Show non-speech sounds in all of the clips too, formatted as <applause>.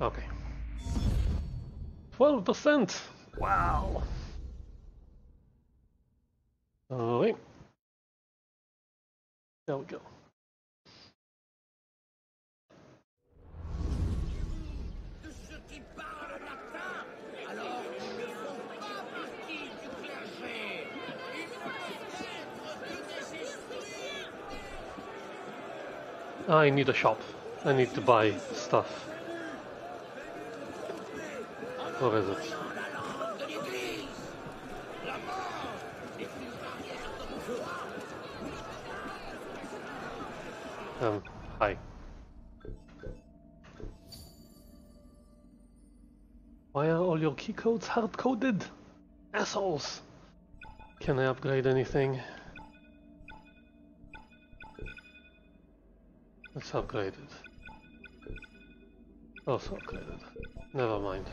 Okay. 12%! Wow! Alright. There we go. I need a shop. I need to buy stuff. Um, hi. Why are all your keycodes hard-coded? Assholes! Can I upgrade anything? Let's upgrade it. Also upgraded. Never mind.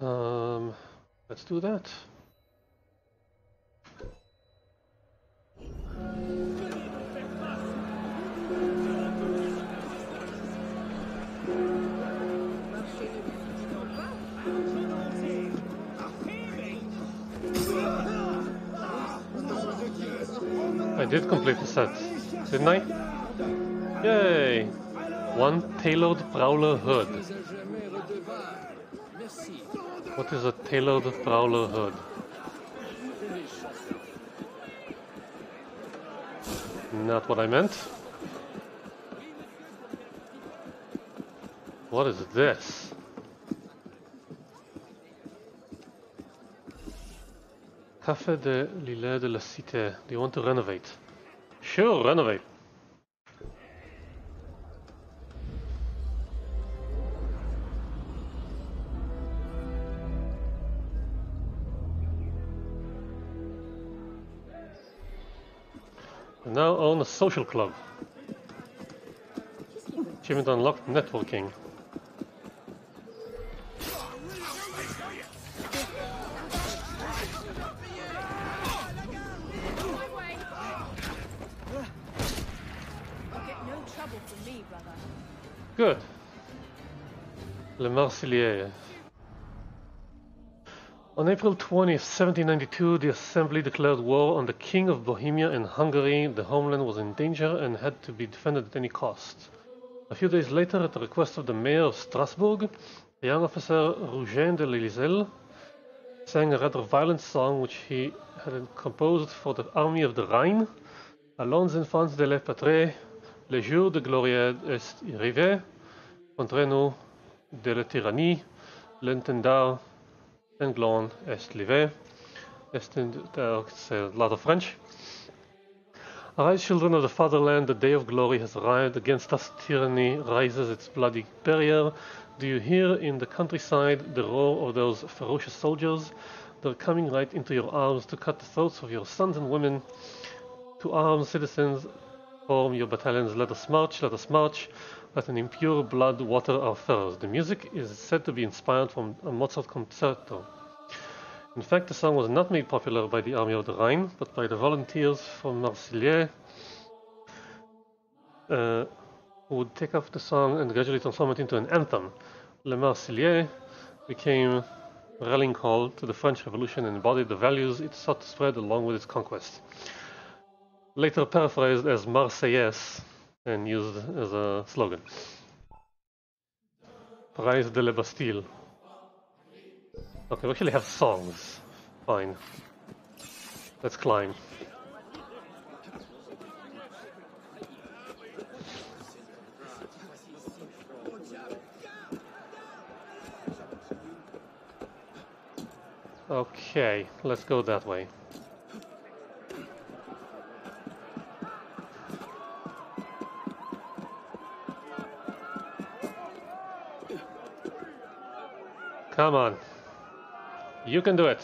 Um, let's do that. Did complete the set, didn't I? Yay! One tailored prowler hood. What is a tailored prowler hood? Not what I meant. What is this? Café de l'Île de la Cité. Do you want to renovate? Sure, renovate. I now own a social club. Achievement unlocked networking. Good. Le Marseillaise. On April 20th, 1792, the Assembly declared war on the King of Bohemia and Hungary. The homeland was in danger and had to be defended at any cost. A few days later, at the request of the mayor of Strasbourg, a young officer, Rouget de Lisle, sang a rather violent song which he had composed for the army of the Rhine. Allons enfants de la patrie, le jour de gloire est arrivé, contre nous de la tyrannie, l'intendant Englon est levé. It's a lot of French. Arise, children of the fatherland, the day of glory has arrived. Against us tyranny rises its bloody barrier. Do you hear in the countryside the roar of those ferocious soldiers? They're coming right into your arms to cut the throats of your sons and women. To arms, citizens, form your battalions. Let us march, let us march. Let an impure blood water our furrows. The music is said to be inspired from a Mozart concerto. In fact, the song was not made popular by the army of the Rhine, but by the volunteers from Marseille, uh, who would take up the song and gradually transform it into an anthem. Le Marseillaise became rallying call to the French Revolution and embodied the values it sought to spread along with its conquest. Later paraphrased as Marseillaise and used as a slogan. Prise de la Bastille. Okay, we actually have songs. Fine. Let's climb. Okay, let's go that way. Come on. You can do it.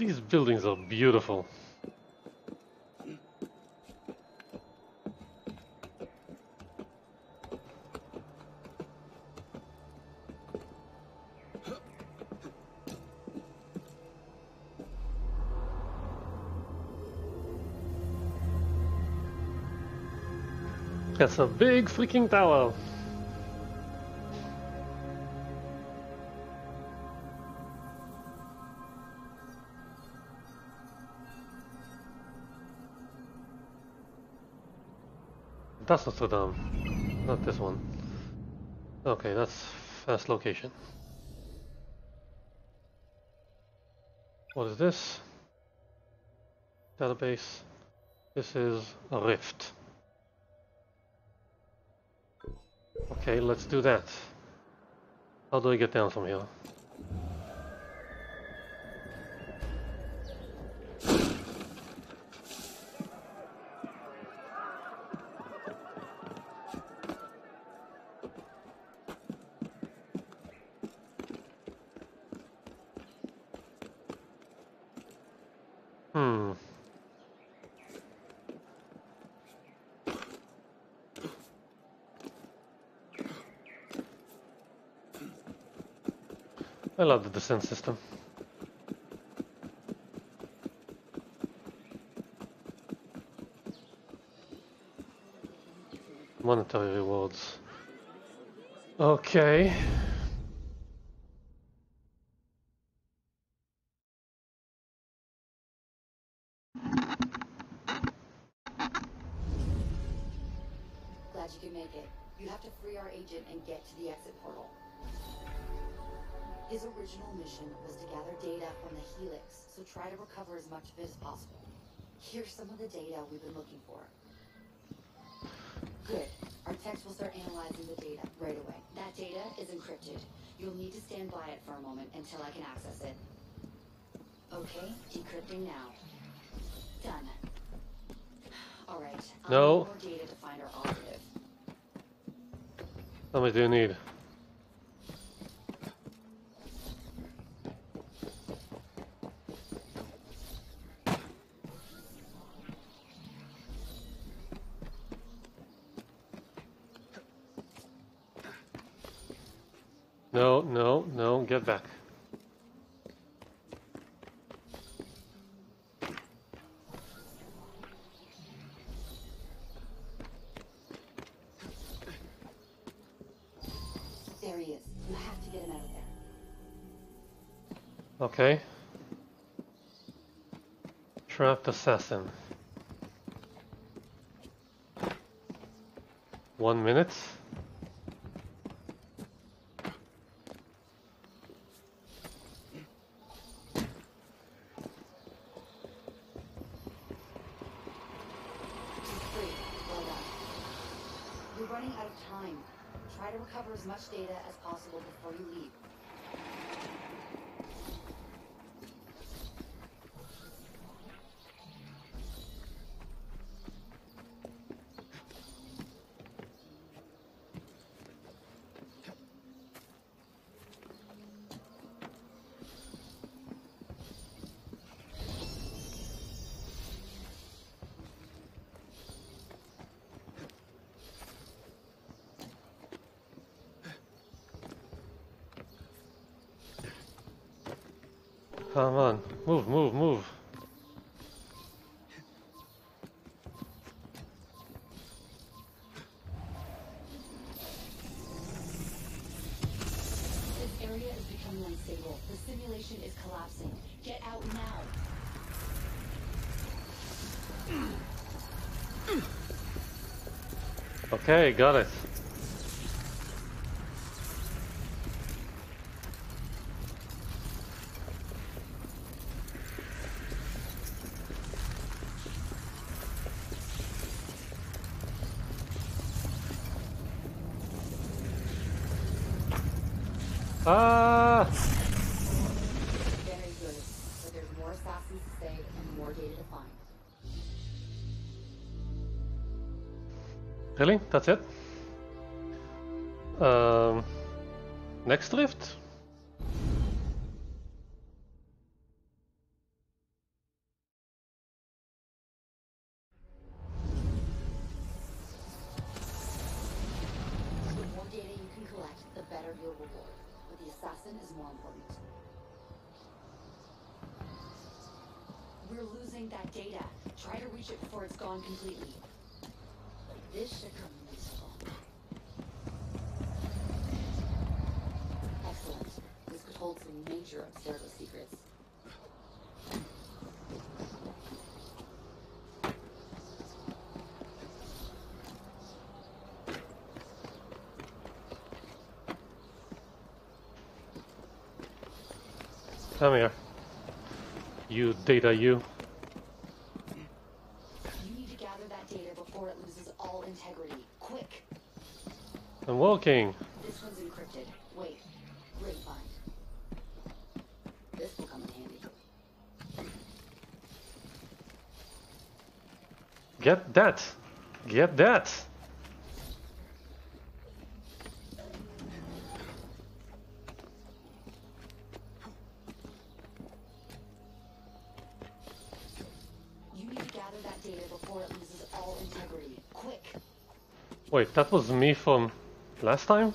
These buildings are beautiful. That's a big freaking tower. That's not so dumb. not this one. Okay, that's first location. What is this? Database. This is a rift. Okay, let's do that. How do I get down from here? I love the descent system. Monetary rewards. Okay. Here's some of the data we've been looking for. Good. Our techs will start analyzing the data right away. That data is encrypted. You'll need to stand by it for a moment until I can access it. Okay, decrypting now. Done. Alright, I'll No. need more data to find our operative. How much do you need? No, no, no, get back. There he is. You have to get him out of there. Okay. Trapped assassin. One minute. He's free. Well done. You're running out of time. Try to recover as much data as possible before you leave. Come on. Move, move, move. This area is Come here. You data you. You need to gather that data before it loses all integrity. Quick! I'm walking. This one's encrypted. Wait. Great find. This will come in handy. Get that. Get that. That was me from last time?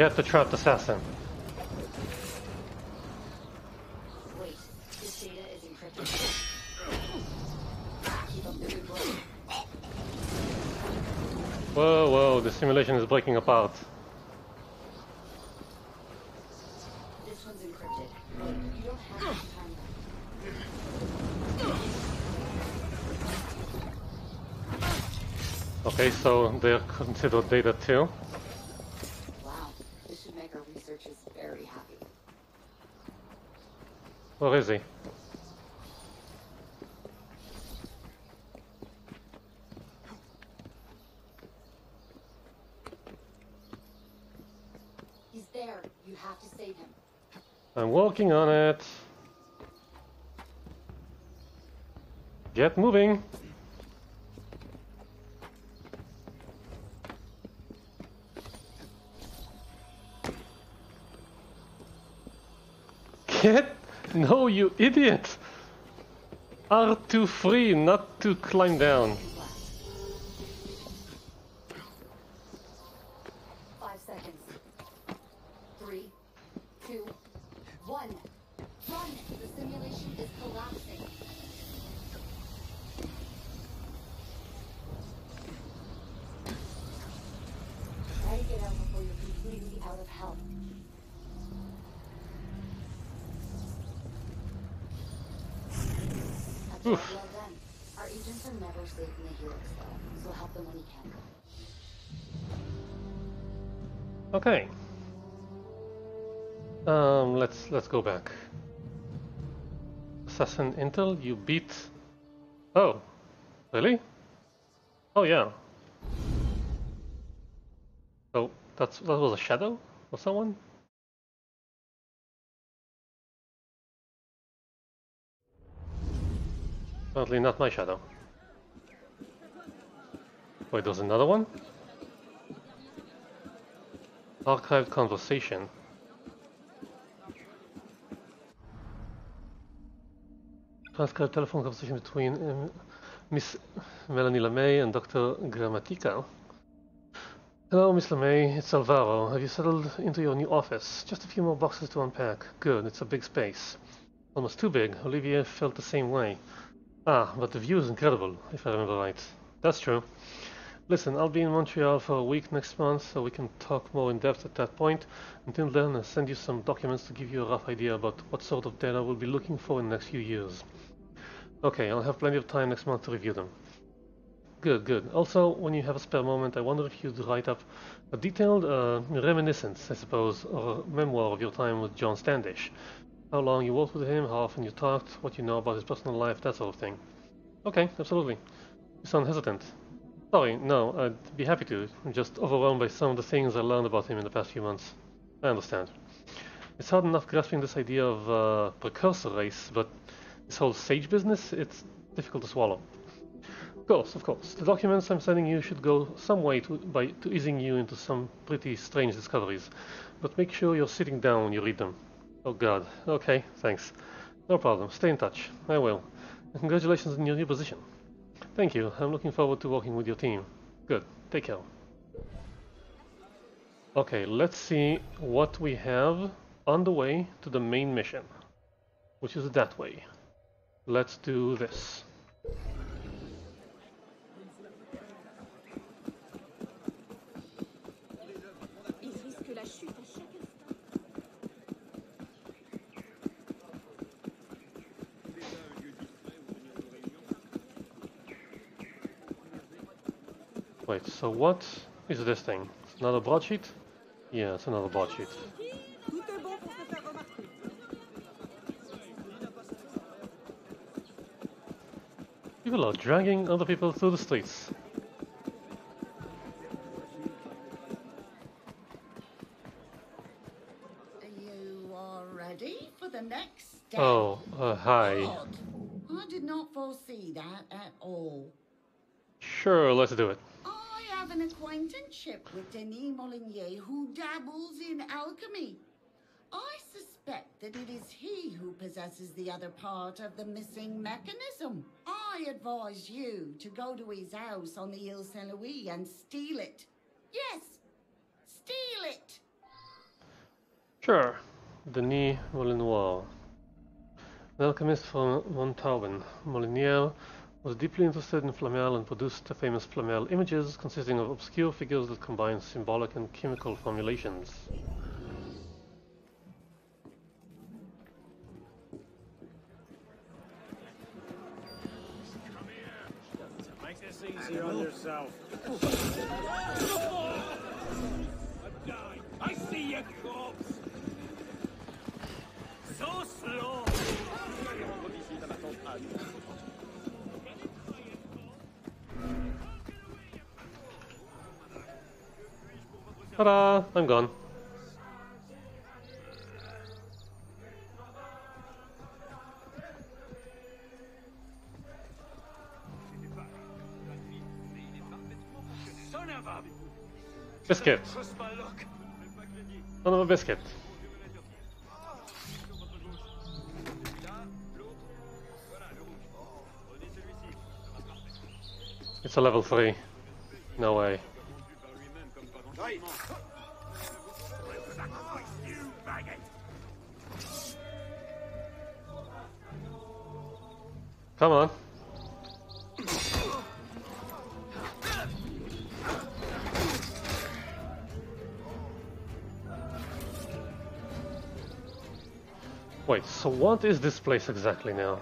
Get the trapped assassin. Wait, this data is encrypted. Whoa, whoa, the simulation is breaking apart. Okay, so they're considered data too. Wow, this should make our researchers very happy. Where is he? He's there. You have to save him. I'm working on it. Get moving. Get? No, you idiot! R2 free, not to climb down. Intel, you beat. Oh, really? Oh yeah. So that's that was a shadow of someone. Apparently not my shadow. Wait, there's another one? Archived conversation. Transcribed telephone conversation between um, Miss Melanie LeMay and Dr. Grammatica. Hello, Miss LeMay. It's Alvaro. Have you settled into your new office? Just a few more boxes to unpack. Good. It's a big space. Almost too big. Olivier felt the same way. Ah, but the view is incredible, if I remember right. That's true. Listen, I'll be in Montreal for a week next month, so we can talk more in depth at that point. Until then, I'll send you some documents to give you a rough idea about what sort of data we'll be looking for in the next few years. Okay, I'll have plenty of time next month to review them. Good, good. Also, when you have a spare moment, I wonder if you'd write up a detailed uh, reminiscence, I suppose, or a memoir of your time with John Standish. How long you worked with him, how often you talked, what you know about his personal life, that sort of thing. Okay, absolutely. You sound hesitant. Sorry, no, I'd be happy to. I'm just overwhelmed by some of the things I learned about him in the past few months. I understand. It's hard enough grasping this idea of uh, precursor race, but this whole sage business, it's difficult to swallow. Of course, of course. The documents I'm sending you should go some way to, by, to easing you into some pretty strange discoveries. But make sure you're sitting down when you read them. Oh god. Okay, thanks. No problem. Stay in touch. I will. And congratulations on your new position. Thank you. I'm looking forward to working with your team. Good. Take care. Okay, let's see what we have on the way to the main mission, which is that way. Let's do this. Ils risquent la chute à chaque instant. Wait, so what is this thing? Another broadsheet? Yeah, it's another broadsheet. People are dragging other people through the streets. You are ready for the next step? Oh, uh, hi. God, I did not foresee that at all. Sure, let's do it. I have an acquaintanceship with Denis Molinier who dabbles in alchemy. I suspect that it is he who possesses the other part of the missing mechanism. I advise you to go to his house on the Ile Saint Louis and steal it. Yes, steal it. Sure. Denis Molinois. An alchemist from Montauban, Molinier was deeply interested in Flamel and produced the famous Flamel images consisting of obscure figures that combine symbolic and chemical formulations. Make this easier on yourself. Die. I see your corpse. So slow. Ta-da! I'm gone. Biscuit. Son of a biscuit. It's a level 3. No way. Come on. Wait, so what is this place exactly now?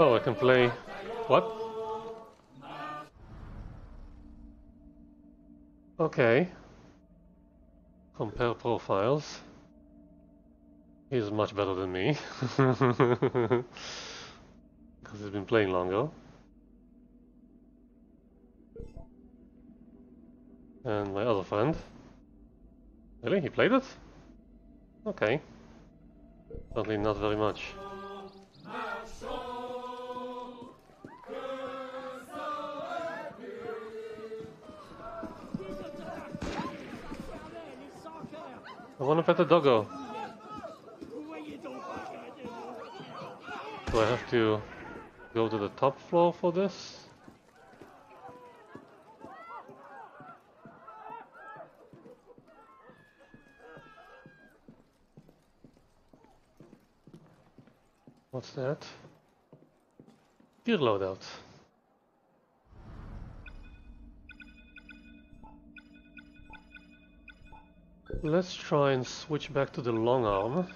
Oh, I can play... What? Okay. Compare profiles. He's much better than me. <laughs> Because he's been playing longer. And my other friend. Really? He played it? Okay. Certainly not very much. I want to pet the doggo. Do I have to go to the top floor for this? What's that? Gear loadout. Let's try and switch back to the long arm.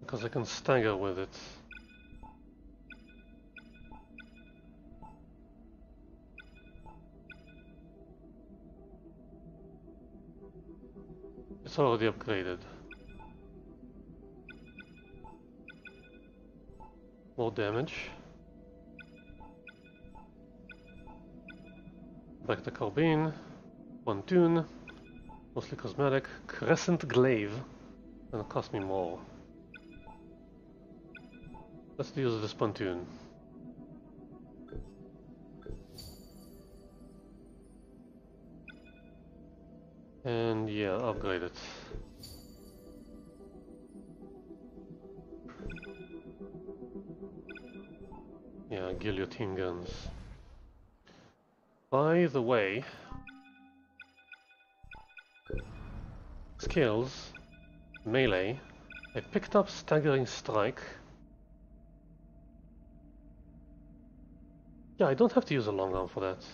Because I can stagger with it. It's already upgraded. More damage. Back to carbine. Tune. Mostly cosmetic. Crescent glaive. Gonna cost me more. Let's use this spontoon. And yeah, upgrade it. Yeah, guillotine guns. By the way, skills, melee, I picked up staggering strike. Yeah, I don't have to use a long arm for that.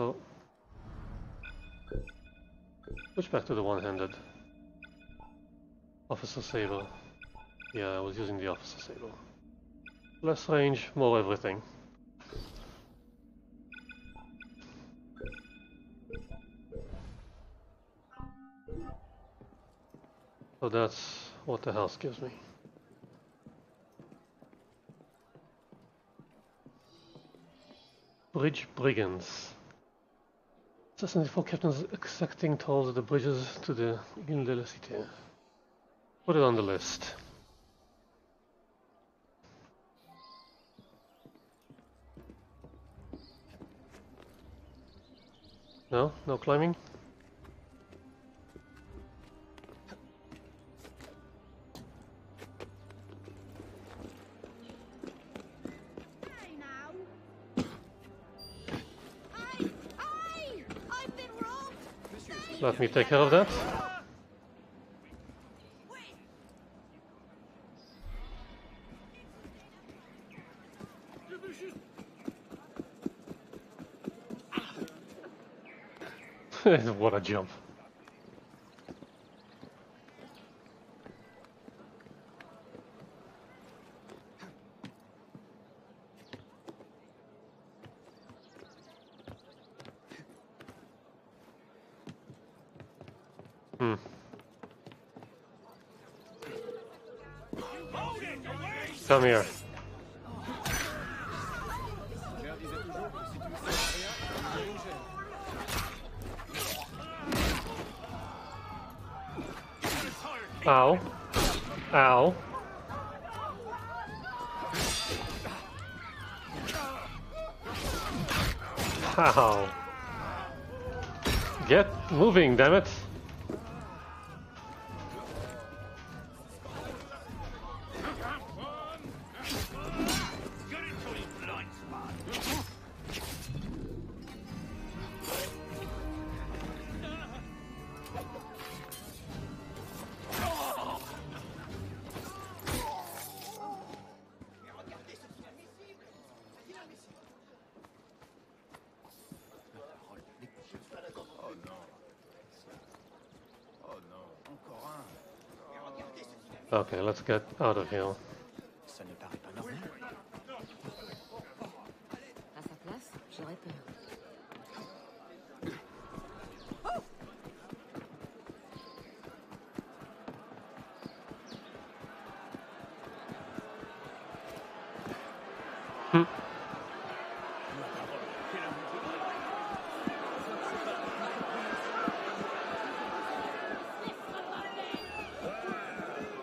So, switch back to the one-handed. Officer Saber. Yeah, I was using the Officer Saber. Less range, more everything. So that's what the house gives me. Bridge Brigands. Assassin 4 captains exacting tolls at the bridges to the Ile de la Cité. Put it on the list. No? No climbing? Let me take care of that. <laughs> what a jump. Moving, get out of here. Ça ne paraît pas normal. À sa place, j'aurais peur.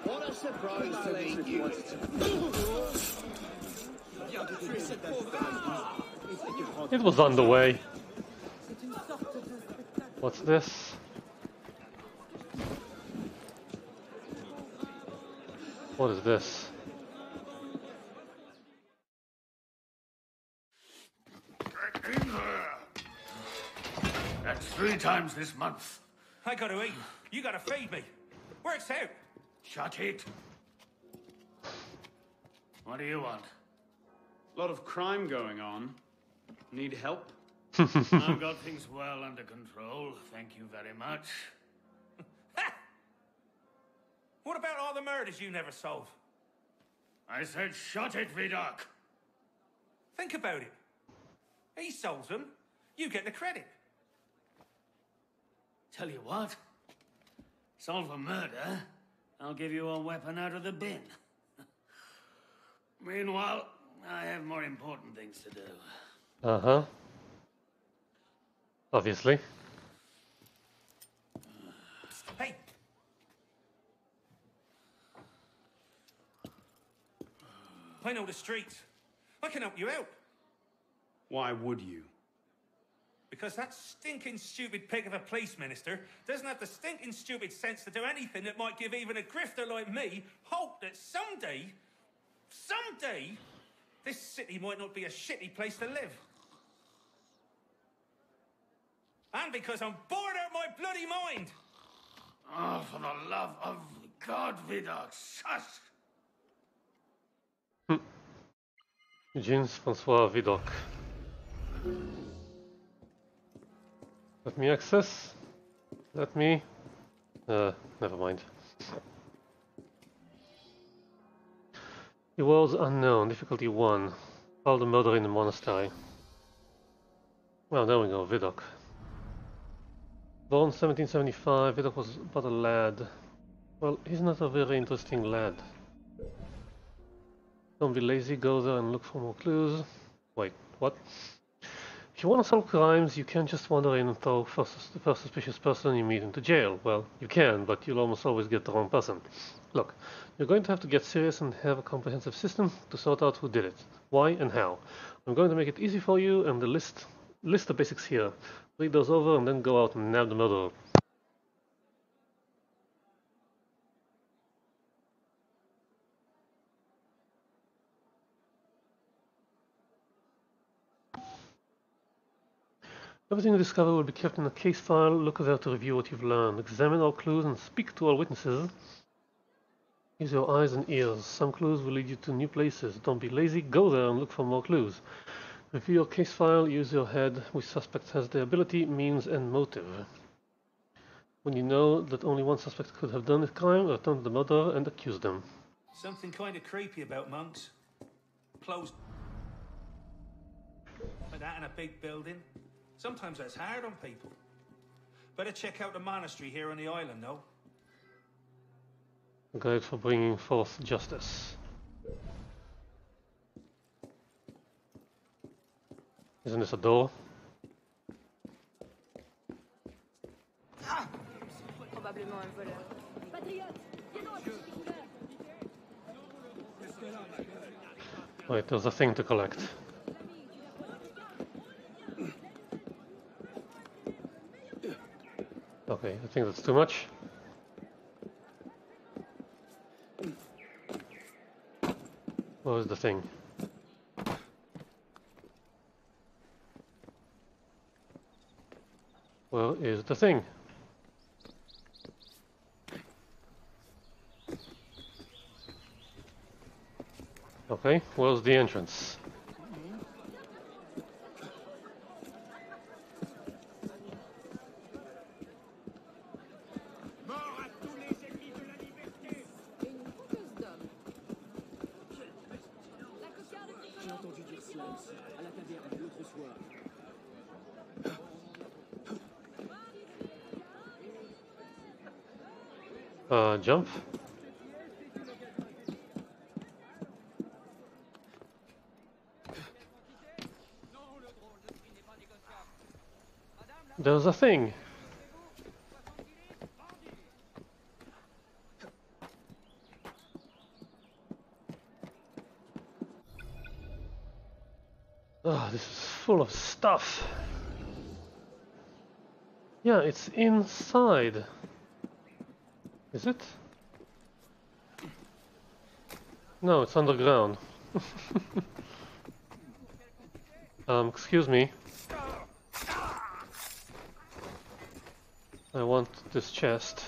What a surprise to meet you. It was on the way. What's this? What is this? Get in there. That's three times this month. I gotta eat. You gotta feed me. Works out. Shut it. What do you want? A lot of crime going on. Need help? <laughs> I've got things well under control. Thank you very much. What about all the murders you never solve? I said shut it, Vidocq. Think about it. He solves them. You get the credit. Tell you what. Solve a murder, I'll give you a weapon out of the bin. <laughs> Meanwhile, I have more important things to do. Uh huh. Obviously. Hey, I know the streets. I can help you out. Why would you? Because that stinking stupid pig of a police minister doesn't have the stinking stupid sense to do anything that might give even a grifter like me hope that someday, someday, this city might not be a shitty place to live. And because I'm bored out my bloody mind. Oh, for the love of God, Vidocq, shush! Jeans Francois Vidocq. Let me access. Let me. Uh, never mind. The world's unknown, difficulty 1. Follow the murder in the monastery. Well, there we go, Vidocq. Born 1775, Vidocq was but a lad. Well, he's not a very interesting lad. Don't be lazy, go there and look for more clues. Wait, what? If you want to solve crimes, you can't just wander in and throw first, the first suspicious person you meet into jail. Well, you can, but you'll almost always get the wrong person. Look, you're going to have to get serious and have a comprehensive system to sort out who did it, why and how. I'm going to make it easy for you and the list list the basics here. Read those over and then go out and nab the murderer. Everything you discover will be kept in a case file. Look there to review what you've learned. Examine all clues and speak to all witnesses. Use your eyes and ears. Some clues will lead you to new places. Don't be lazy. Go there and look for more clues. Review your case file. Use your head. Which suspect has the ability, means, and motive. When you know that only one suspect could have done this crime, return to the murderer and accuse them. Something kind of creepy about monks. Closed. Like that in a big building. Sometimes that's hard on people. Better check out the monastery here on the island, though. Guide for bringing forth justice. Isn't this a door? Probablement un voleur. Patriote, viens à Wait, there's a thing to collect. Okay, I think that's too much. What was the thing? Where is the thing? Okay, where's the entrance? Jump? There's a thing. Oh, this is full of stuff. Yeah, it's inside. Is it? No, it's underground. <laughs> um, excuse me. I want this chest.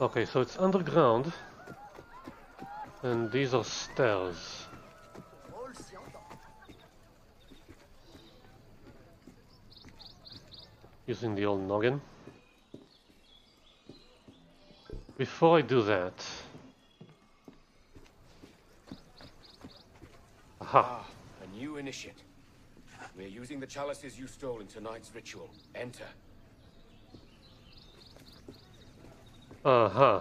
Okay, so it's underground. And these are stairs. Using the old noggin. Before I do that... Aha. Ah, a new initiate. We're using the chalices you stole in tonight's ritual. Enter. Uh-huh.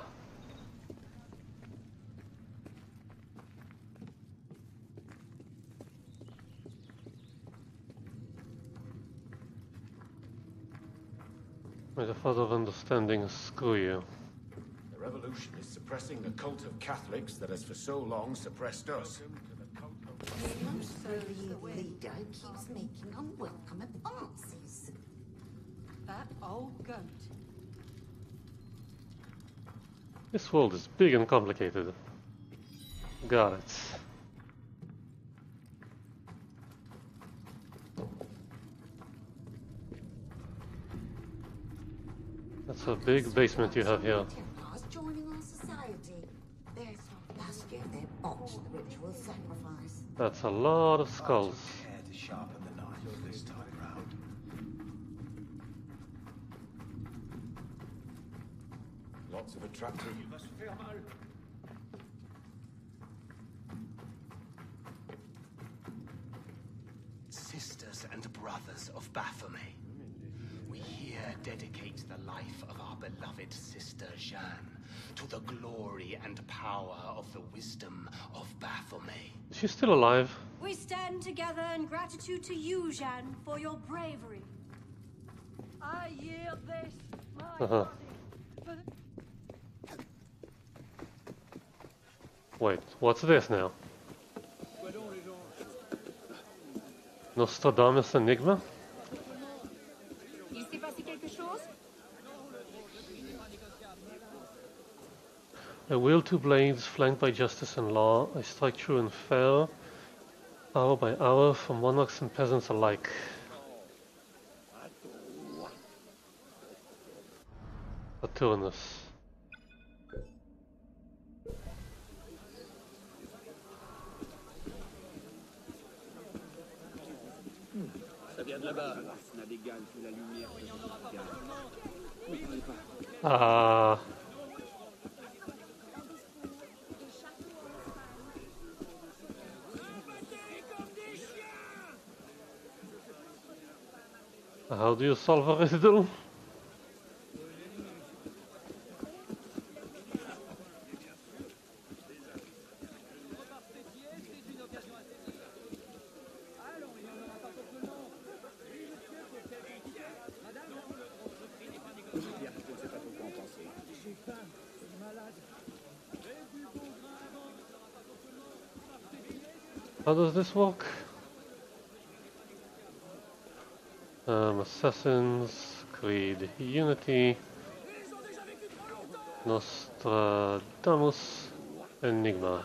With a thought of understanding, screw you. The revolution is suppressing the cult of Catholics that has for so long suppressed us. The most brilliant leader keeps making unwelcome advances. That old goat. This world is big and complicated. Got it. That's a big basement you have here. Templars joining our society. There's last year they botched the ritual sacrifice. That's a lot of skulls. We stand together in gratitude to you, Jeanne, for your bravery. I yield this, my uh-huh. body, for the Wait, what's this now? Nostradamus Enigma? Il s'est passé quelque I wield two blades, flanked by justice and law. I strike true and fair, hour by hour, for monarchs and peasants alike. Saturnus. Ça ah vient de là-bas. La dégale sous la lumière. Oui, parlez pas. Ah. How do you solve a riddle? How does this work? Um, Assassins, Creed Unity, Nostradamus, Enigma.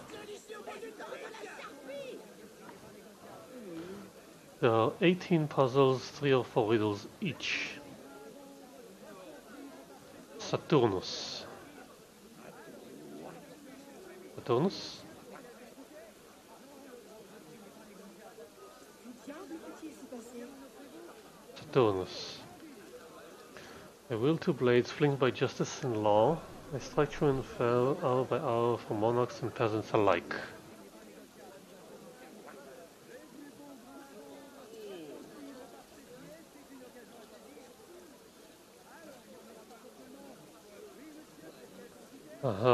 There are 18 puzzles, 3 or 4 riddles each. Saturnus. Saturnus? Saturnus. I wield two blades flinked by justice and law. I strike true and fair hour by hour for monarchs and peasants alike. Aha. I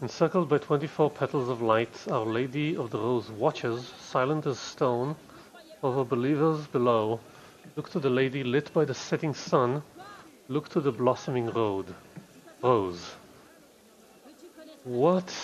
Encircled by 24 petals of light, Our Lady of the Rose watches, silent as stone, over believers below. Look to the lady lit by the setting sun. Look to the blossoming road. Rose. What?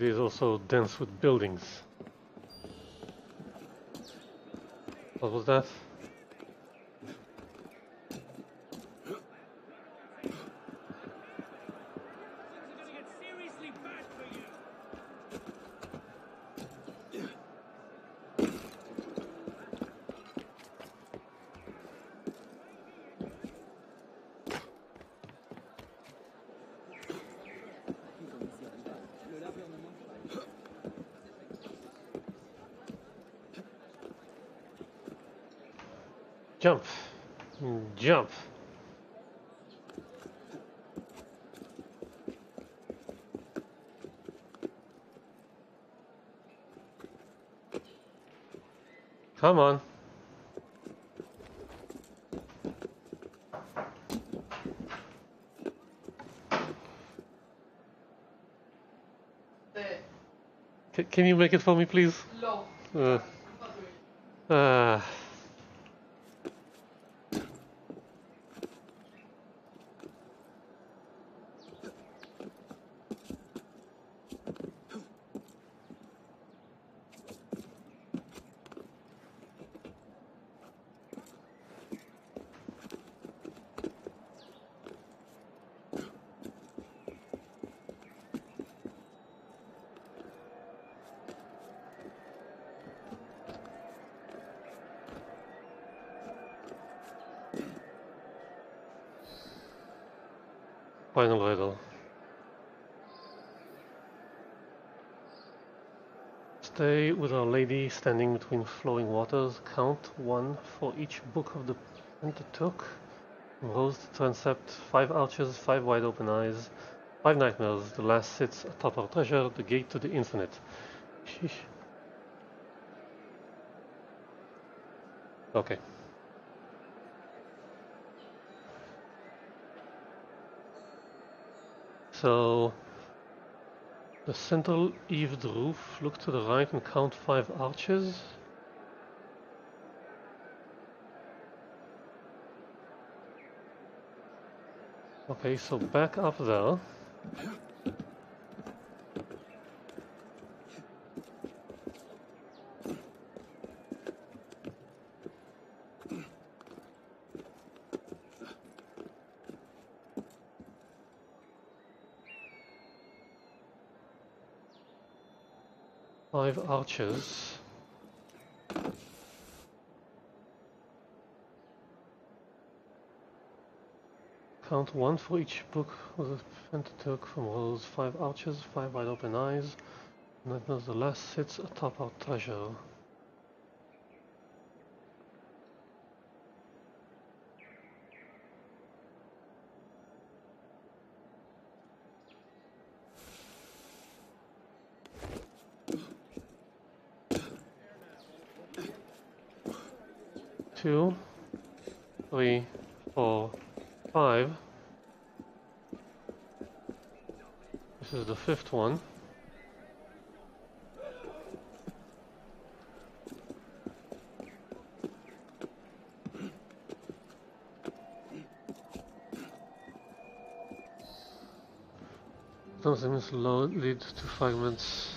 It is also dense with buildings. What was that? Jump. Jump. Come on. C can you make it for me, please? No. Uh, uh, Final riddle. Stay with Our Lady standing between flowing waters. Count one for each book of the Pentateuch. Rose to transept, five arches, five wide open eyes, five nightmares. The last sits atop our treasure, the gate to the infinite. Sheesh. Okay. So the central eaved roof, look to the right and count five arches. Okay, so back up there. Five archers. Count one for each book of the Pentateuch from those five arches, five wide open eyes, and then the last sits atop our treasure. Two, three, four, five. This fifth one. Some segments lead to fragments.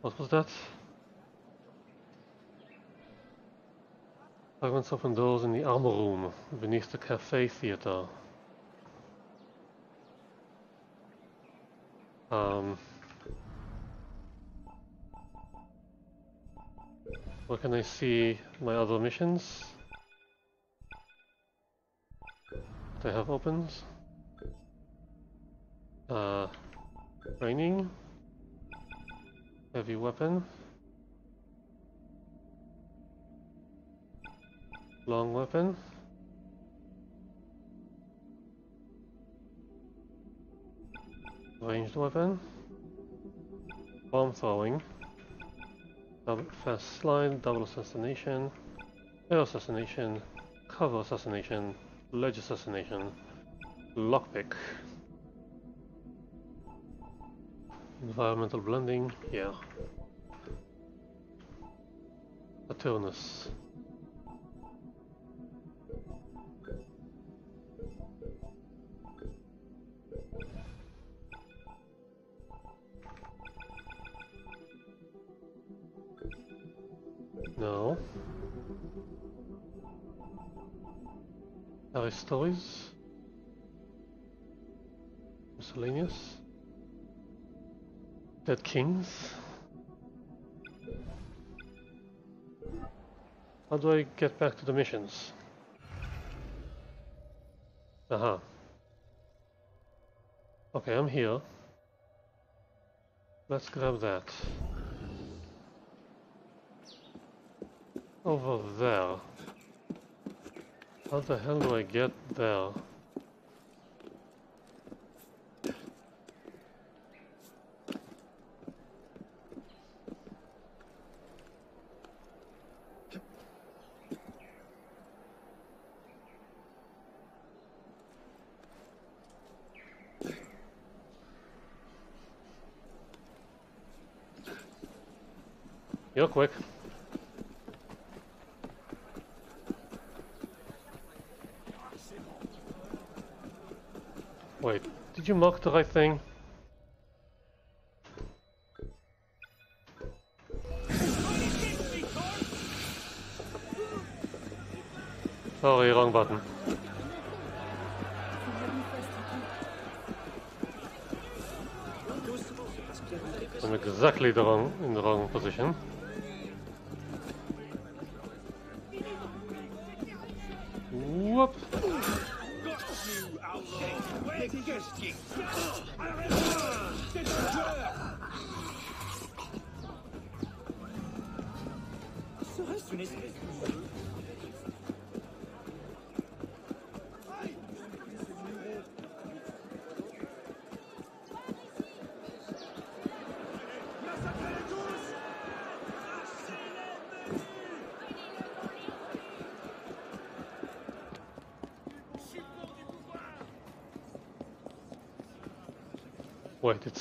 What was that? Fragments open doors in the armor room beneath the cafe theater. Can I see my other missions? I have opens? Uh, training. Heavy weapon. Long weapon. Ranged weapon. Bomb throwing. Double fast slide, double assassination. Air assassination. Cover assassination. Ledge assassination. Lockpick. Environmental blending, yeah. Saturnus. Aristoids. Miscellaneous. Dead Kings. How do I get back to the missions? Aha. Okay, I'm here. Let's grab that. Over there. How the hell do I get there? You're quick. Did you mark the right thing? Sorry, wrong button. I'm exactly the wrong in the wrong position. des questions. C'est Serait-ce une espèce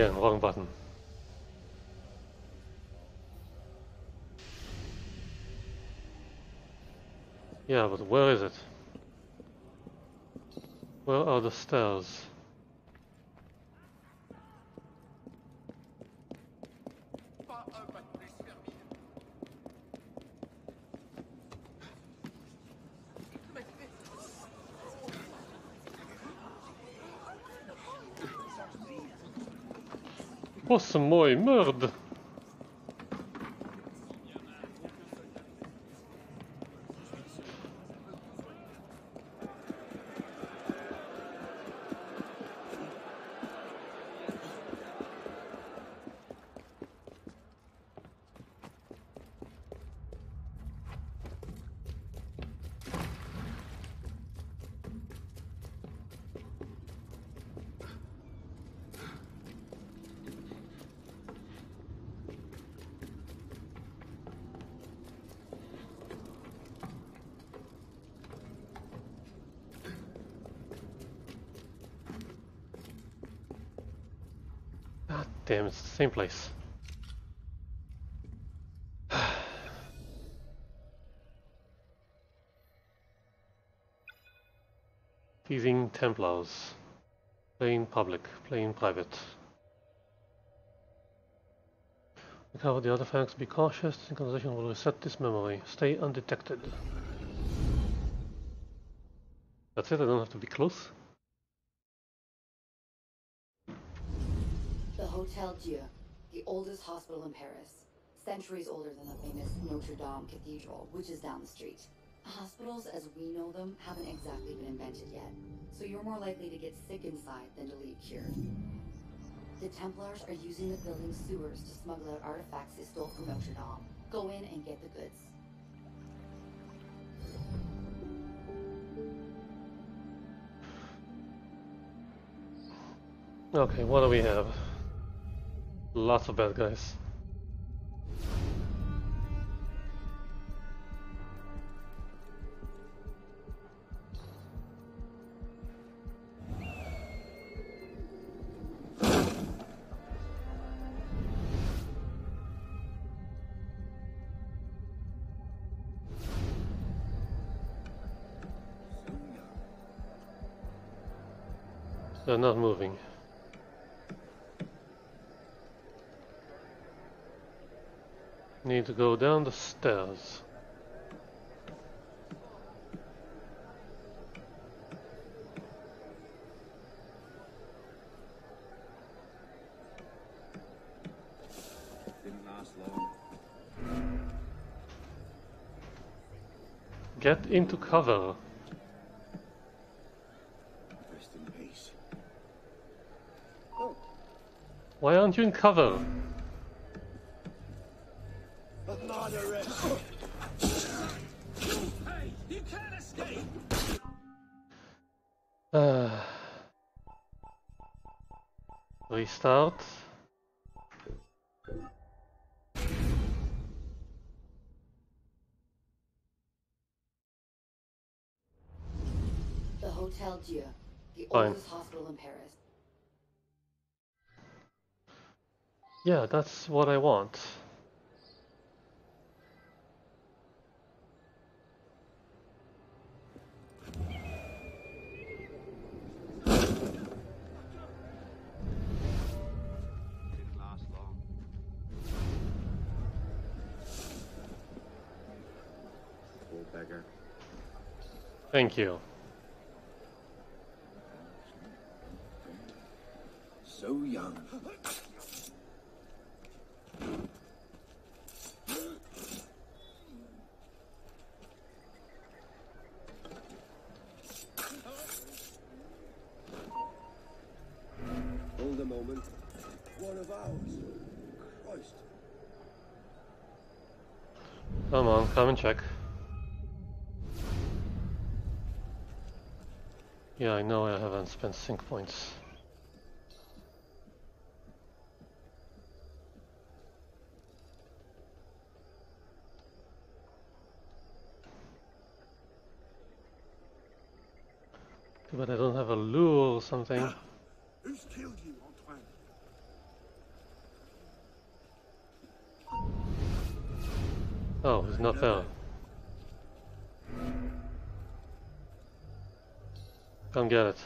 Again, wrong button. Yeah, but where is it? Where are the stairs? Was mooi murd. Same place. <sighs> Teasing Templars. Playing public, playing private. Recover the artifacts, be cautious, synchronization will reset this memory. Stay undetected. That's it, I don't have to be close. The oldest hospital in Paris. Centuries older than the famous Notre Dame Cathedral, which is down the street. Hospitals, as we know them, haven't exactly been invented yet. So you're more likely to get sick inside than to leave cured. The Templars are using the building's sewers to smuggle out artifacts they stole from Notre Dame. Go in and get the goods. Okay, what do we have? Lots of bad guys. They're not moving. Need to go down the stairs. Didn't last long. Get into cover. Rest in peace. Why aren't you in cover? That's what I want. Didn't last long. Poor beggar. Thank you. Sync points. But I don't have a lure or something. Ah, who's killed you, Antoine? Oh, he's not there. Come get it.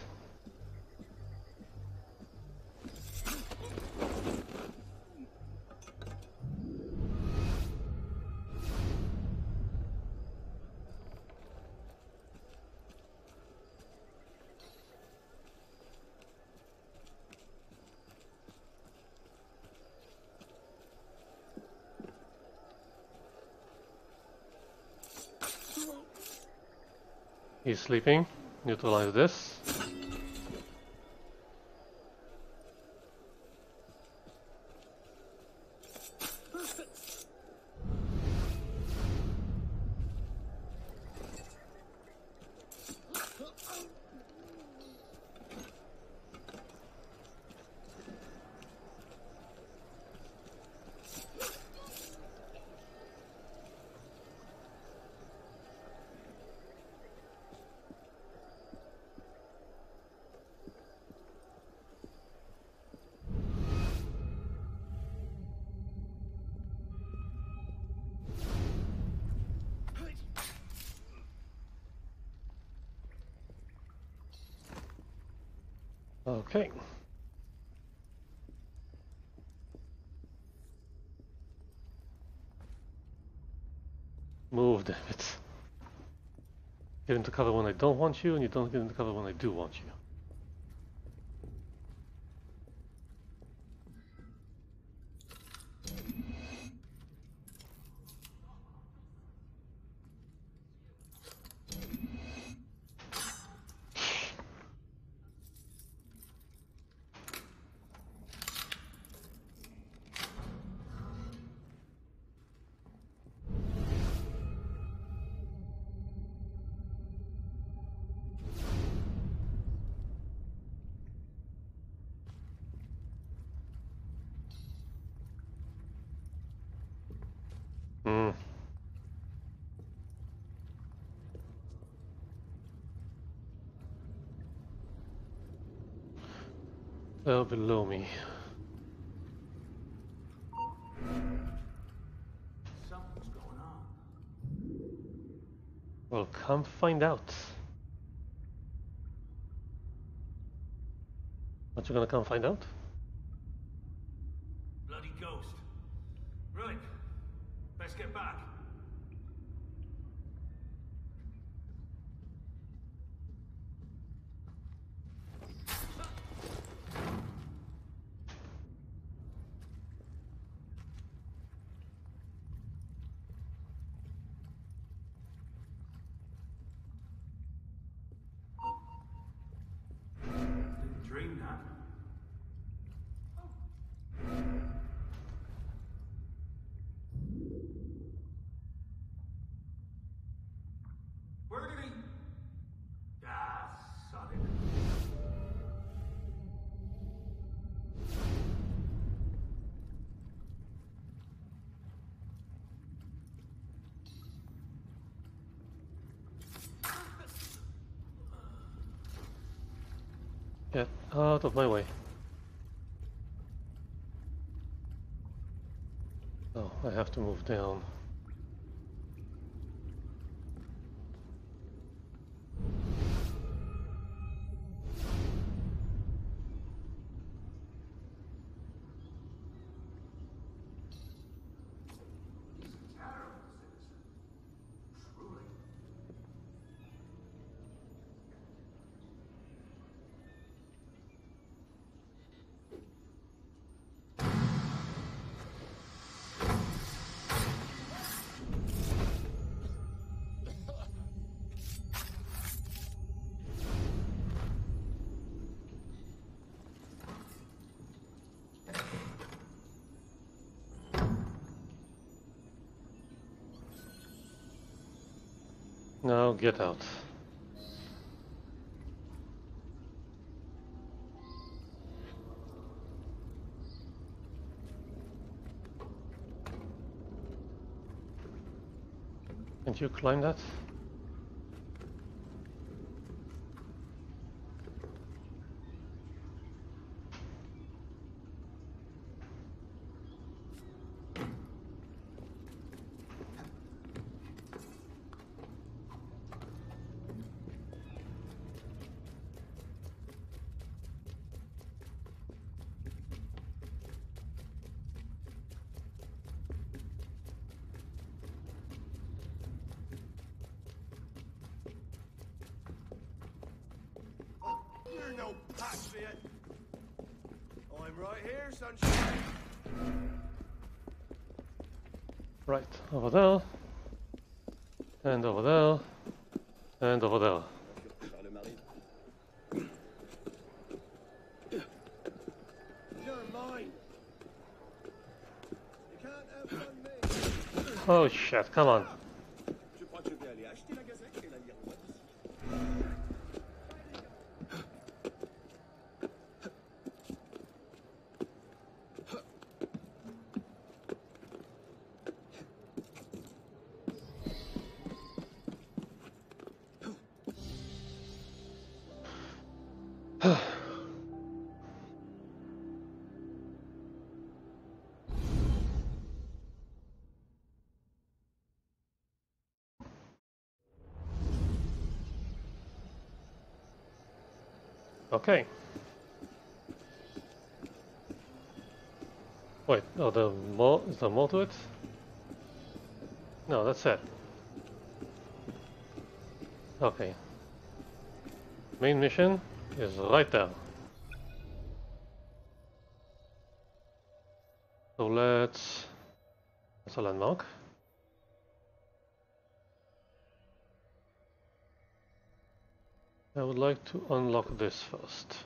He's sleeping. Neutralize this. Get into cover when I don't want you, and you don't get into cover when I do want you. You gonna come find out? Out of my way. Oh, I have to move down. Now get out. Can you climb that? Over there. And over there. And over there. Oh shit, come on. Okay. Wait, oh, the more is there more to it? No, that's it. Okay. Main mission is right there. So let's. That's a landmark. I would like to unlock this first.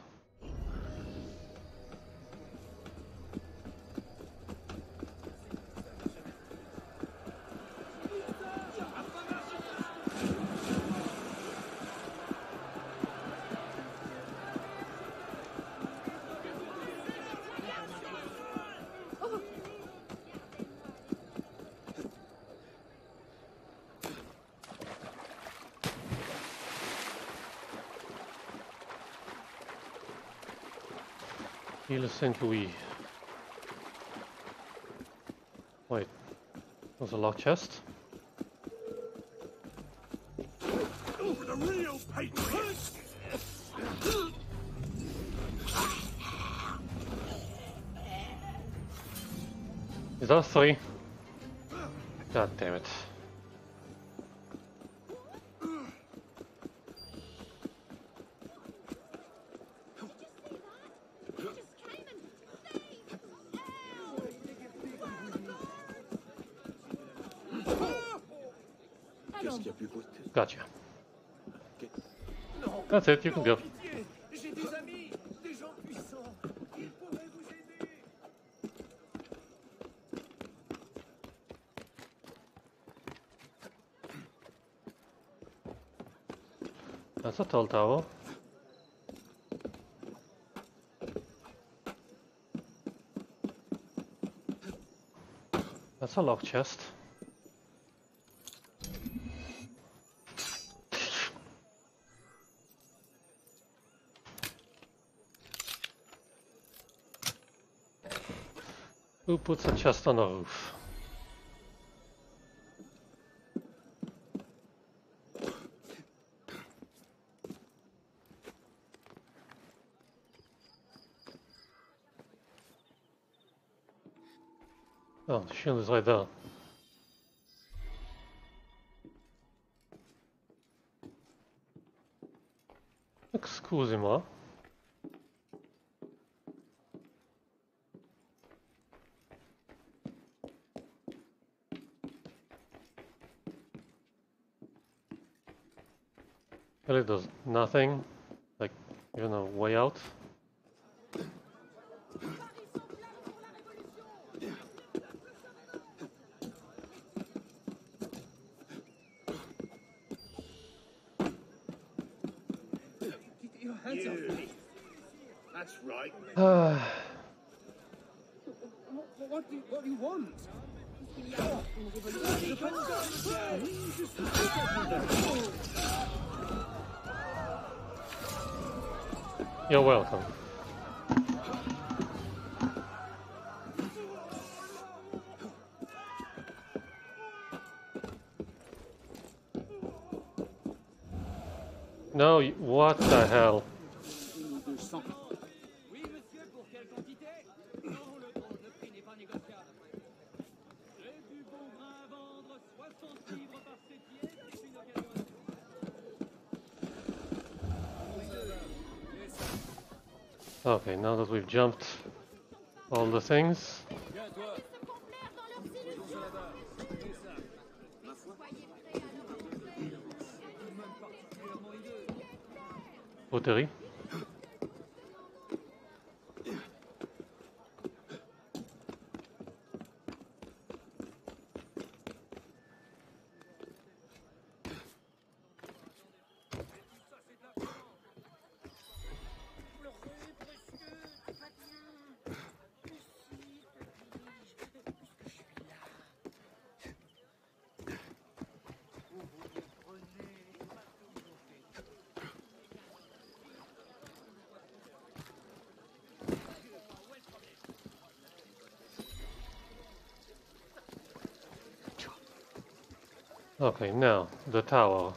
St. Louis. Wait, there's a lock chest. Over the real patriots. Is that three? God damn it. It, you can go. That's ah, a tall tower. That's ah, a lock chest. Who puts a chest on a roof? Oh, the shield is right there. Excusez-moi. Really does nothing, jumped all the things, poterie. Okay, now the tower.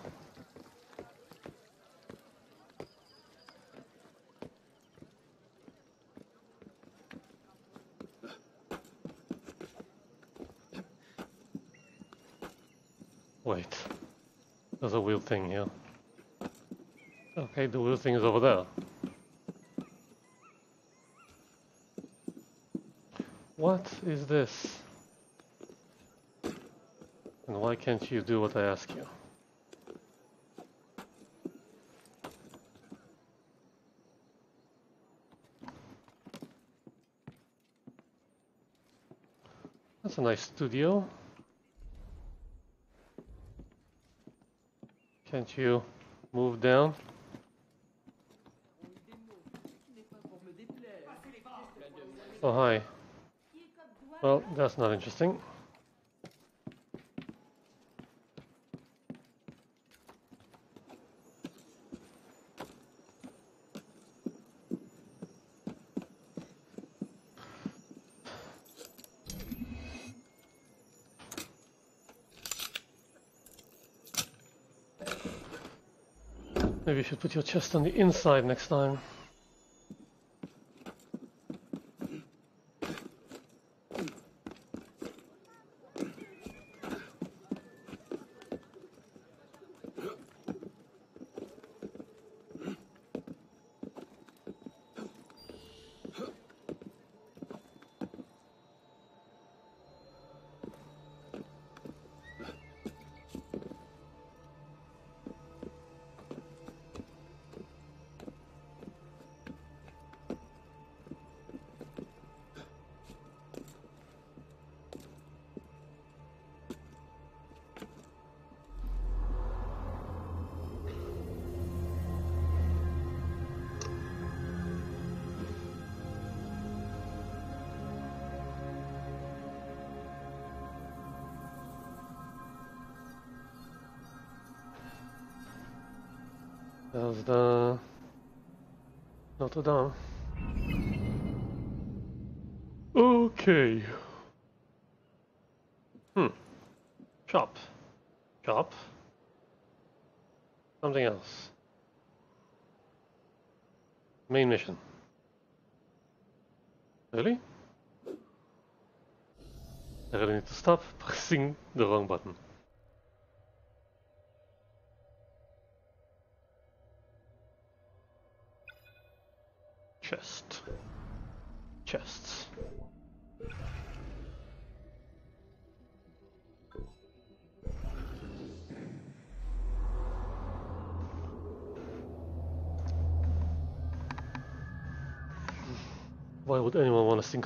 Wait, there's a weird thing here. Okay, the weird thing is over there. What is this? And why can't you do what I ask you? That's a nice studio. Can't you move down? Oh, hi. Well, that's not interesting. Put your chest on the inside next time. There's the Notre Dame. Okay. Hmm. Shop. Shop. Something else. Main mission. Really? I really need to stop <laughs> pressing the wrong button.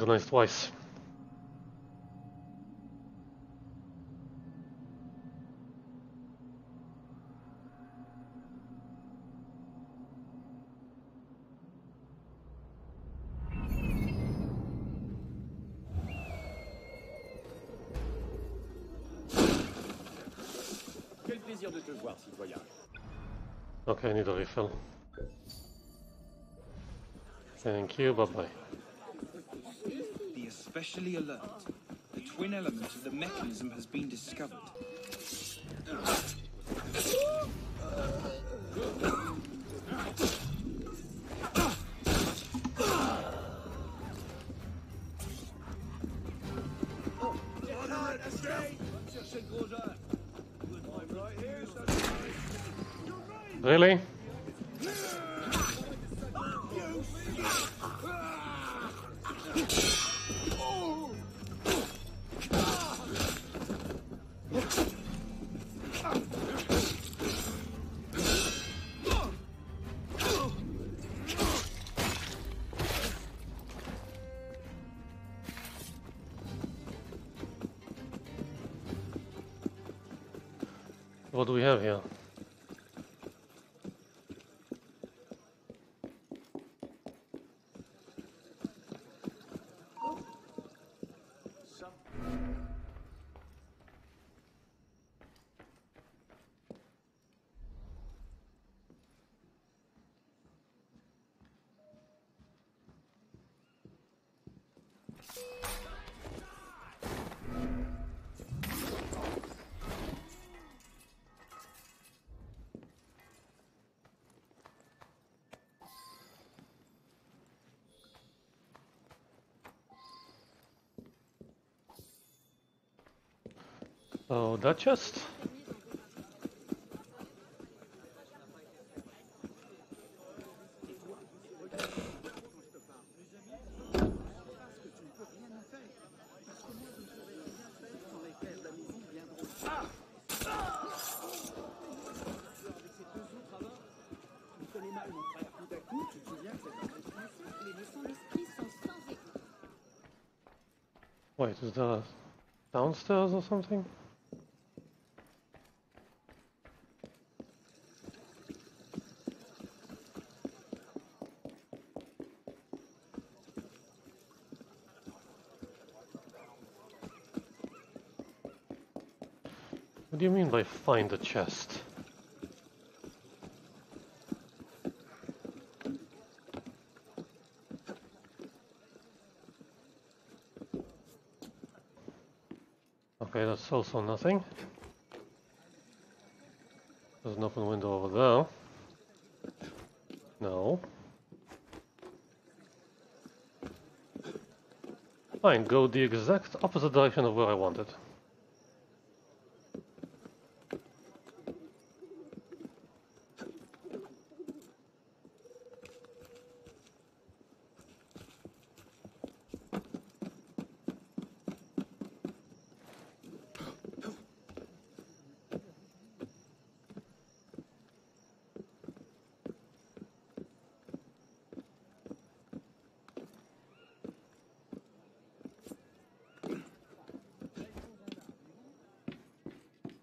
recognized twice. Okay, I need a refill. Thank you, bye-bye. Been sont that écoute. Wait, is that downstairs or something? Mean by find a chest? Okay, that's also nothing. There's an open window over there. No. Fine, go the exact opposite direction of where I wanted.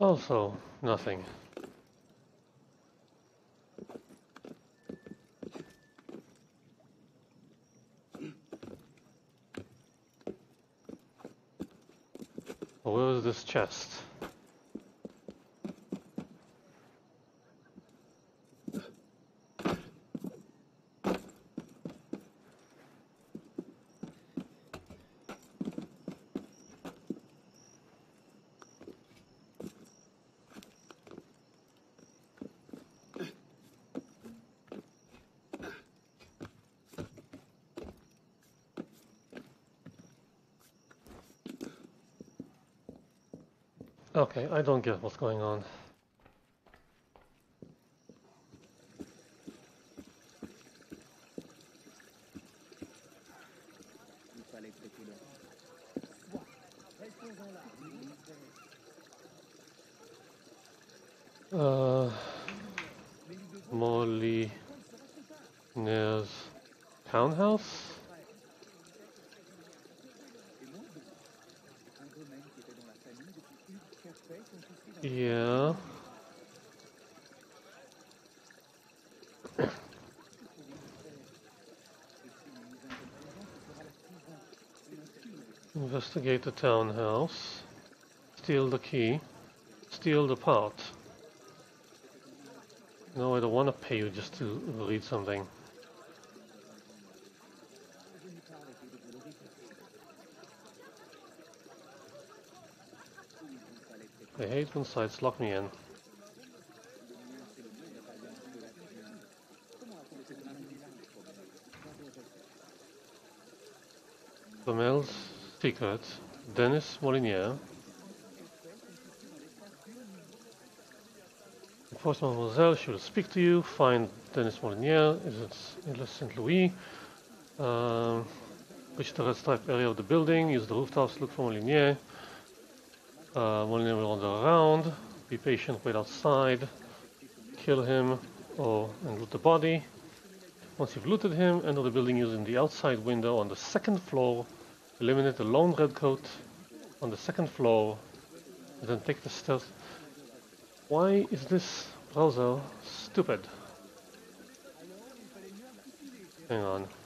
Also, nothing. Where is this chest? Okay, I don't get what's going on. Uh, Molly Near's townhouse? Yeah. Investigate the townhouse. Steal the key. Steal the part. No, I don't want to pay you just to read something. Hate when sites lock me in. Romel's secret, Dennis Molinier. Enforcement Mademoiselle, she will speak to you. Find Dennis Molinier, is it in St. Louis. Um, reach the red stripe area of the building, use the rooftops, look for Molinier. Uh, Molinier will wander around, be patient, wait outside, kill him, or and loot the body. Once you've looted him, enter the building using the outside window on the second floor. Eliminate the lone redcoat on the second floor, and then take the stairs. Why is this browser stupid? Hang on.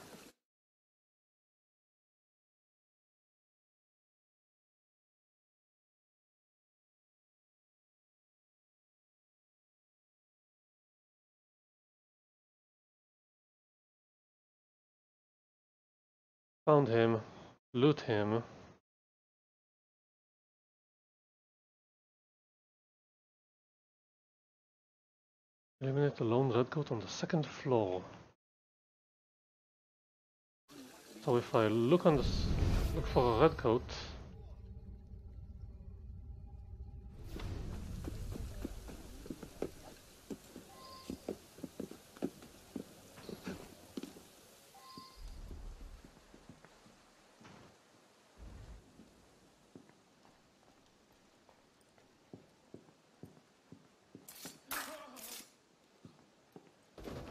Found him, loot him. Eliminate the lone redcoat on the second floor. So if I look on this, look for a redcoat.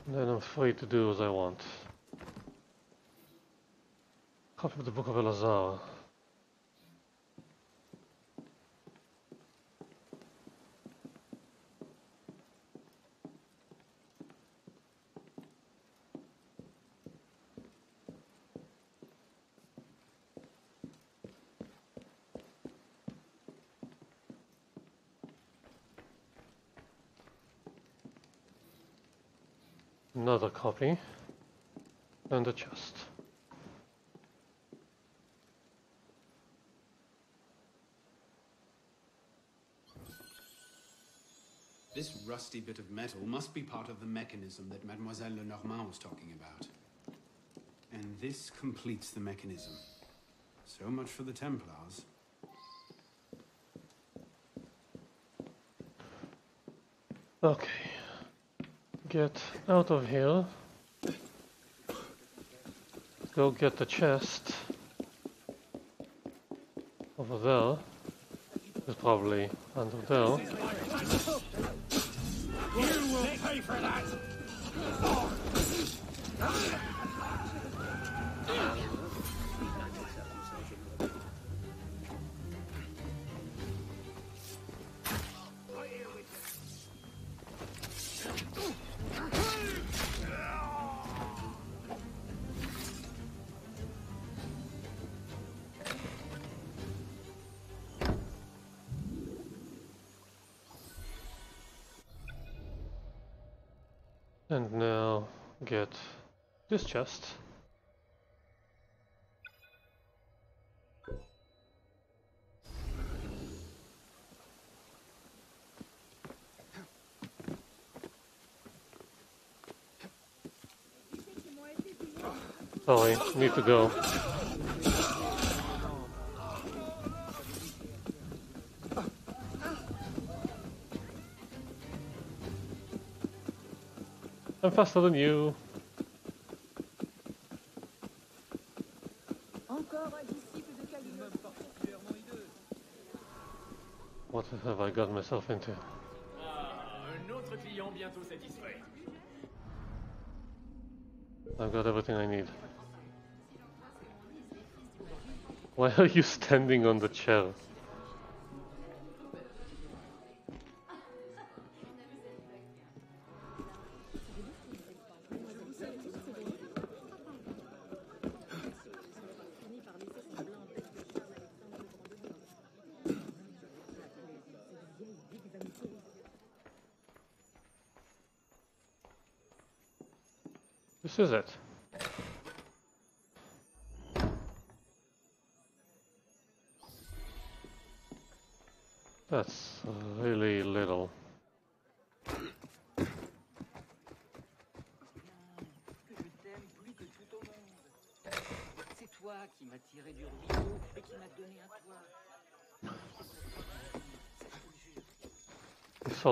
Then I'm free to do as I want. Copy of the Book of Elazar. Another copy. And a chest. This rusty bit of metal must be part of the mechanism that Mademoiselle Lenormand was talking about. And this completes the mechanism. So much for the Templars. Okay. Get out of here. Go get the chest. Over there. It's probably under there. You will pay for that! And now get this chest. Oh, Sorry, need to go. I'm faster than you. Encore un disciple de Calimum. particulièrement hideux. What have I got myself into? Ah, un autre client bientôt satisfait. I've got everything I need. Why are you standing on the chair?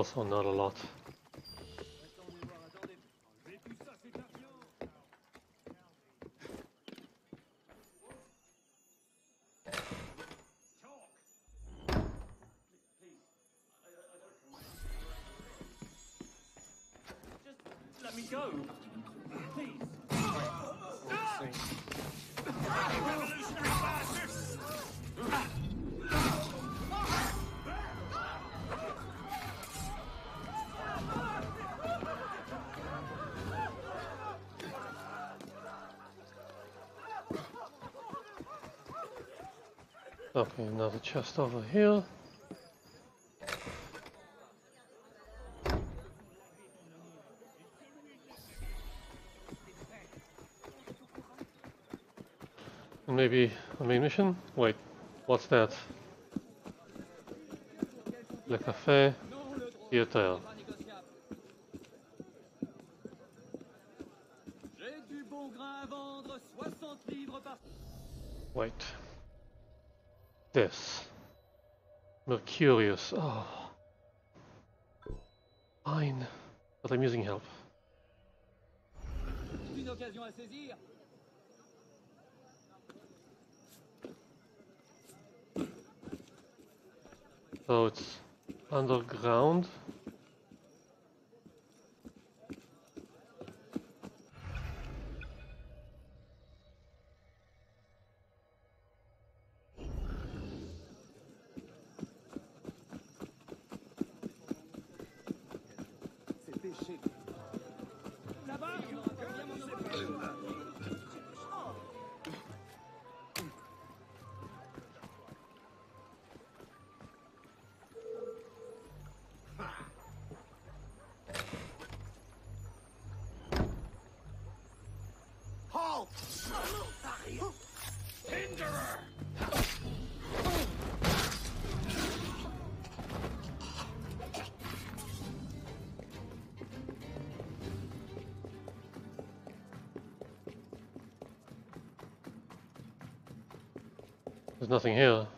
also not a lot. Okay, another chest over here. And maybe a main mission? Wait, what's that? Le café, theater. curious. Oh. Fine. But I'm using help. Oh. So it's underground. nothing here.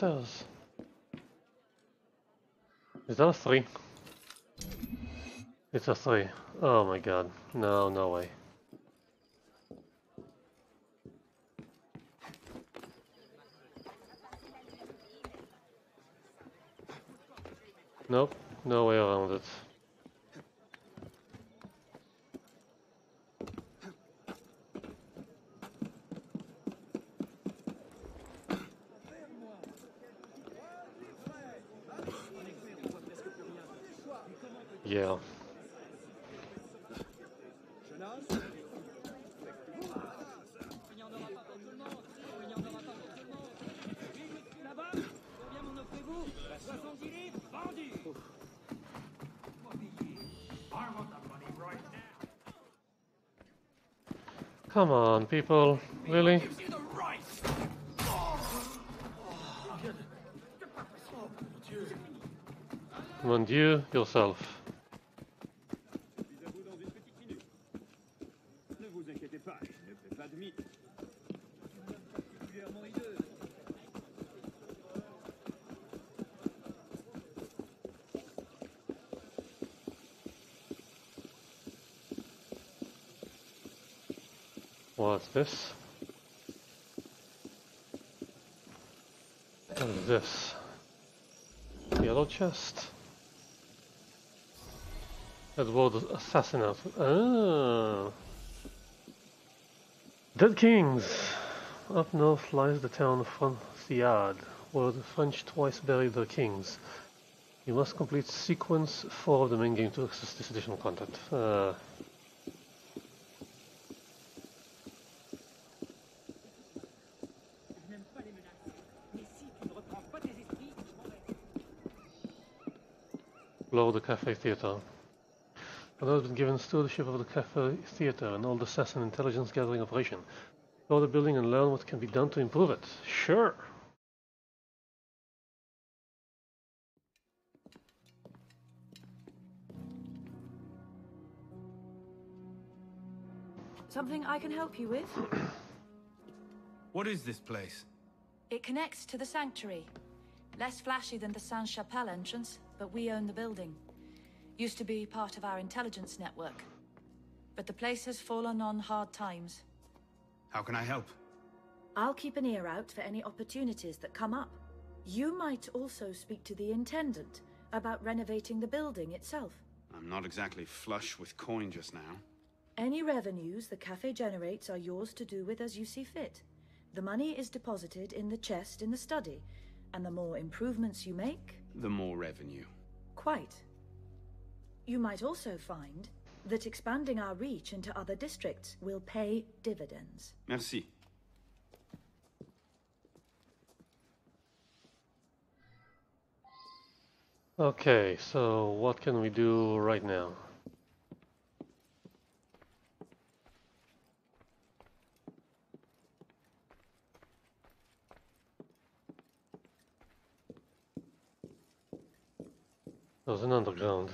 upstairs. Is that a three? It's a three. Oh my god. No, no way. Come on, people. Really? Mon Dieu, yourself. chest. Edward assassinate. Oh, Dead Kings! Up north lies the town of Franciade, where the French twice buried their kings. You must complete sequence 4 of the main game to access this additional content. Uh. Cafe Theatre. Although has been given stewardship of the Cafe Theatre, and an old assassin intelligence gathering operation. Explore the building and learn what can be done to improve it. Sure! Something I can help you with? <clears throat> What is this place? It connects to the sanctuary. Less flashy than the Sainte-Chapelle entrance, but we own the building. Used to be part of our intelligence network. But the place has fallen on hard times. How can I help? I'll keep an ear out for any opportunities that come up. You might also speak to the Intendant about renovating the building itself. I'm not exactly flush with coin just now. Any revenues the cafe generates are yours to do with as you see fit. The money is deposited in the chest in the study, and the more improvements you make, The more revenue. quite. You might also find that expanding our reach into other districts will pay dividends. Merci. Okay, so what can we do right now? There's an underground.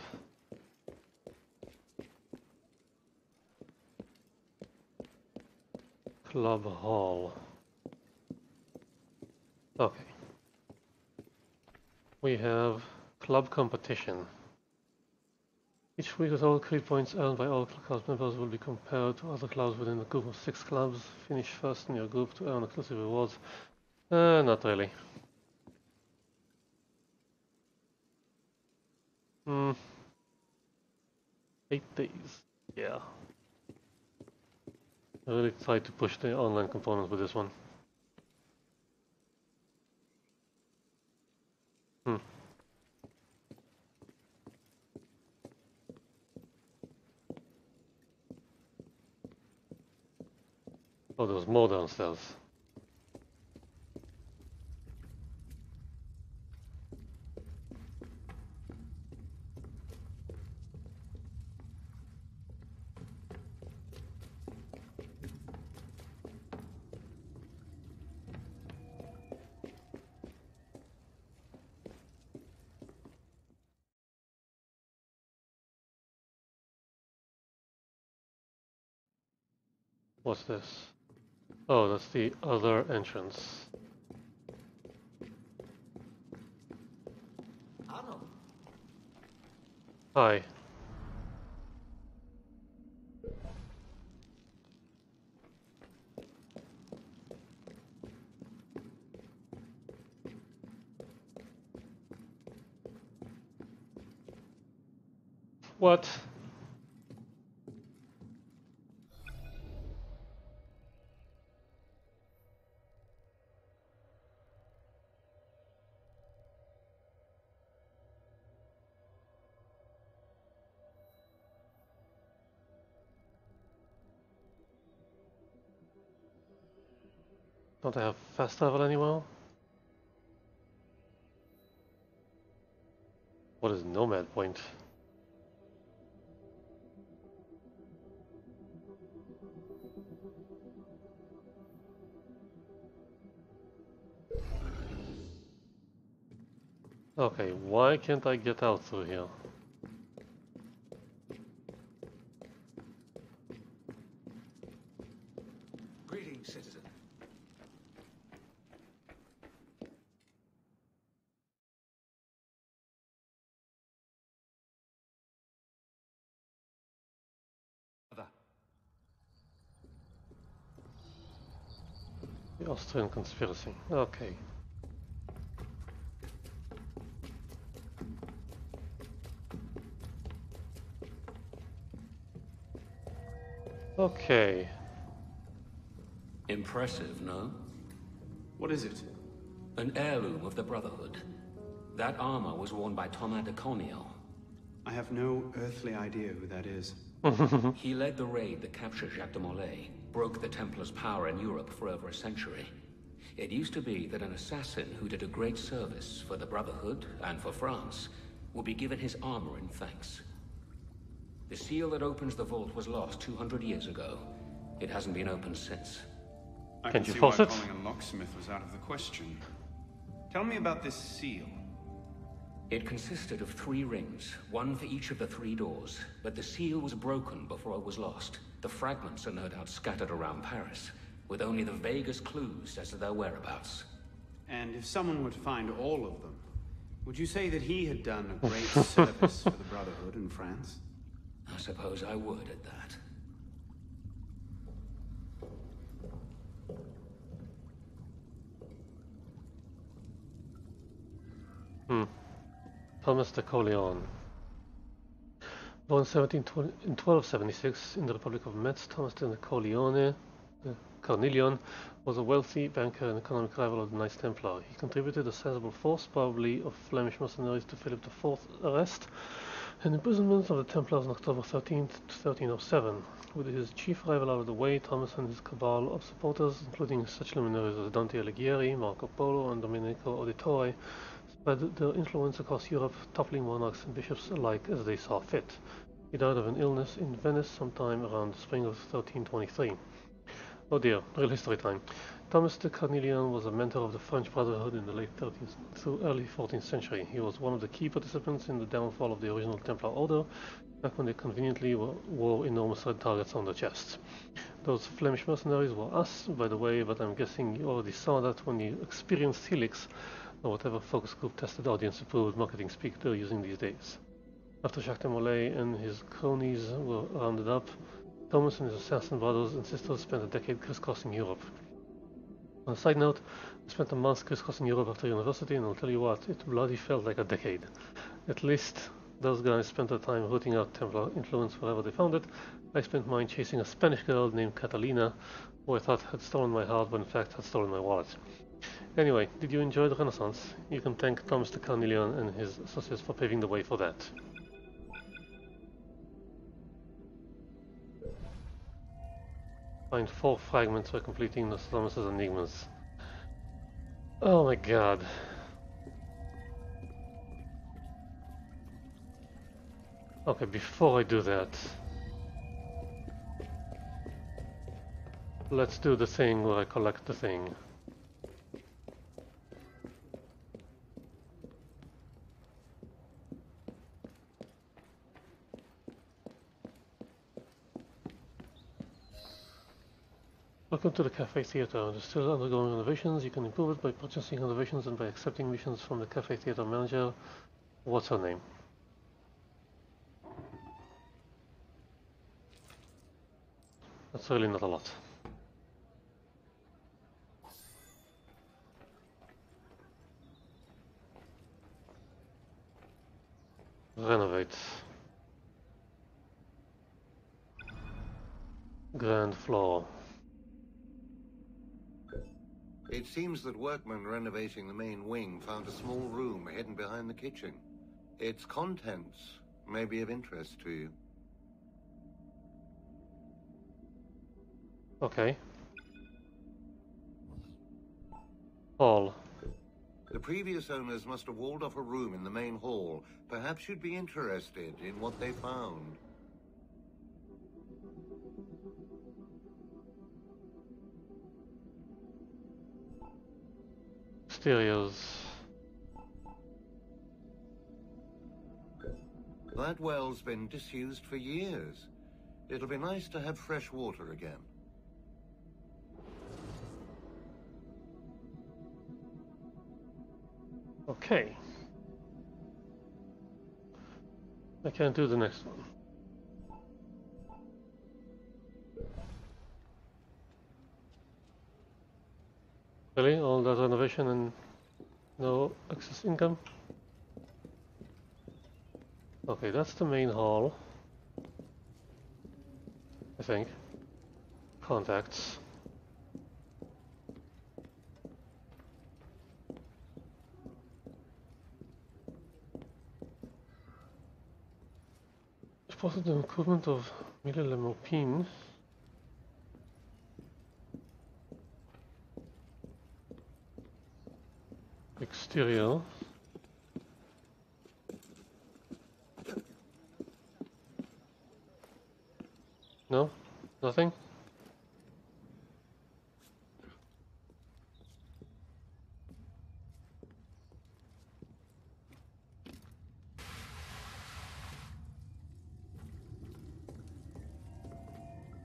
Club Hall. Okay. We have competition. Each week, all credit points earned by all club members will be compared to other clubs within the group of six clubs. Finish first in your group to earn exclusive rewards. Uh, not really. Hmm. Eight days. Yeah. I really tried to push the online component with this one. Hmm. Oh, there's more downstairs. What's this? Oh, that's the other entrance. Hi. What? Don't I have fast travel anymore? What is Nomad Point? Okay, why can't I get out through here? The conspiracy. Okay. Okay. Impressive, no? What is it? An heirloom of the Brotherhood. That armor was worn by Thomas de Carneillon. I have no earthly idea who that is. <laughs> he led the raid that captured Jacques de Molay, broke the Templars' power in Europe for over a century. It used to be that an assassin who did a great service for the Brotherhood and for France would be given his armor in thanks. The seal that opens the vault was lost 200 years ago. It hasn't been opened since. I Can can you see force why it? calling a locksmith was out of the question. Tell me about this seal. It consisted of three rings, one for each of the three doors, but the seal was broken before it was lost. The fragments are no doubt scattered around Paris, with only the vaguest clues as to their whereabouts. And if someone were to find all of them, would you say that he had done a great <laughs> service for the Brotherhood in France? I suppose I would at that. Hmm. Thomas de Corleone. Born 17, in 1276 in the Republic of Metz, Thomas de Corleone Carneillon was a wealthy banker and economic rival of the Knights Templar. He contributed a sizable force, probably of Flemish mercenaries, to Philip IV's arrest and imprisonment of the Templars on October 13th, 1307. With his chief rival out of the way, Thomas and his cabal of supporters, including such luminaries as Dante Alighieri, Marco Polo, and Domenico Auditore, spread their influence across Europe, toppling monarchs and bishops alike as they saw fit. He died of an illness in Venice sometime around the spring of 1323. Oh dear, real history time. Thomas de Carneillon was a mentor of the French Brotherhood in the late 13th through early 14th century. He was one of the key participants in the downfall of the original Templar Order, back when they conveniently wore enormous red targets on their chests. Those Flemish mercenaries were us, by the way, but I'm guessing you already saw that when you experienced Helix, or whatever focus group tested audience approved marketing speak they're using these days. After Jacques de Molay and his cronies were rounded up, Thomas and his assassin brothers and sisters spent a decade crisscrossing Europe. On a side note, I spent a month crisscrossing Europe after university, and I'll tell you what, it bloody felt like a decade. At least those guys spent their time rooting out Templar influence wherever they found it. I spent mine chasing a Spanish girl named Catalina, who I thought had stolen my heart, but in fact had stolen my wallet. Anyway, did you enjoy the Renaissance? You can thank Thomas de Carneillon and his associates for paving the way for that. Find four fragments for completing the Nostradamus' enigmas. Oh my god. Okay, before I do that, let's do the thing where I collect the thing. Welcome to the Cafe Theatre. It is still undergoing renovations. You can improve it by purchasing renovations and by accepting missions from the Cafe Theatre manager. What's her name? That's really not a lot. Renovate. Grand floor. It seems that workmen renovating the main wing found a small room hidden behind the kitchen. Its contents may be of interest to you. Okay. Hall. The previous owners must have walled off a room in the main hall. Perhaps you'd be interested in what they found. Stereos. That well's been disused for years. It'll be nice to have fresh water again. Okay. I can't do the next one. Really? All that renovation and no excess income? Okay, that's the main hall. I think. Contacts. Spotted the improvement of Mille Lemopine. Exterior. No? Nothing?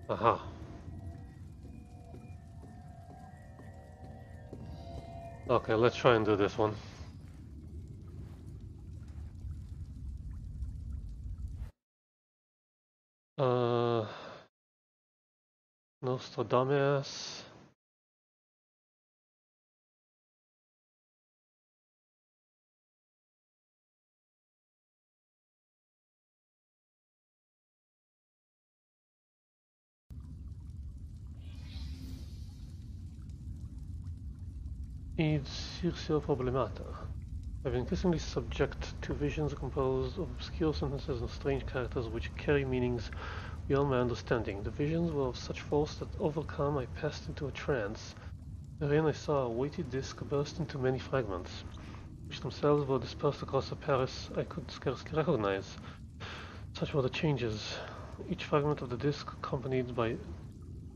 Aha. Okay, let's try and do this one. Uh. Id Circio Problemata. I've been increasingly subject to visions composed of obscure sentences and strange characters which carry meanings beyond my understanding. The visions were of such force that overcome I passed into a trance, wherein I saw a weighty disc burst into many fragments, which themselves were dispersed across a Paris I could scarcely recognize. Such were the changes, each fragment of the disc accompanied by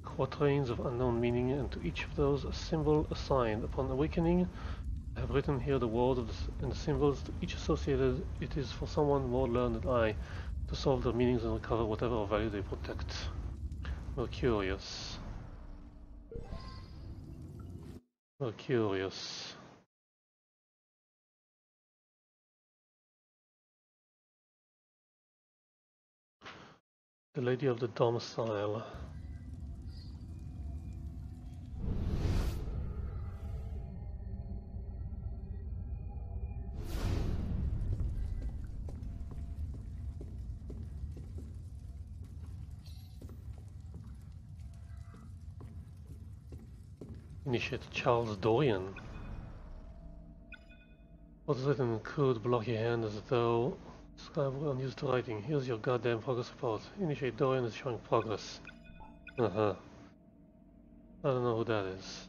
quatrains of unknown meaning, and to each of those a symbol assigned. Upon awakening, I have written here the words and the symbols to each associated. It is for someone more learned than I to solve their meanings and recover whatever value they protect. Mercurius. Mercurius. The Lady of the Domicile. Initiate Charles Dorian. What is written in block your hand as though scribe unused to writing. Here's your goddamn progress report. Initiate Dorian is showing progress. Uh-huh. I don't know who that is.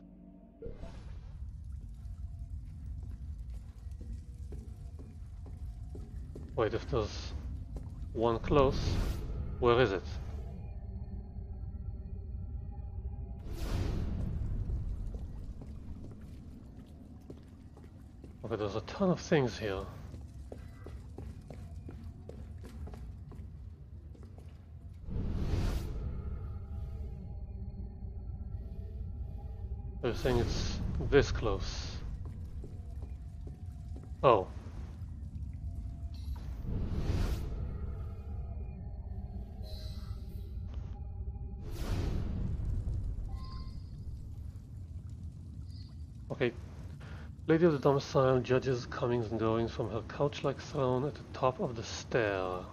Wait, if there's one close, where is it? Okay, there's a ton of things here. They're saying it's this close. Oh. Okay. Lady of the Domicile judges comings and goings from her couch-like throne at the top of the stair.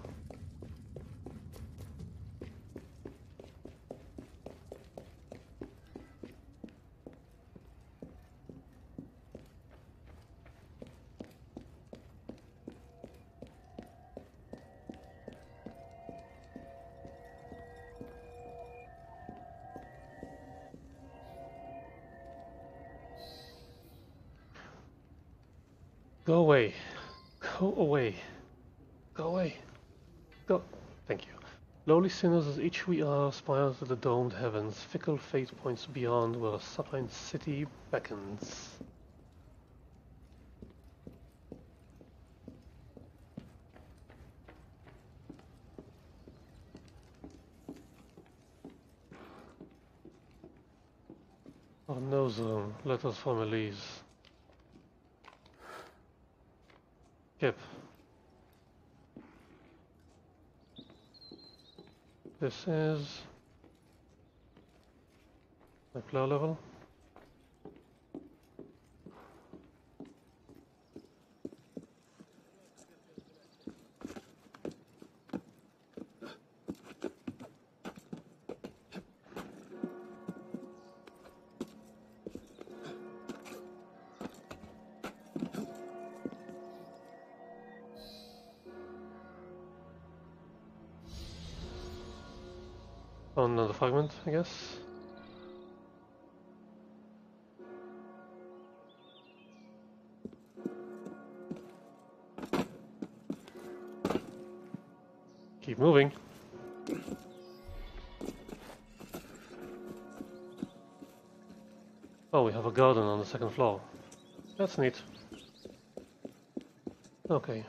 Sinners as each we are aspire to the domed heavens. Fickle fate points beyond where a supine city beckons. Arno's room. Letters from Elise. Kip. This is the player level. On another fragment, I guess. Keep moving. Oh, we have a garden on the second floor. That's neat. Okay.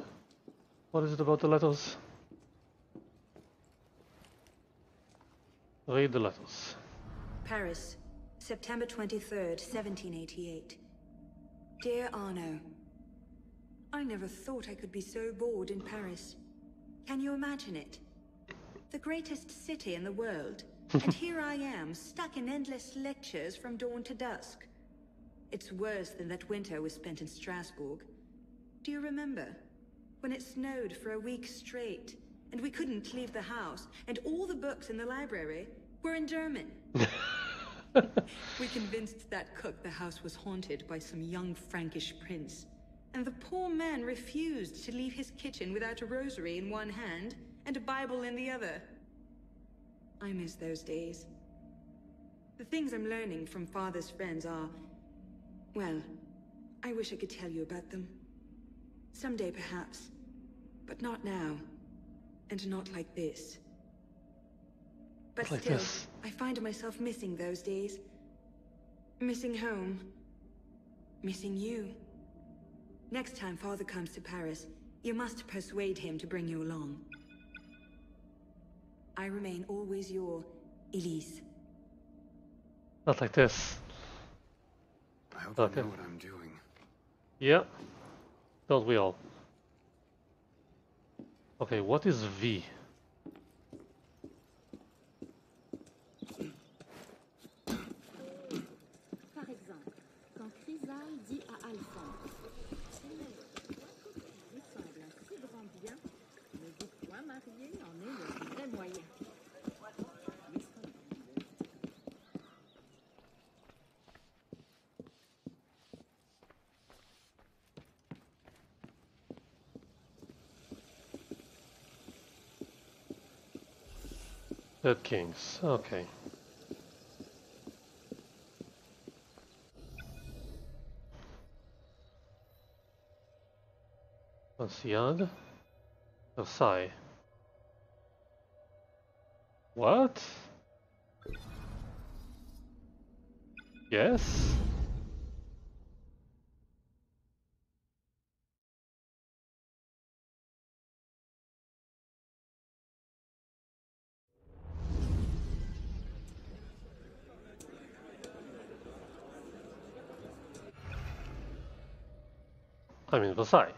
What is it about the letters? Read the letters. Paris, September 23rd, 1788. Dear Arno, I never thought I could be so bored in Paris. Can you imagine it? The greatest city in the world, <laughs> and here I am, stuck in endless lectures from dawn to dusk. It's worse than that winter we spent in Strasbourg. Do you remember? When it snowed for a week straight, and we couldn't leave the house, and all the books in the library were in German. <laughs> we convinced that cook the house was haunted by some young Frankish prince. And the poor man refused to leave his kitchen without a rosary in one hand and a Bible in the other. I miss those days. The things I'm learning from father's friends are... Well, I wish I could tell you about them. Someday, perhaps. But not now. And not like this. But Like still, this. I find myself missing those days. Missing home. Missing you. Next time father comes to Paris, you must persuade him to bring you along. I remain always your Elise. Not like this. I hope Okay. I know what I'm doing. Yeah. Don't we all? Okay, what is V? Par exemple, quand Chrysalde dit à Alphonse Seigneur, toi qui ressemble un si grand bien, ne vous point marier en est le vrai moyen. Dead Kings. Okay. Anciad. Versailles. What? Yes? I mean Versailles.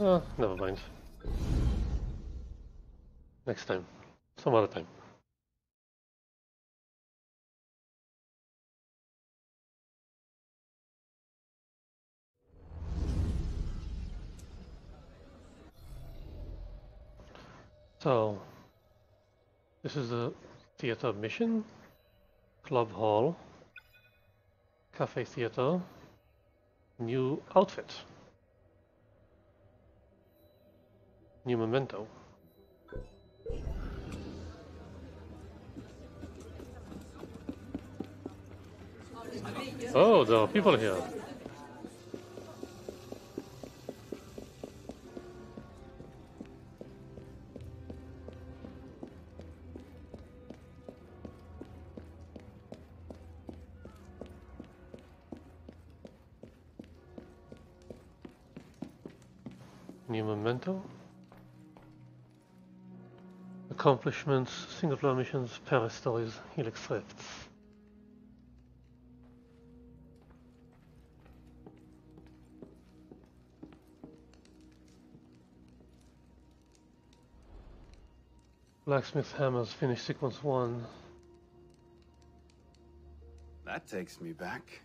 Oh, never mind. Next time. Some other time. So, this is the theater mission, club hall, cafe theater, new outfit, new memento. Oh, there are people here. Accomplishments, single player missions, Paris stories, Helix Rifts. Blacksmith hammers, finish sequence one. That takes me back.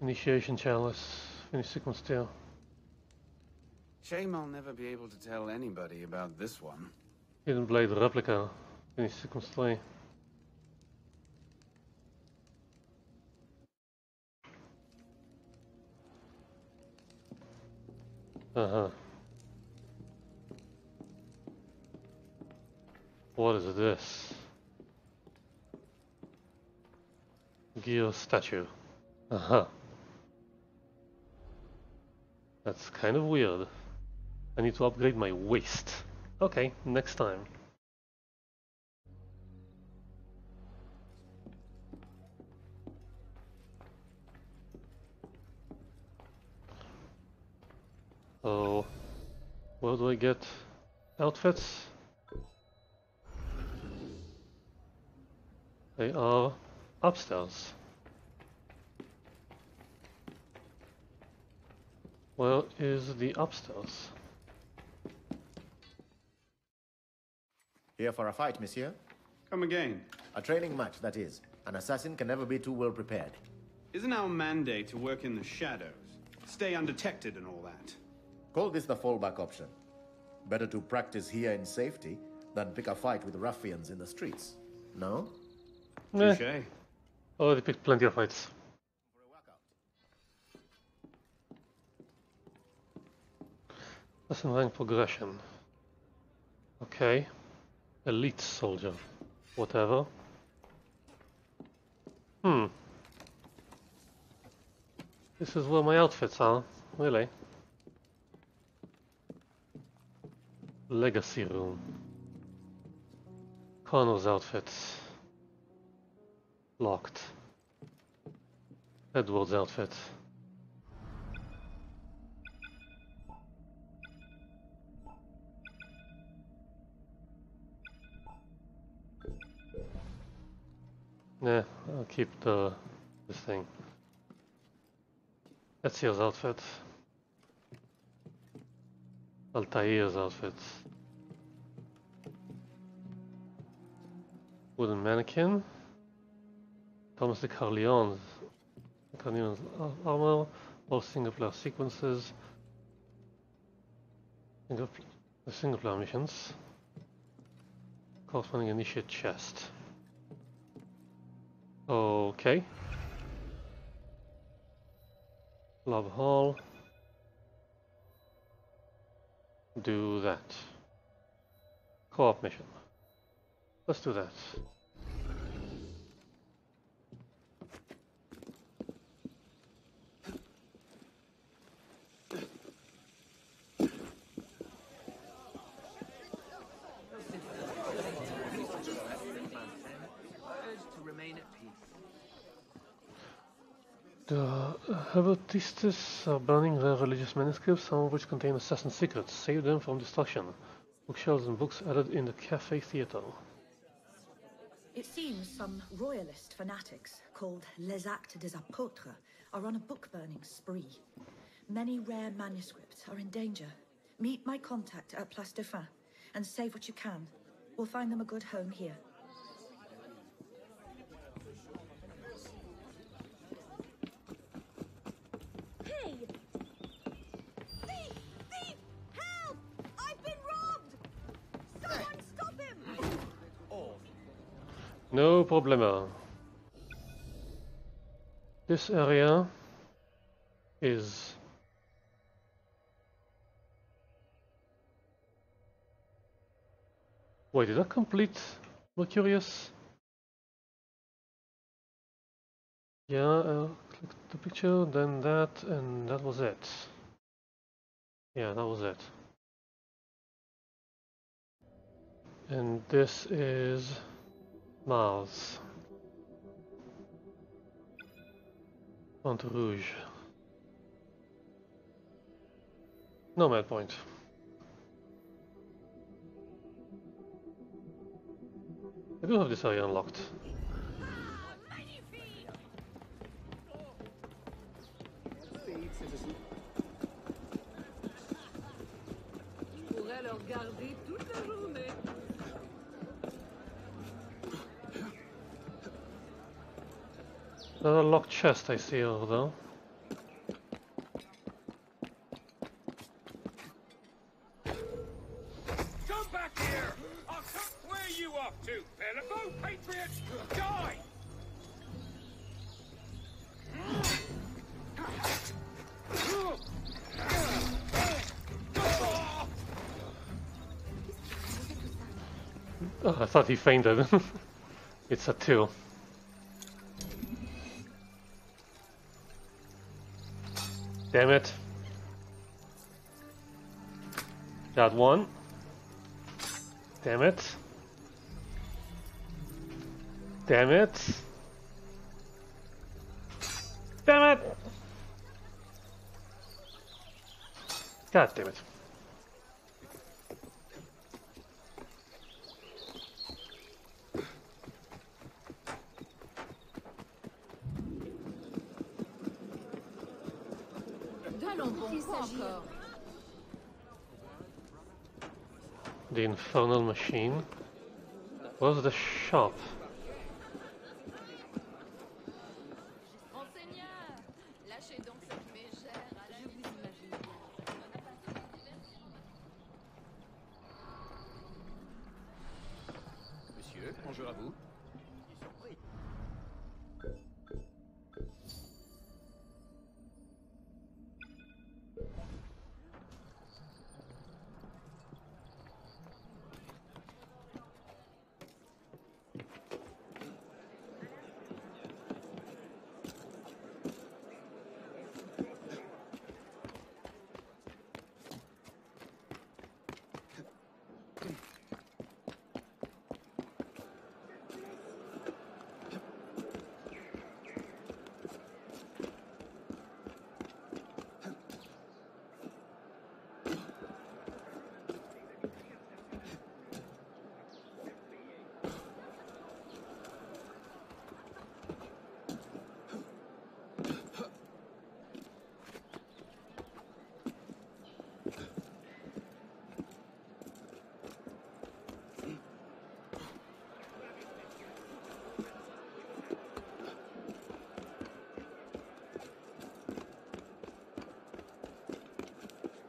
Initiation chalice, finish sequence two. Shame I'll never be able to tell anybody about this one. Hidden Blade replica. Finish sequence 3. Uh-huh. What is this? Gear statue. Uh-huh. That's kind of weird. I need to upgrade my waist. Okay, next time. So, where do I get outfits? They are upstairs. Where is the upstairs? Here for a fight, monsieur? Come again. A training match, that is. An assassin can never be too well prepared. Isn't our mandate to work in the shadows? Stay undetected and all that? Call this the fallback option. Better to practice here in safety than pick a fight with ruffians in the streets. No? Meh. Oh, they picked plenty of fights. Lesson rank progression. Okay. Elite soldier. Whatever. Hmm. This is where my outfits are. Really? Legacy room. Connor's outfits. Locked. Edward's outfit. Yeah, I'll keep the this thing. Ezio's outfit. Altair's outfit. Wooden mannequin. Thomas de Carneillon's Carneillon's ar- armor. All single player sequences. Single, single player missions. Corresponding initiate chest. Okay. Love hall. Do that. Co-op mission. Let's do that. The Hébertistes are burning their religious manuscripts, some of which contain assassin secrets. Save them from destruction. Bookshelves and books added in the cafe theater. It seems some royalist fanatics called Les Actes des Apôtres are on a book burning spree. Many rare manuscripts are in danger. Meet my contact at Place Dauphine and save what you can. We'll find them a good home here. No problema. This area is Wait, did I complete Mercurius? Yeah, uh, click the picture, then that, and that was it. Yeah, that was it. And this is Mars. Pont Rouge. Nomad Point. I do have this area unlocked. Je pourrais le regarder toute la journée. Another locked chest I see over there. Come back here! I'll off to, Bellabo, patriots! Die! Oh, I thought he fainted. <laughs> it's a two. Damn it. Got one. Damn it. Damn it. Damn it! God damn it. The infernal machine. Where's the shop?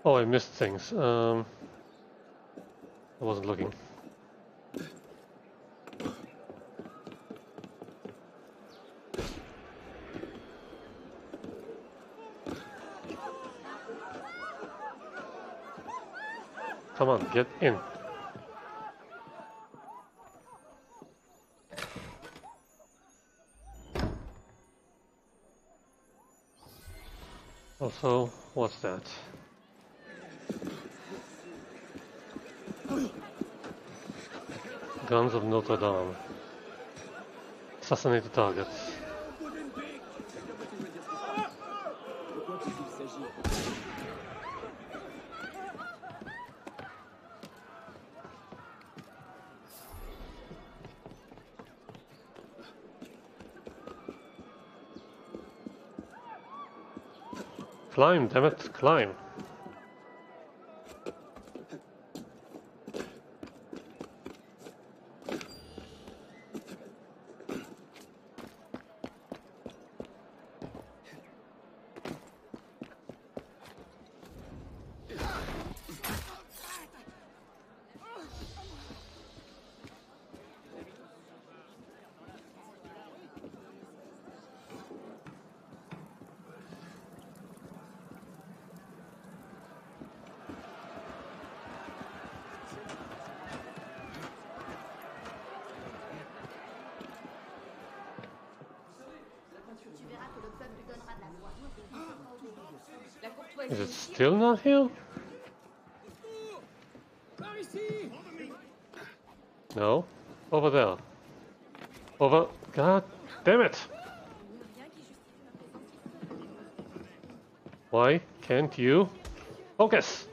Oh, I missed things. Um, I wasn't looking. Come on, get in. Also, what's that? Guns of Notre Dame. Assassinate the targets. Climb, damn it, climb. Is it here? No. Over there. Over. God damn it! Why can't you focus?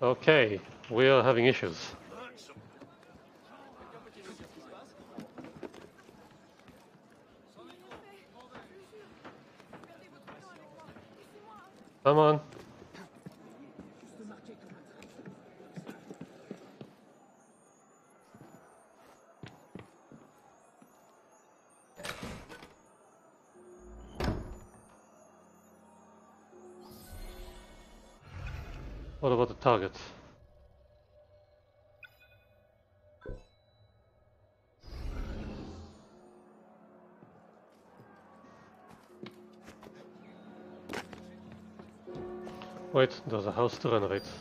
Okay, we are having issues. There's a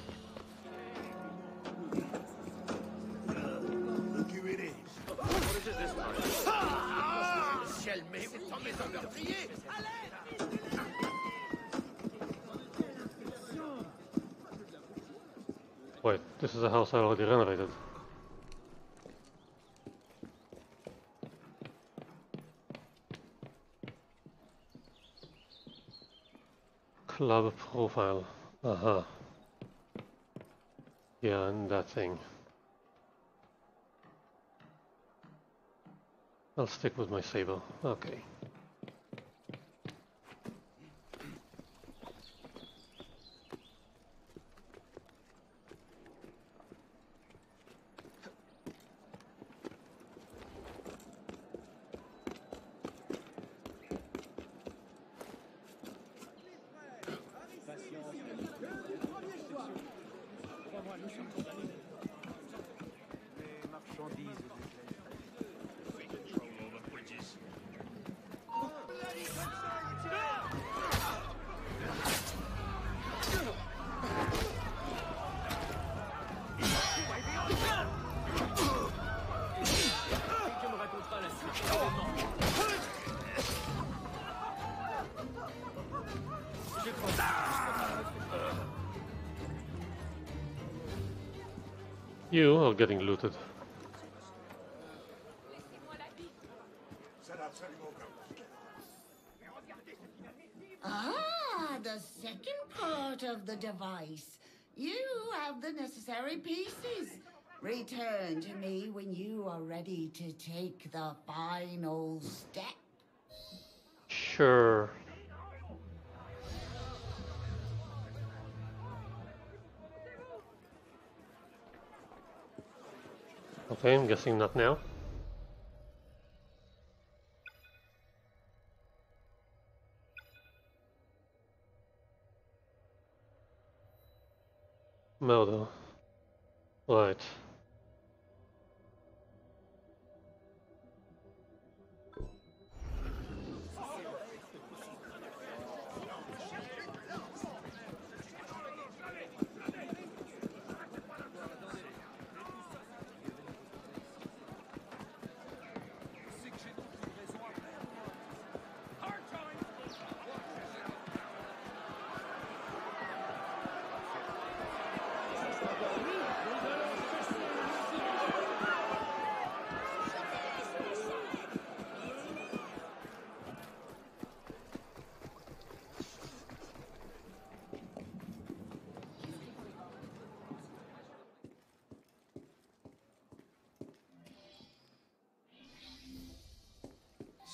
stick with my saber. Okay. Guessing not now. Murder. Right.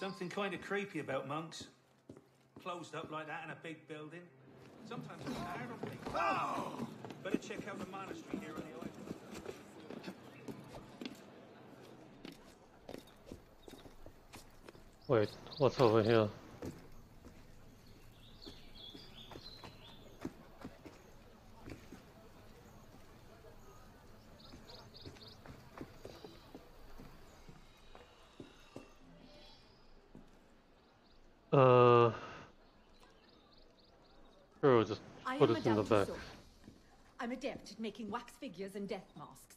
Something kind of creepy about monks. Closed up like that in a big building. Sometimes it's hard on people. Oh! Better check out the monastery here on the island. Wait, what's over here? Uh, sure, just I put am it in the Madame back. Tussaud. I'm adept at making wax figures and death masks.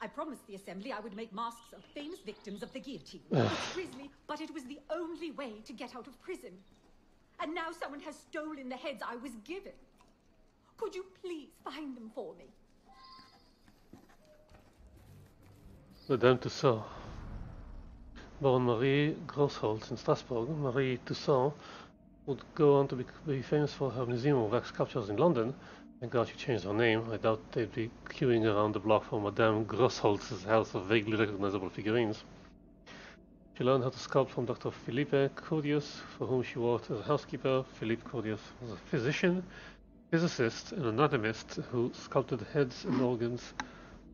I promised the assembly I would make masks of famous victims of the guillotine. It's grisly, but it was the only way to get out of prison. And now someone has stolen the heads I was given. Could you please find them for me? Madame Tussaud. Baron Marie Grosholtz in Strasbourg, Marie Tussaud would go on to be, be famous for her museum of wax sculptures in London. Thank God she changed her name. I doubt they'd be queuing around the block for Madame Grosholtz's house of vaguely recognizable figurines. She learned how to sculpt from Dr. Philippe Curtius, for whom she worked as a housekeeper. Philippe Curtius was a physician, physicist, and anatomist who sculpted heads and organs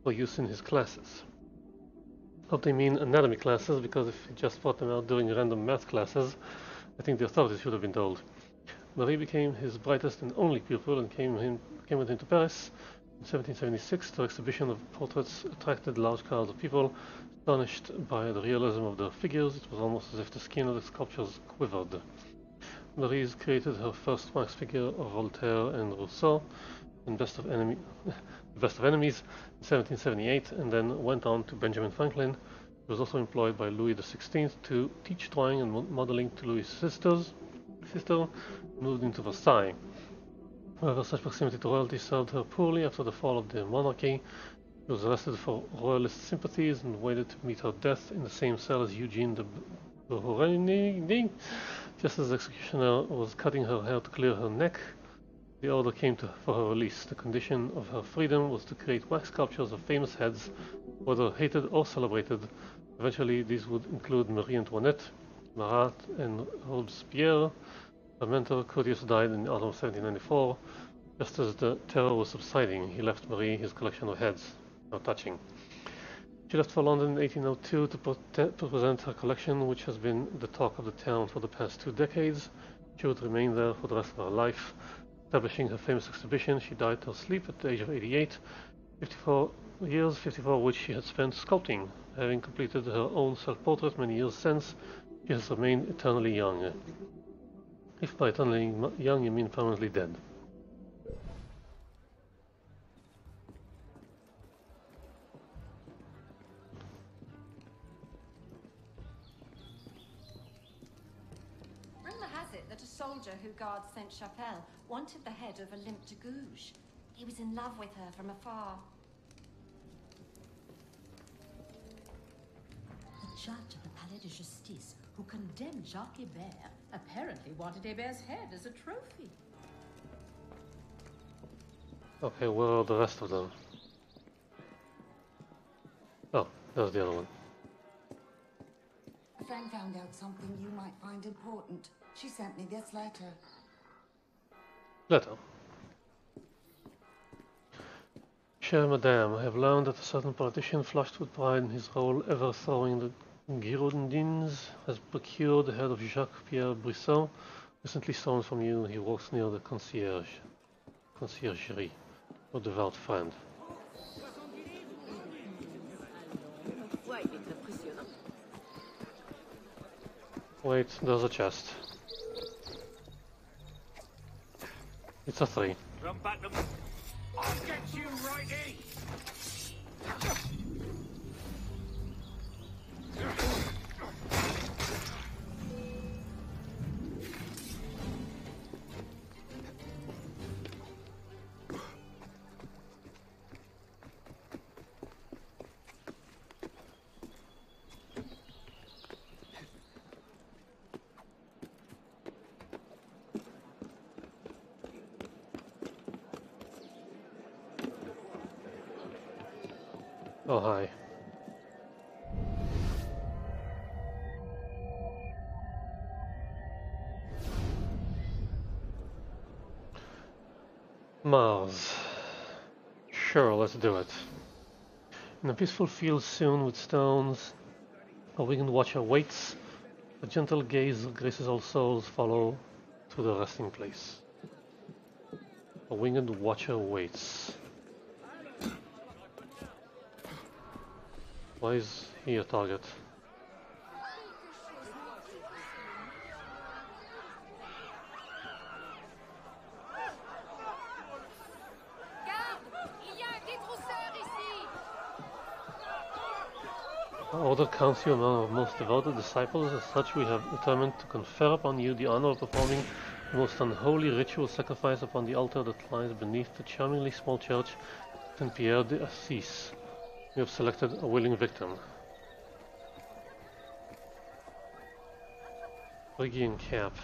for use in his classes. Not they mean anatomy classes, because if he just brought them out during random math classes, I think the authorities should have been told. Marie became his brightest and only pupil and came, him, came with him to Paris. In 1776, the exhibition of portraits attracted large crowds of people. Astonished by the realism of the figures, it was almost as if the skin of the sculptures quivered. Maryse created her first wax figure of Voltaire and Rousseau in Best of, Enemy, <laughs> Best of Enemies in 1778 and then went on to Benjamin Franklin. He was also employed by Louis XVI to teach drawing and modeling to Louis' sisters, sister, moved into Versailles. However, such proximity to royalty served her poorly after the fall of the monarchy. She was arrested for royalist sympathies and waited to meet her death in the same cell as Eugene de Beauharnais. Just as the executioner was cutting her hair to clear her neck, the order came to, for her release. The condition of her freedom was to create wax sculptures of famous heads, whether hated or celebrated. Eventually, these would include Marie Antoinette, Marat, and Robespierre. Her mentor, Curtius, died in autumn of 1794. Just as the terror was subsiding, he left Marie his collection of heads, now touching. She left for London in 1802 to, to present her collection, which has been the talk of the town for the past two decades. She would remain there for the rest of her life. Establishing her famous exhibition, she died her sleep at the age of 88, 54 years, 54 of which she had spent sculpting. Having completed her own self-portrait many years since, she has remained eternally young. If by eternally young you mean permanently dead. Rumor has it that a soldier who guards Sainte-Chapelle wanted the head of Olympe de Gouges. He was in love with her from afar. The judge of the Palais de Justice, who condemned Jacques Hébert, apparently wanted Hébert's head as a trophy. Okay, where are the rest of them? Oh, there's the other one. A friend found out something you might find important. She sent me this letter. Letter. Cher Madame, I have learned that a certain politician flushed with pride in his role ever throwing the Girondins has procured the head of Jacques-Pierre Brissot, recently stolen from you. He works near the concierge, conciergerie, your devout friend. Wait, there's a chest. It's a three. Run back them. I'll get you, righty! Oh, Thank you. Peaceful field soon with stones, a winged watcher waits. A gentle gaze graces all souls follow to the resting place. A winged watcher waits. Why is he a target? Our order counts you among our most devoted disciples, as such we have determined to confer upon you the honor of performing the most unholy ritual sacrifice upon the altar that lies beneath the charmingly small church Saint Pierre de Assis. We have selected a willing victim. Phrygian cap.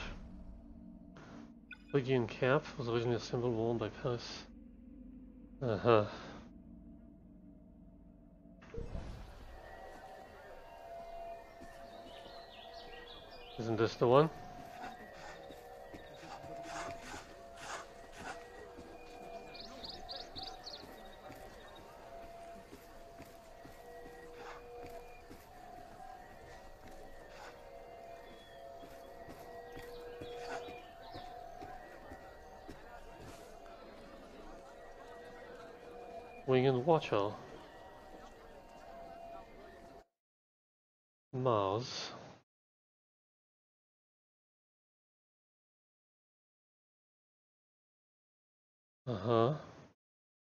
Phrygian cap was originally a symbol worn by Paris. Uh-huh. Isn't this the one? Winged Watcher. Mars. Uh-huh.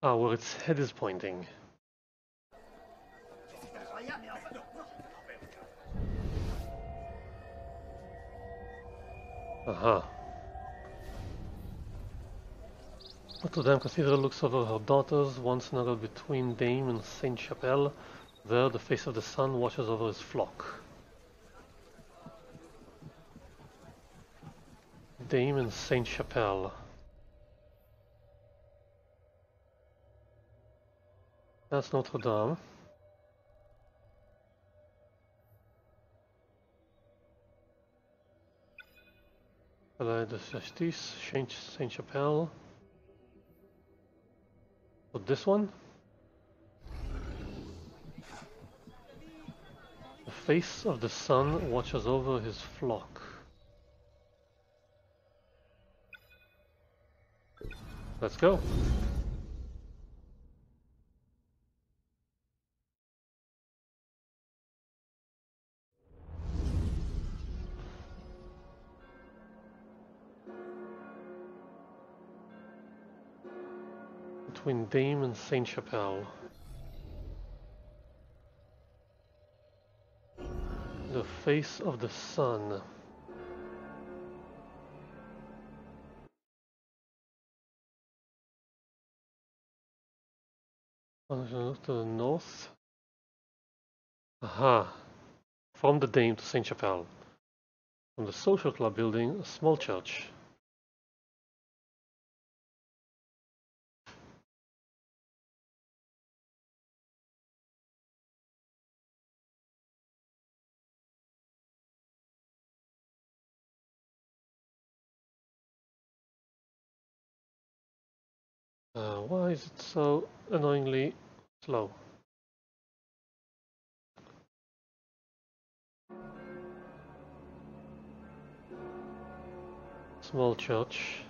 Ah, where its head is pointing. Uh-huh. Notre Dame Cathedral looks over her daughters, once snuggled between Dame and Saint Chapelle. There, the face of the sun watches over his flock. Dame and Saint Chapelle. That's Notre Dame. Palais de Justice, Saint Chapelle. But this one? The face of the sun watches over his flock. Let's go. Between Dame and Saint Chapelle. The face of the sun. To the north. Aha. From the Dame to Saint Chapelle. From the social club building, a small church. Why is it so annoyingly slow? Small church.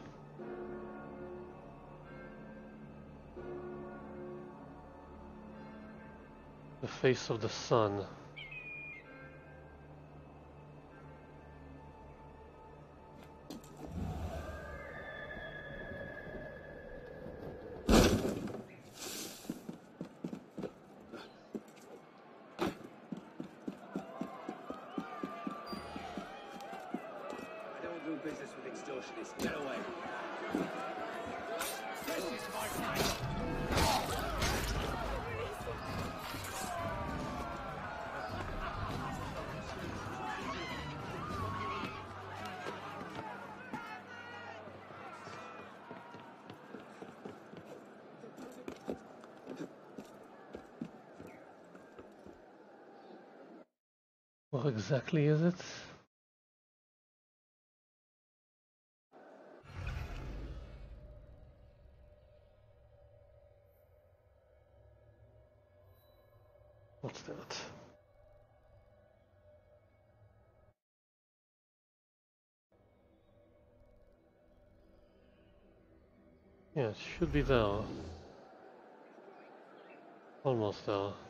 The face of the sun. Exactly is it? What's that? Yeah, it should be there. Almost there.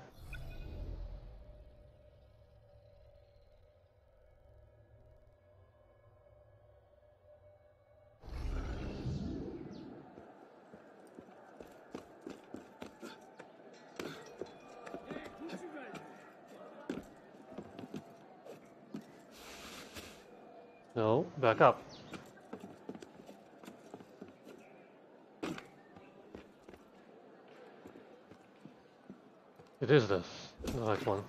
Back up. It is this, the right one.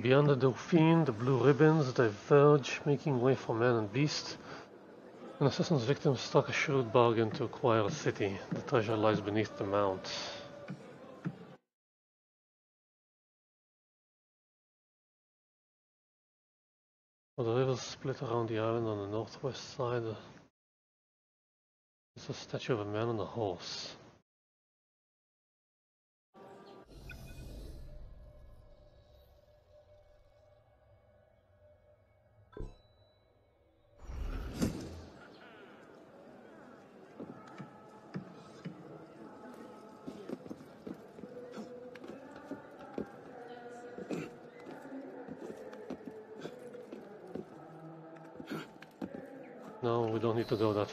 Beyond the Dauphine, the blue ribbons diverge, making way for man and beast. An assassin's victim struck a shrewd bargain to acquire a city. The treasure lies beneath the mount. Well, the rivers split around the island on the northwest side. There's a statue of a man on a horse.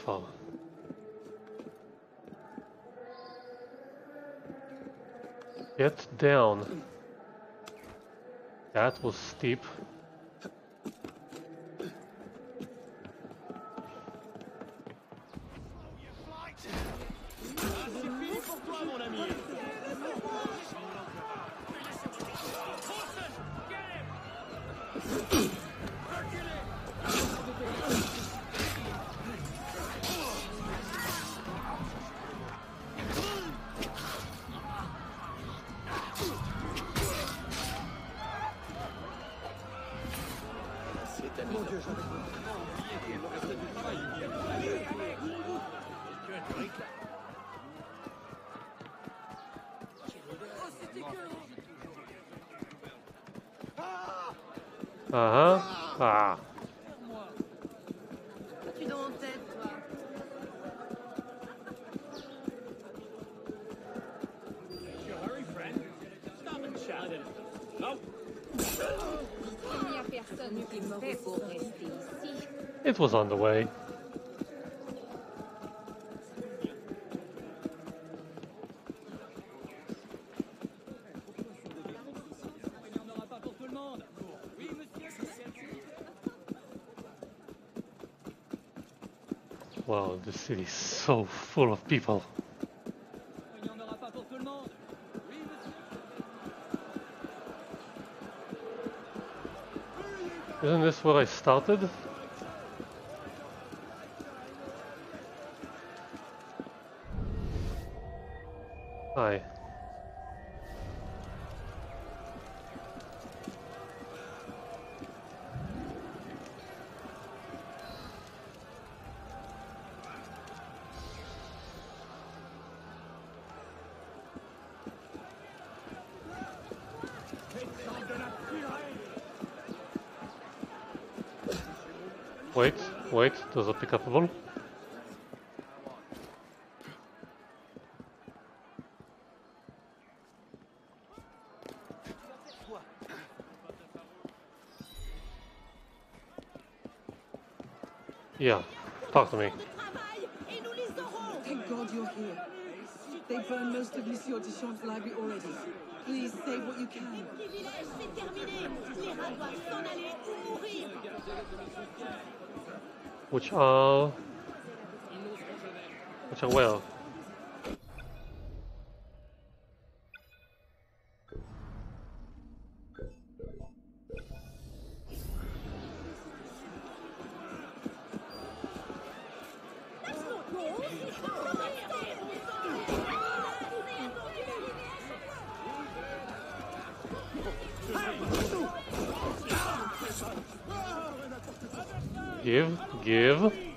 Far. Get down. That was steep. Oui, monsieur, c'est Wow, the city is so full of people. Isn't this where I started? Yeah, talk to me. Thank God you're here. They burned most of Monsieur Deschamps' library already. Please save what you can. Which are... Which are where? Give, give.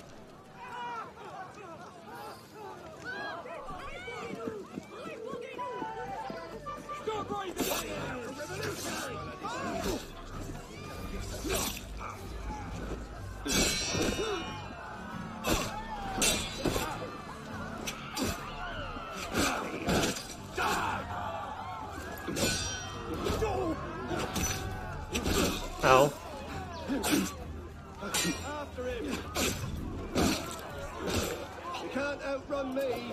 Me!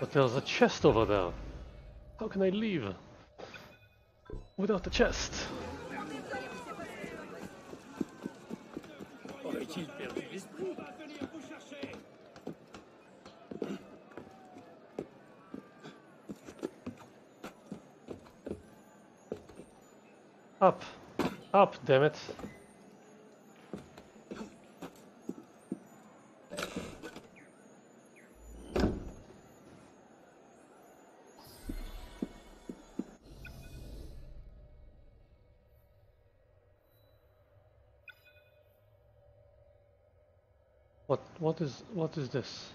But there's a chest over there. How can I leave? Without the chest. Up. Up, damn it. What what is what is this?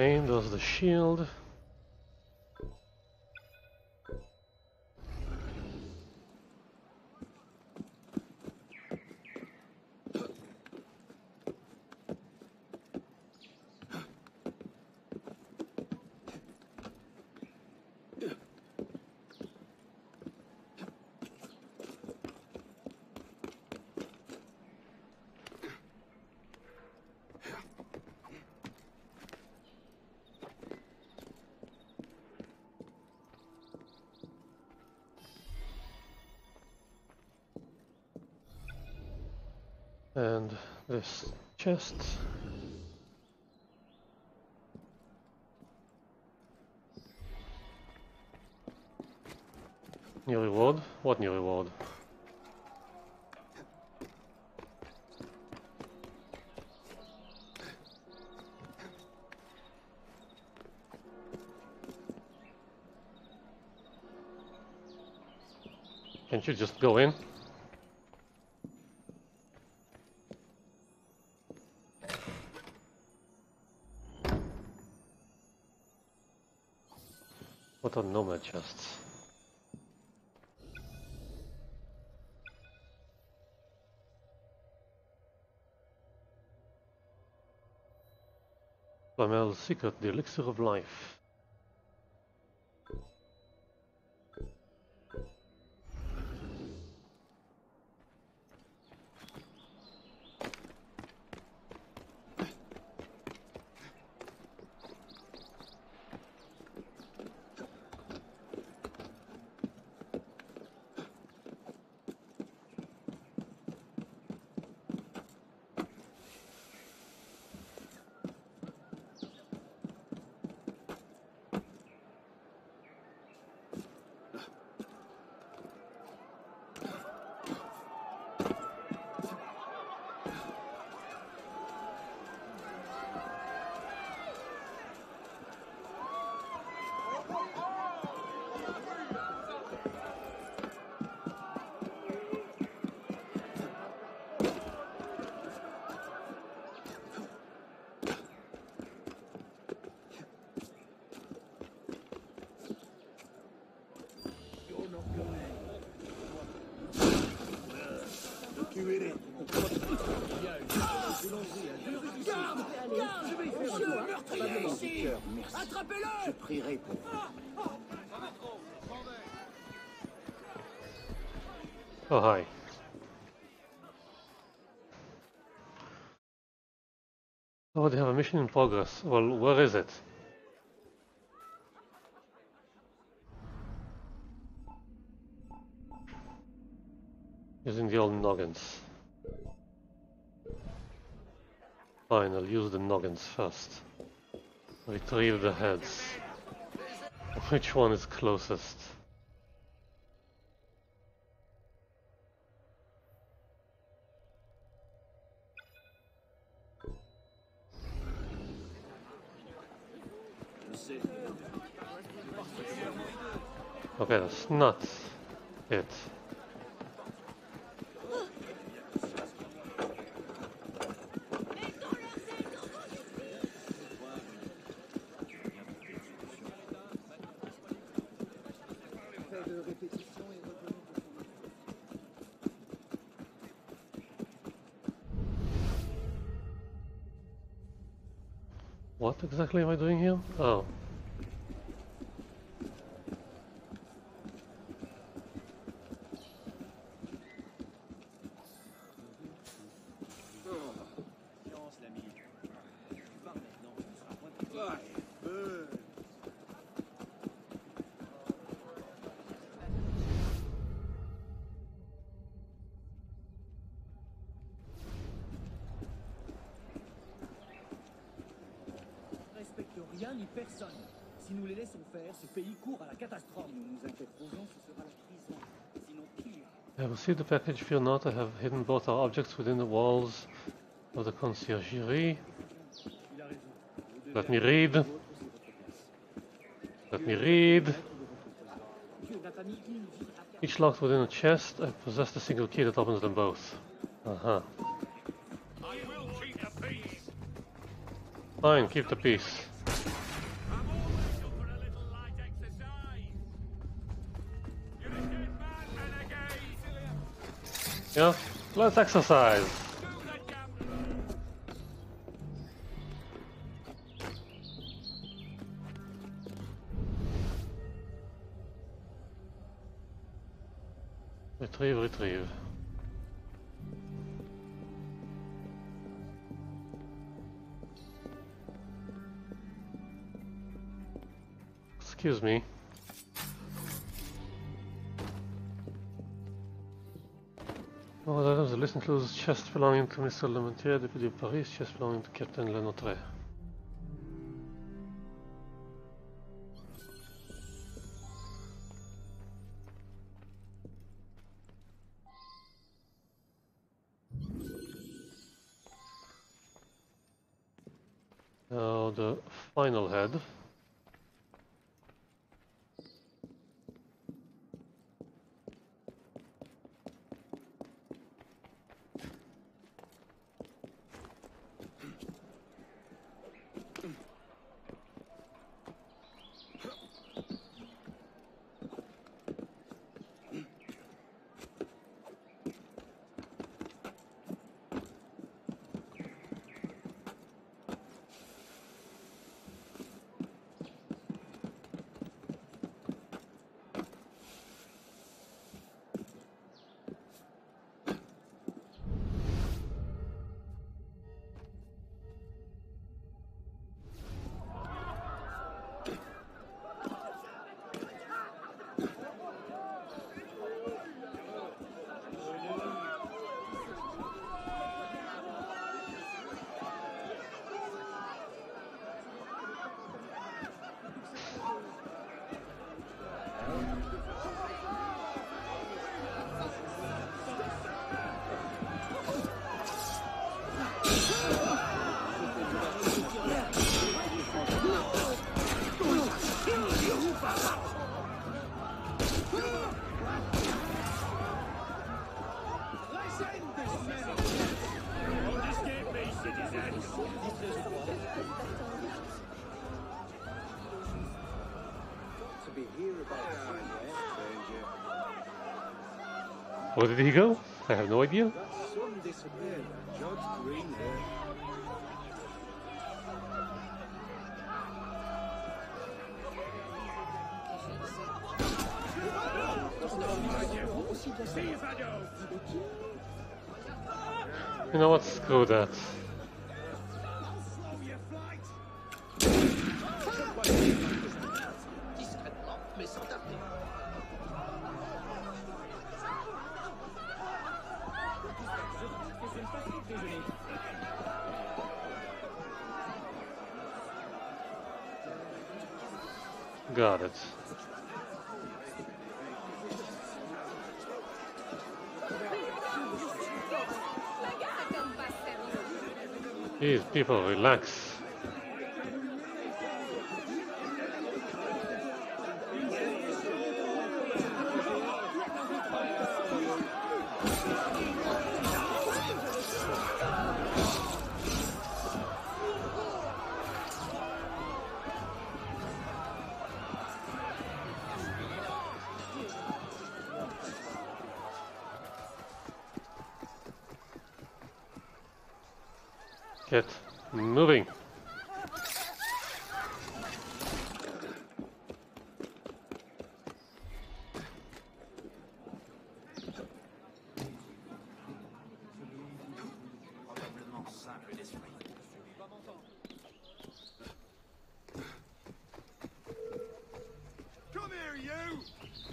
Okay, there's the shield. And this chest. New reward? What new reward? Can't you just go in? Nomad chests? Flamel's secret, the elixir of life. Oh, they have a mission in progress. Well, where is it? Using the old noggins. Fine, I'll use the noggins first. Retrieve the heads. Which one is closest? Not it. Ce pays court à la catastrophe. Si nous nous interposons, ce sera la prison. Sinon pire. I will see the package. Fear not, I have hidden both our objects within the walls of the conciergerie. Let me read. Let me read. Each locked within a chest. I possess the single key that opens them both. Uh huh. Fine, keep the peace. Let's exercise. Retrieve, retrieve. Excuse me. Includes chest belonging to Mr. Lementier, Deputy Paris, chest belonging to Captain Lenotre. Where did he go? I have no idea. You know what? Screw that. Got it. Please, people, relax. Get moving.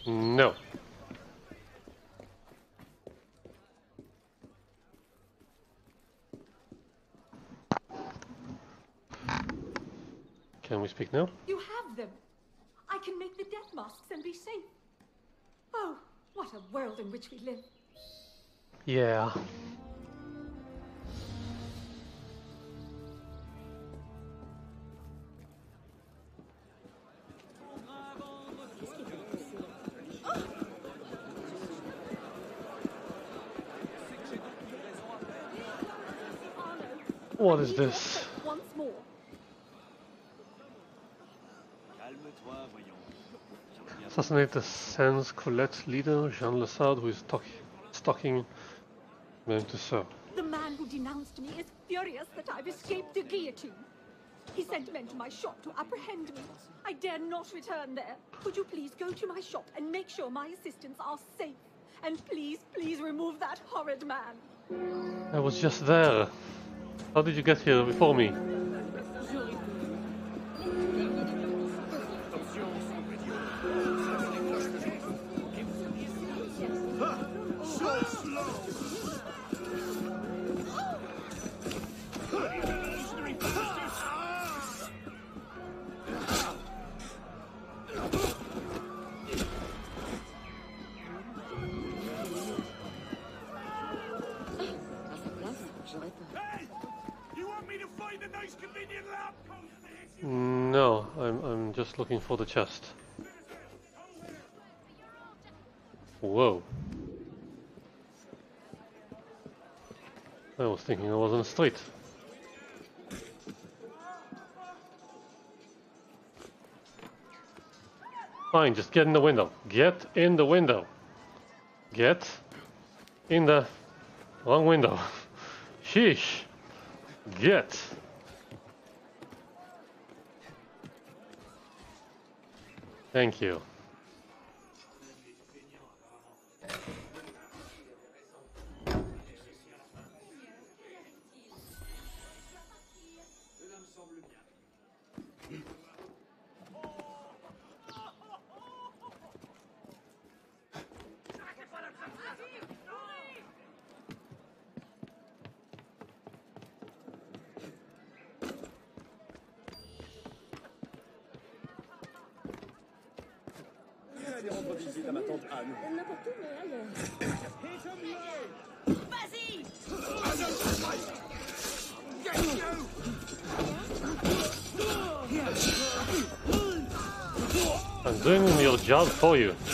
No. Can we speak now? You have them. I can make the death masks and be safe. Oh, what a world in which we live. Yeah. What is this? Once more. Calme-toi, voyons. Assassinate the Sans Culotte leader, Jean Lessard, who is talk- stalking going to serve. The man who denounced me is furious that I've escaped the guillotine. He sent men to my shop to apprehend me. I dare not return there. Could you please go to my shop and make sure my assistants are safe? And please, please remove that horrid man. I was just there. How did you get here before me? Looking for the chest. Whoa. I was thinking I was on the street. Fine, just get in the window. Get in the window. Get in the wrong window. <laughs> Sheesh. Get. Thank you. Job for you.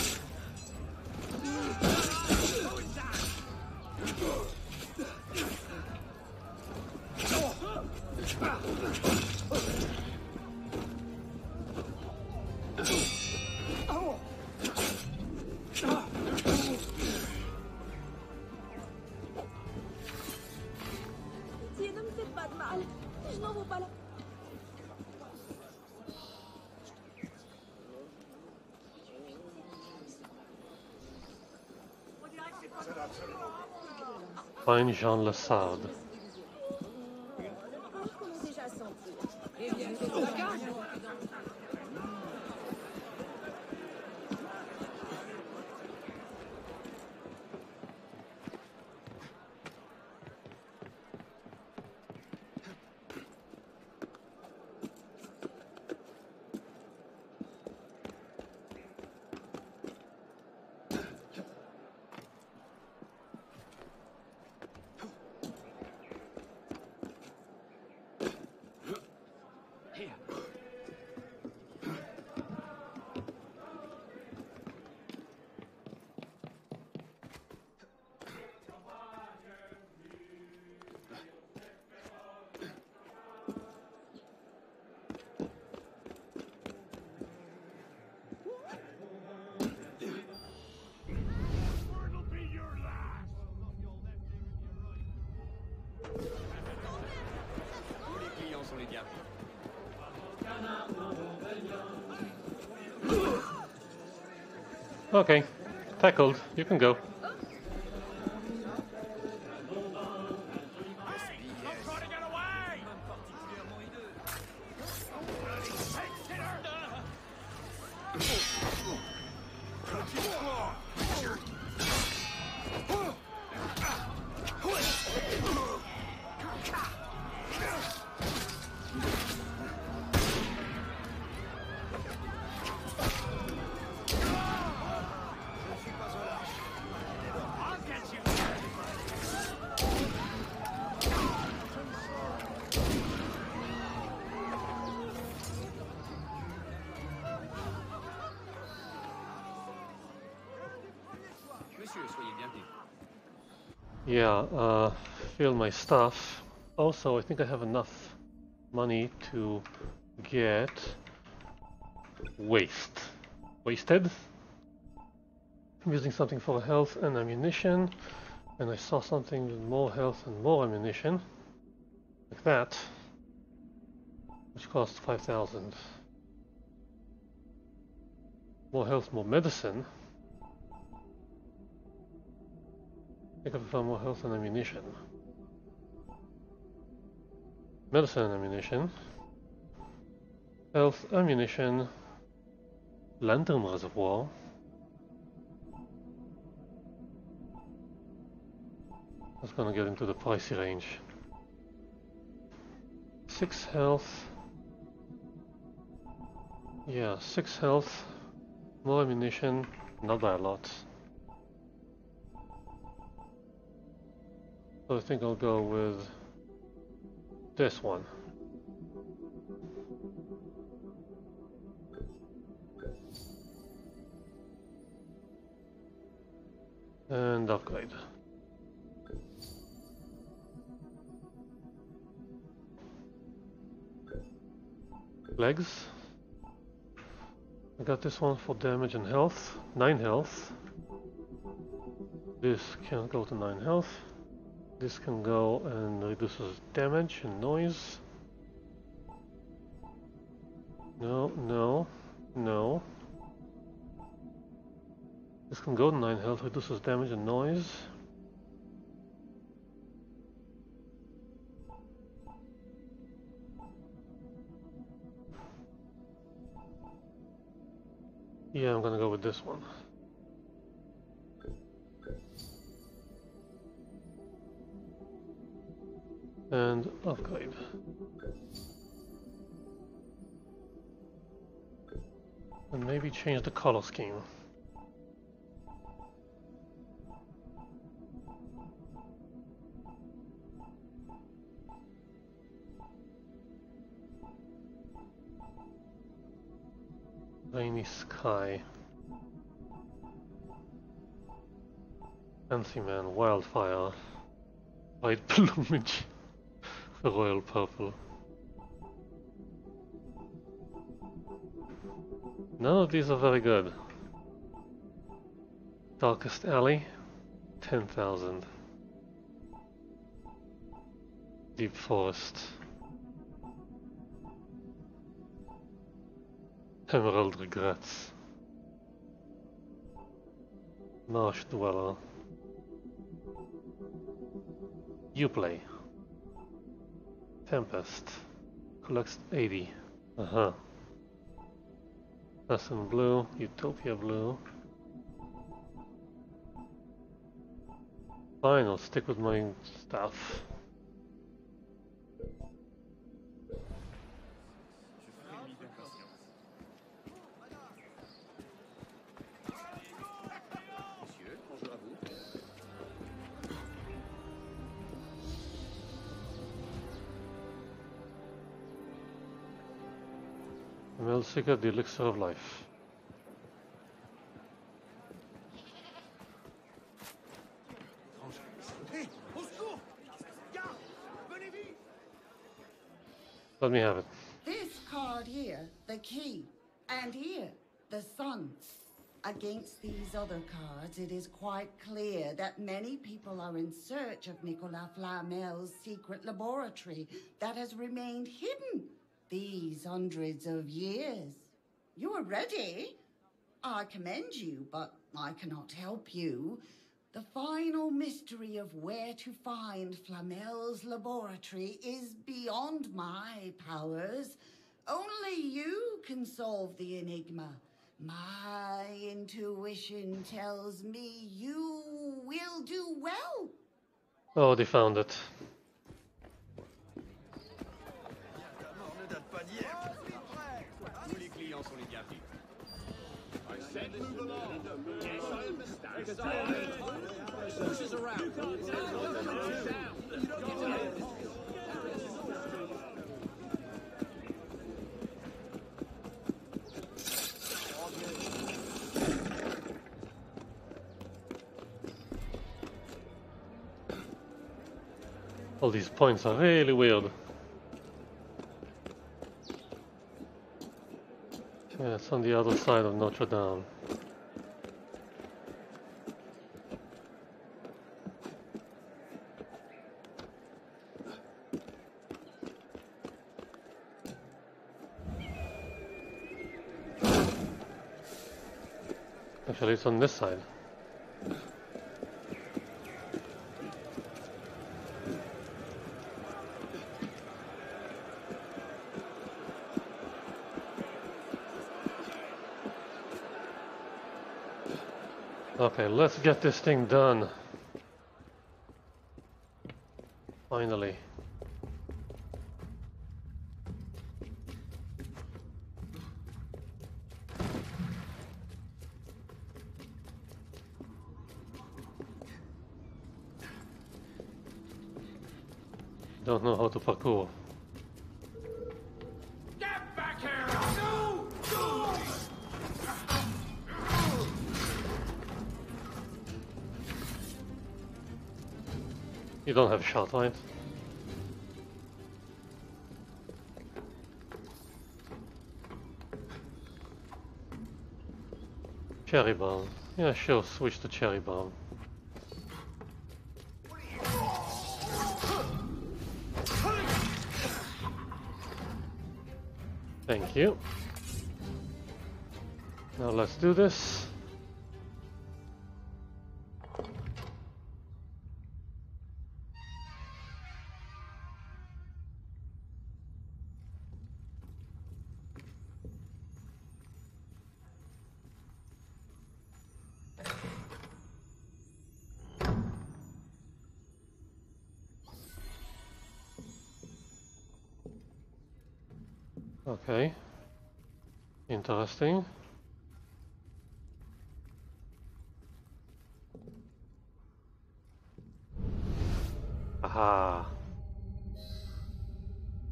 Jean Lassard. Tackled. You can go. Yeah, uh, fill my stuff. Also, I think I have enough money to get waste. Wasted? I'm using something for health and ammunition, and I saw something with more health and more ammunition, like that, which costs 5,000. More health, more medicine. I think I found more health and ammunition. Medicine and ammunition. Health, ammunition, lantern reservoir. That's gonna get into the pricey range. Six health. Yeah, six health, more ammunition, not by a lot. I think I'll go with this one. And upgrade. Legs. I got this one for damage and health. 9 health. This can go to 9 health. This can go and reduces damage and noise. No, no, no. This can go to 9 health, reduces damage and noise. Yeah, I'm gonna go with this one. And upgrade. And maybe change the color scheme. Rainy sky. Fancy man, wildfire. White plumage. Royal purple. None of these are very good. Darkest alley, 10,000. Deep forest. Emerald regrets. Marsh dweller. You play. Tempest. Collects 80. Uh-huh. In blue. Utopia blue. Fine, I'll stick with my stuff. The elixir of life. Let me have it. This card here, the key, and here, the sun. Against these other cards, it is quite clear that many people are in search of Nicolas Flamel's secret laboratory that has remained hidden these hundreds of years. You are ready. I commend you, but I cannot help you. The final mystery of where to find Flamel's laboratory is beyond my powers. Only you can solve the enigma. My intuition tells me you will do well. Oh, they found it. All these points are really weird. Yeah, it's on the other side of Notre Dame. It's on this side. Okay, let's get this thing done. Finally. Don't know how to parkour. Get back here! No! No! You don't have shot, right? Cherry bomb. Yeah, sure, switch to cherry bomb. Now let's do this. Interesting. Aha.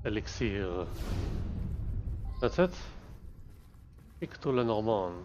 Elixir. That's it? Picto Lenormand.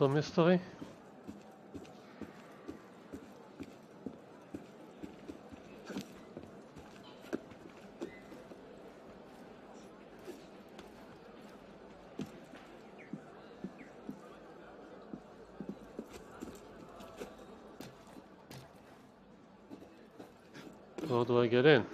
Review your murder mystery. How do I get in?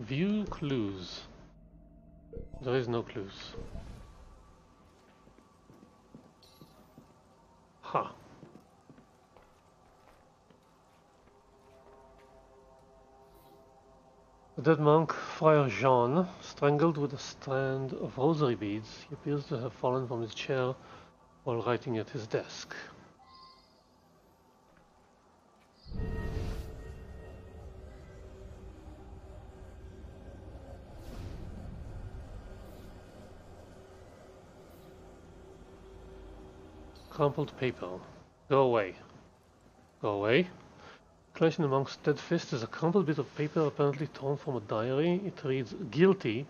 View clues. There is no clues. Ha. The dead monk, Friar Jean, strangled with a strand of rosary beads. He appears to have fallen from his chair while writing at his desk. Crumpled paper. Go away. Go away. The monk's dead fist is a crumpled bit of paper apparently torn from a diary. It reads, Guilty.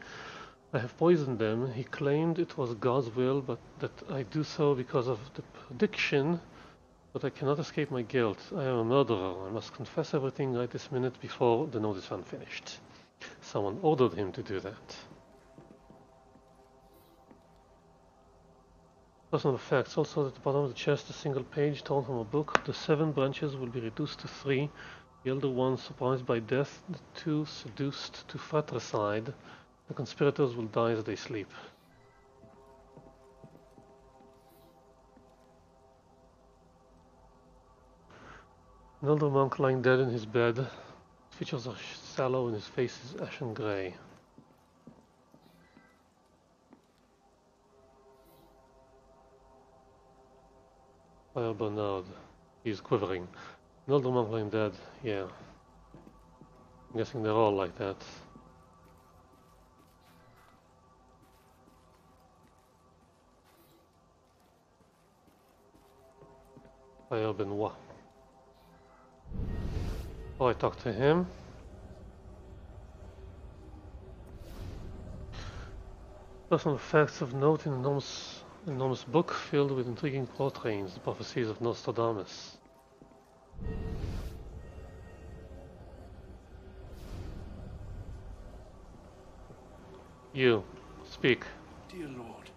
I have poisoned them. He claimed it was God's will, but that I do so because of the prediction. But I cannot escape my guilt. I am a murderer. I must confess everything right this minute before the note is unfinished. Someone ordered him to do that. Personal facts. Also at the bottom of the chest, a single page torn from a book. The seven branches will be reduced to three. The elder one surprised by death, the two seduced to fratricide. The conspirators will die as they sleep. An elder monk lying dead in his bed. His features are sallow and his face is ashen grey. Friar Bernard. He's quivering. An elder monk lying dead, yeah. I'm guessing they're all like that. Friar Benoit. Oh, I talked to him. Personal facts of note in enormous, enormous book filled with intriguing quatrains, the prophecies of Nostradamus. You, speak. Dear Lord,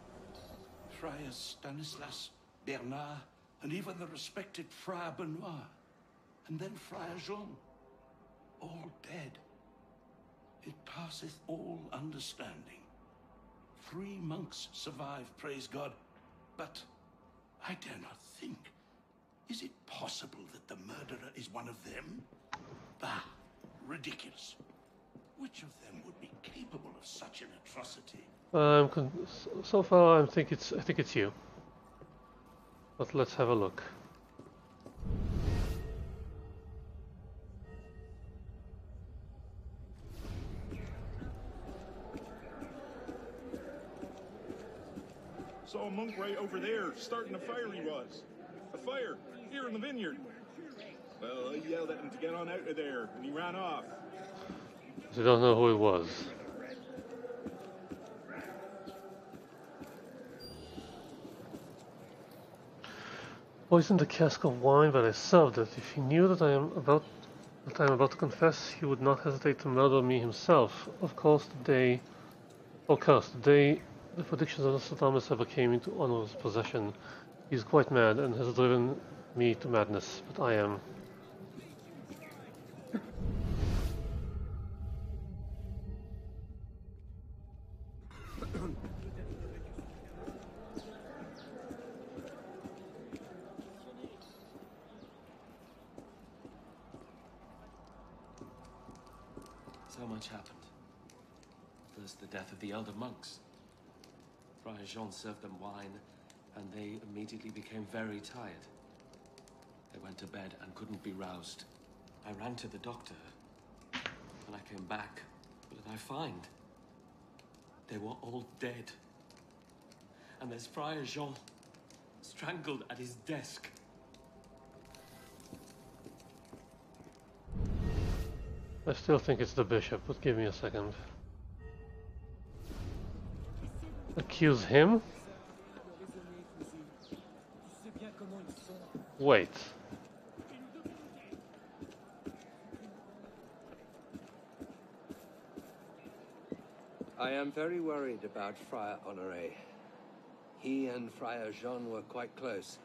Friar Stanislas, Bernard, and even the respected Friar Benoit, and then Friar Jean, all dead. It passeth all understanding. Three monks survived, praise God, but I dare not think. Is it possible that the murderer is one of them? Bah, ridiculous. Which of them would be capable of such an atrocity? Um, I'm so far, I think it's I think it's you. But let's have a look. Saw a monk right over there, starting a fire he was. A fire, here in the vineyard. Well, I yelled at him to get on out of there, and he ran off. You don't know who it was. Poisoned the cask of wine that I served it. If he knew that I am about that I am about to confess, he would not hesitate to murder me himself. Of course, the day, of course, the day the predictions of Nostradamus ever came into Honoré's possession, he is quite mad and has driven me to madness. But I am Jean served them wine, and they immediately became very tired. They went to bed and couldn't be roused. I ran to the doctor. When I came back, what did I find? They were all dead. And there's Friar Jean, strangled at his desk. I still think it's the bishop, but give me a second. Accuse him? Wait. I am very worried about Friar Honoré. He and Friar Jean were quite close.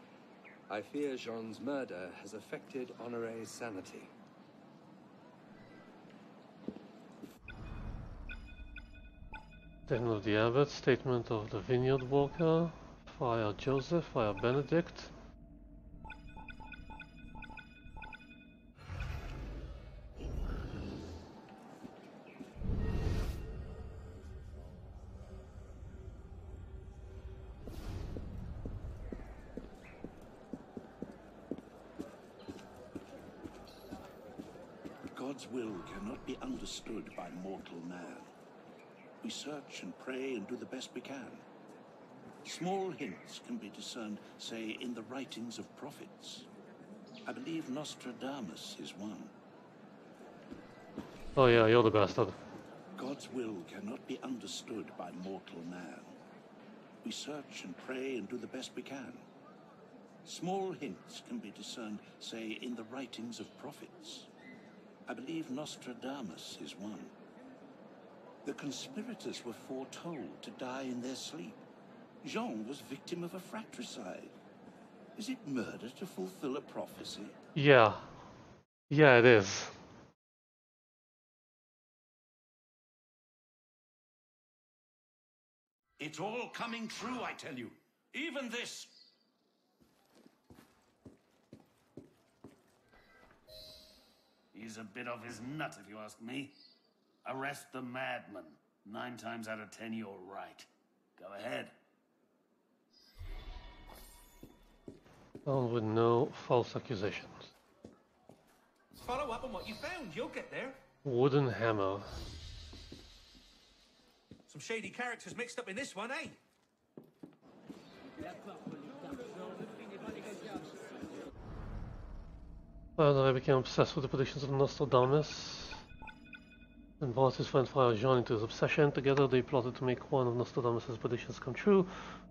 I fear Jean's murder has affected Honoré's sanity. Of the Abbot, Statement of the Vineyard Walker, Friar Joseph, Friar Benedict. God's will cannot be understood by mortal man. We search and pray and do the best we can. Small hints can be discerned, say, in the writings of prophets. I believe Nostradamus is one. Oh yeah, you're the bastard. God's will cannot be understood by mortal man. We search and pray and do the best we can. Small hints can be discerned, say, in the writings of prophets. I believe Nostradamus is one. The conspirators were foretold to die in their sleep. Jean was victim of a fratricide. Is it murder to fulfill a prophecy? Yeah. Yeah, it is. It's all coming true, I tell you. Even this. He's a bit off his nut, if you ask me. Arrest the madman. Nine times out of ten, you're right. Go ahead. Found with no false accusations. Follow up on what you found. You'll get there. Wooden hammer. Some shady characters mixed up in this one, eh? Further, I became obsessed with the predictions of Nostradamus and brought his friend Friar Jean into his obsession. Together, they plotted to make one of Nostradamus' predictions come true.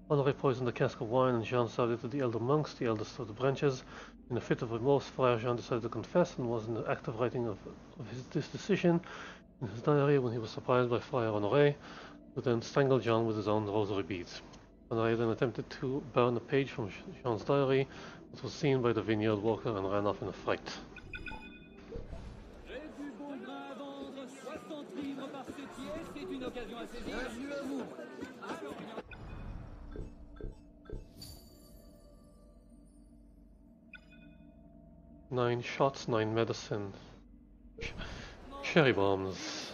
Honoré poisoned a cask of wine, and Jean served it to the elder monks, the eldest of the branches. In a fit of remorse, Friar Jean decided to confess and was in the act of writing of, of his, this decision in his diary when he was surprised by Friar Honoré, who then strangled Jean with his own rosary beads. Honoré then attempted to burn a page from Jean's diary, but was seen by the vineyard worker and ran off in a fright. Nine shots, nine medicine. Cherry bombs.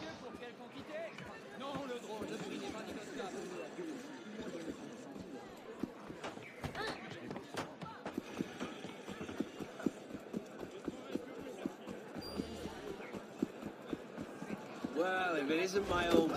Well, if it isn't my old.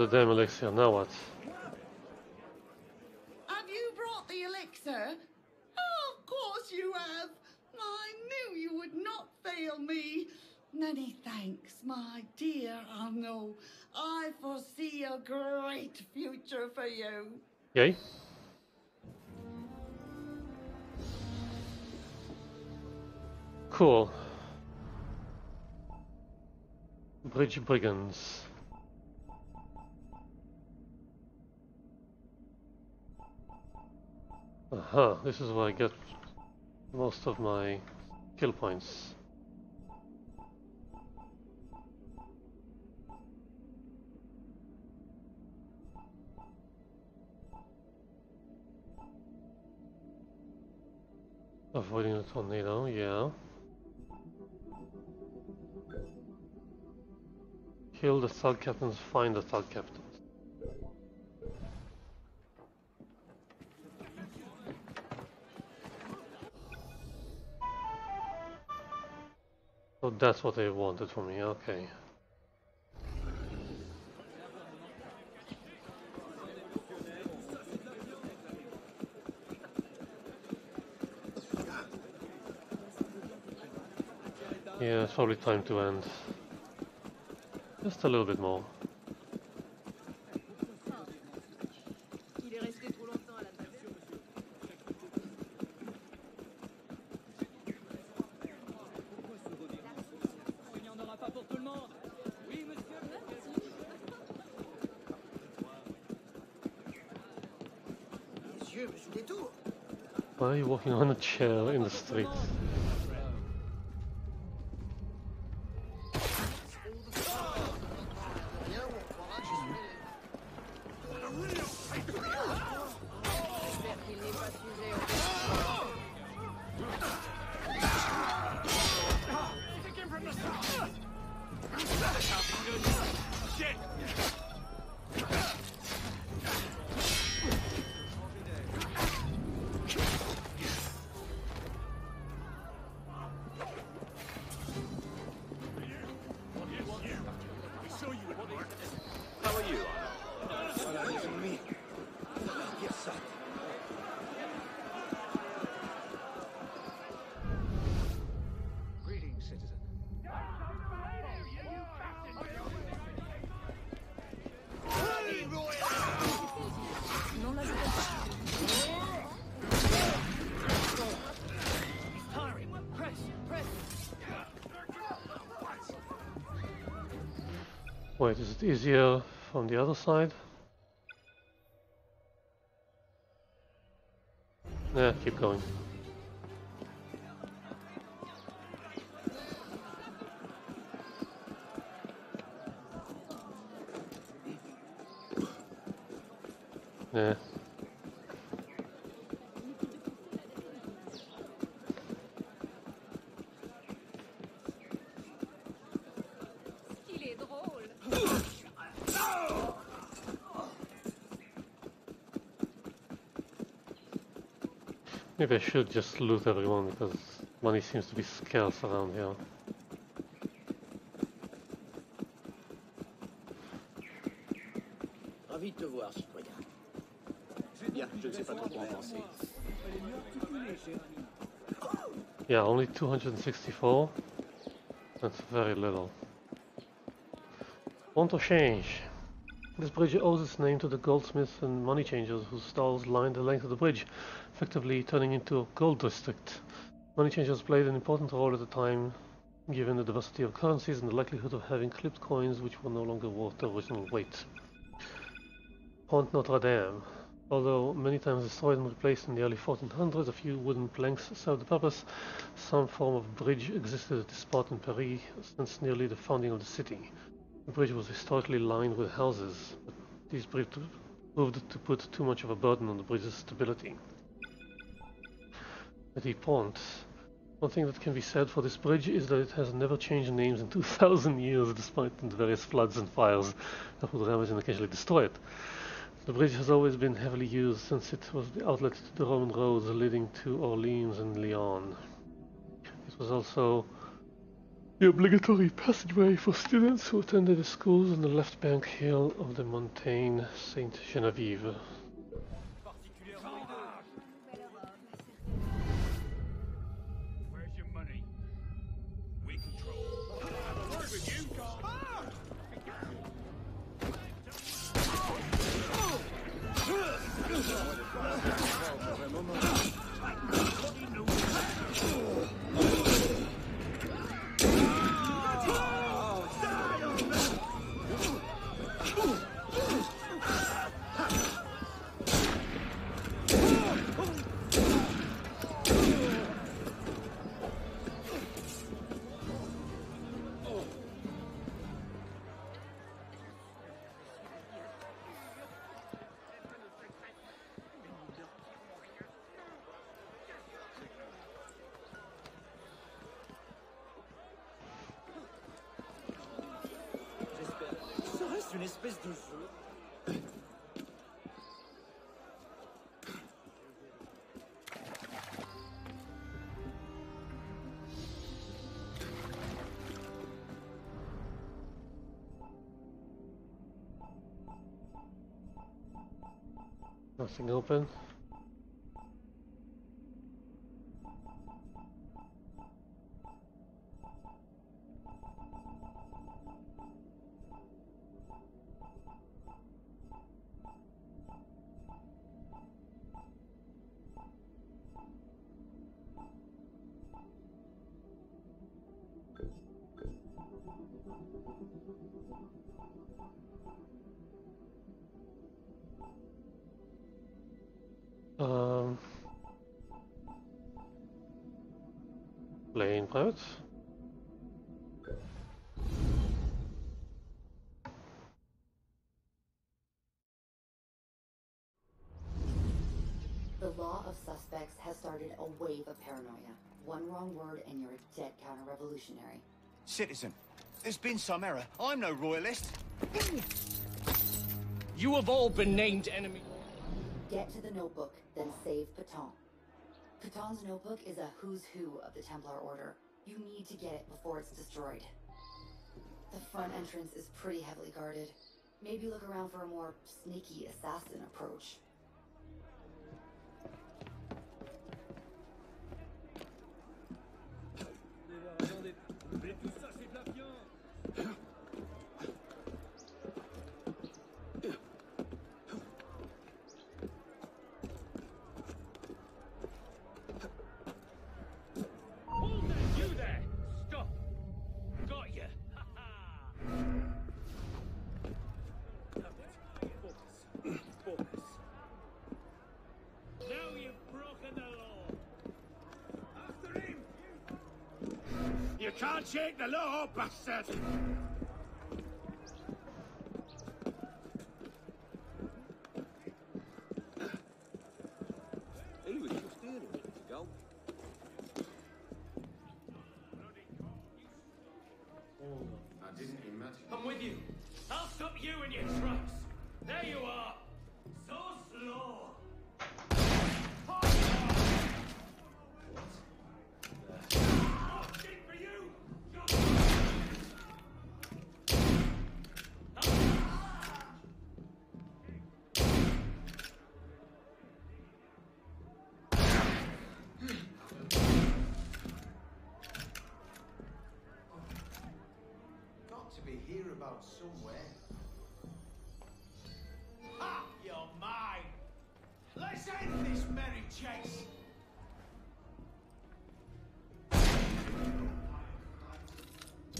The damn elixir, now what? Have you brought the elixir? Oh, of course you have. I knew you would not fail me. Many thanks, my dear Arno. I foresee a great future for you. Yay? Cool. Bridge Brigands. Aha, this is where I get most of my kill points. Avoiding the tornado, yeah. Kill the thug captains, find the thug captains. So that's what they wanted from me, okay. Yeah, it's probably time to end. Just a little bit more. Il est resté trop longtemps à la station, monsieur. Pourquoi ce revirement Il n'y en aura pas pour tout le monde. Oui, monsieur. Les yeux me jouent des tours. Why are you on a chair in the street? Easier from the other side? Yeah, keep going. Maybe I should just loot everyone because money seems to be scarce around here. Ravi de te voir, citoyen. Bien, je ne sais pas trop quoi en penser. Yeah, only 264. That's very little. Pont au Change. This bridge owes its name to the goldsmiths and money changers whose stalls lined the length of the bridge, effectively turning into a gold district. Money changers played an important role at the time, given the diversity of currencies and the likelihood of having clipped coins which were no longer worth their original weight. Pont Notre Dame. Although many times destroyed and replaced in the early 1400s, a few wooden planks served the purpose. Some form of bridge existed at this spot in Paris since nearly the founding of the city. The bridge was historically lined with houses, but these proved to, proved to put too much of a burden on the bridge's stability. The pont. One thing that can be said for this bridge is that it has never changed names in 2000 years despite the various floods and fires that would ravage and occasionally destroy it. The bridge has always been heavily used since it was the outlet to the Roman roads leading to Orleans and Lyon. It was also the obligatory passageway for students who attended the schools on the left bank hill of the Montagne Sainte Genevieve. Nothing open. Plane private. The law of suspects has started a wave of paranoia. One wrong word and you're a dead counter-revolutionary. Citizen, there's been some error. I'm no royalist. You have all been named enemy. Get to the notebook, then save Paton. Paton's notebook is a who's who of the Templar Order. You need to get it before it's destroyed. The front entrance is pretty heavily guarded. Maybe look around for a more sneaky assassin approach. Check the law, bastard!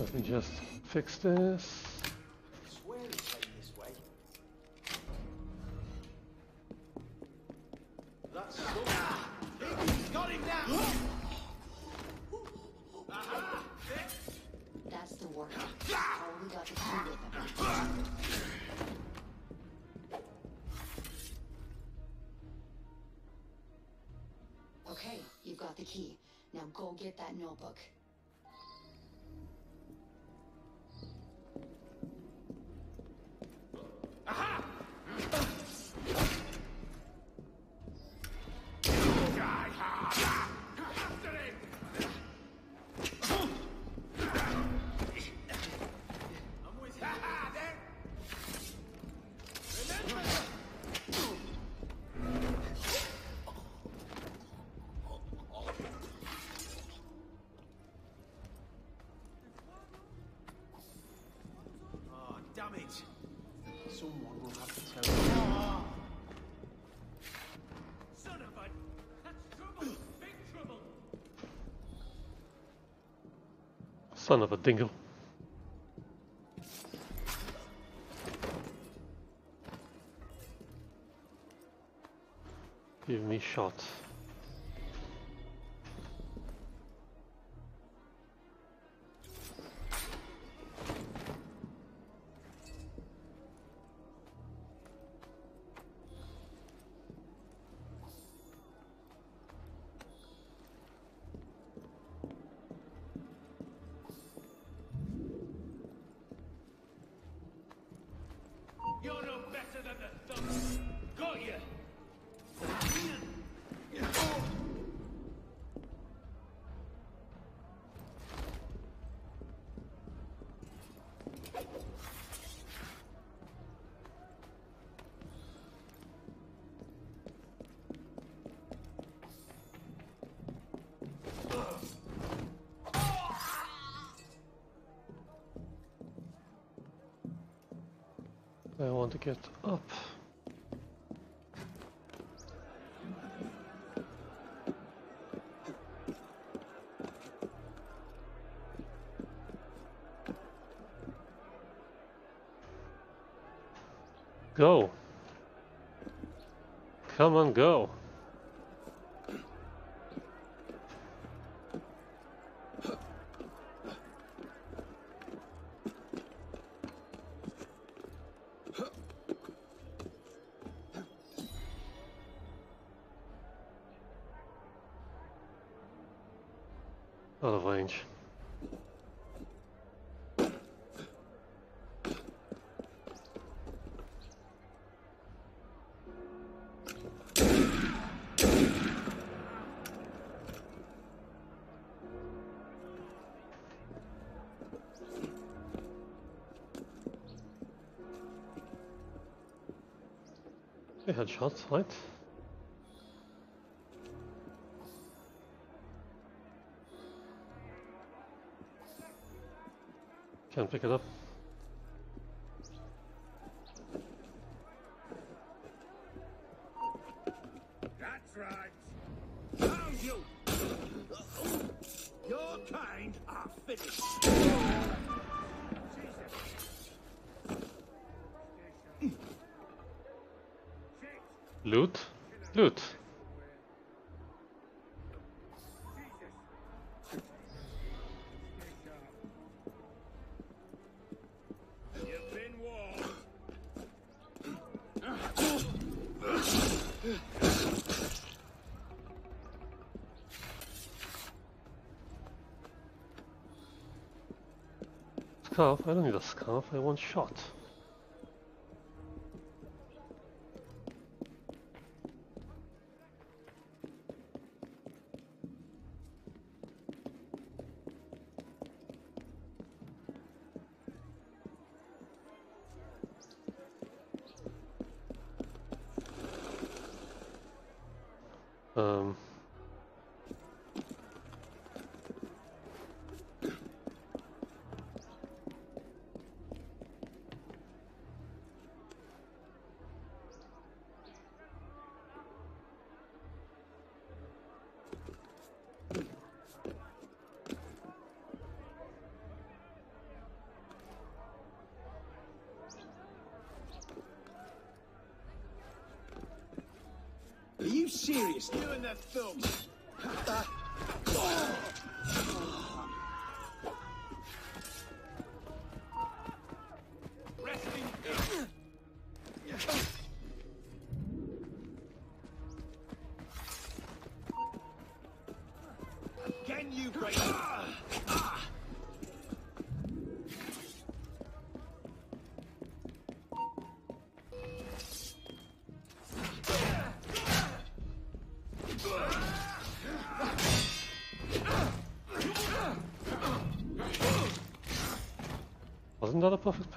Let me just fix this. Someone will have to tell ah. you. Son of a... That's trouble! Big trouble! Son of a dingle. Give me shot. up. Go. Come on, go. shots, right? Can't pick it up. Scarf. I don't need a scarf. I want shot. Um, Are you serious? You that film.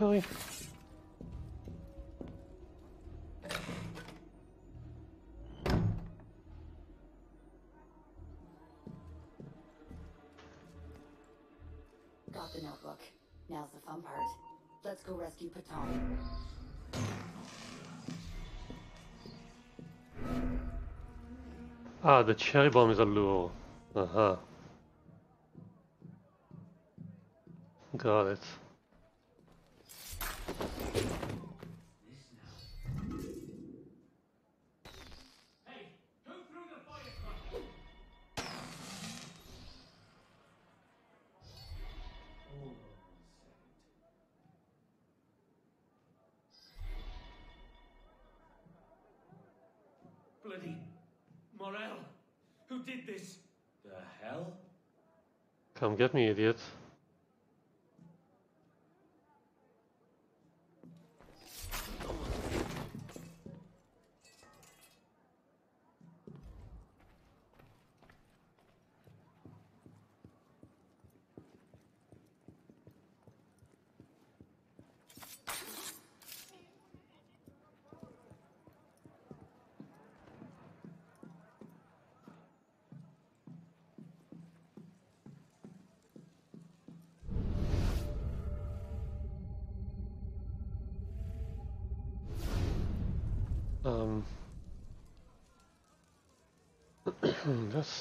That a perfect parry? Got the notebook. Now's the fun part. Let's go rescue Paton. Ah, the cherry bomb is a lure. Uh-huh. Got it. Me, idiot.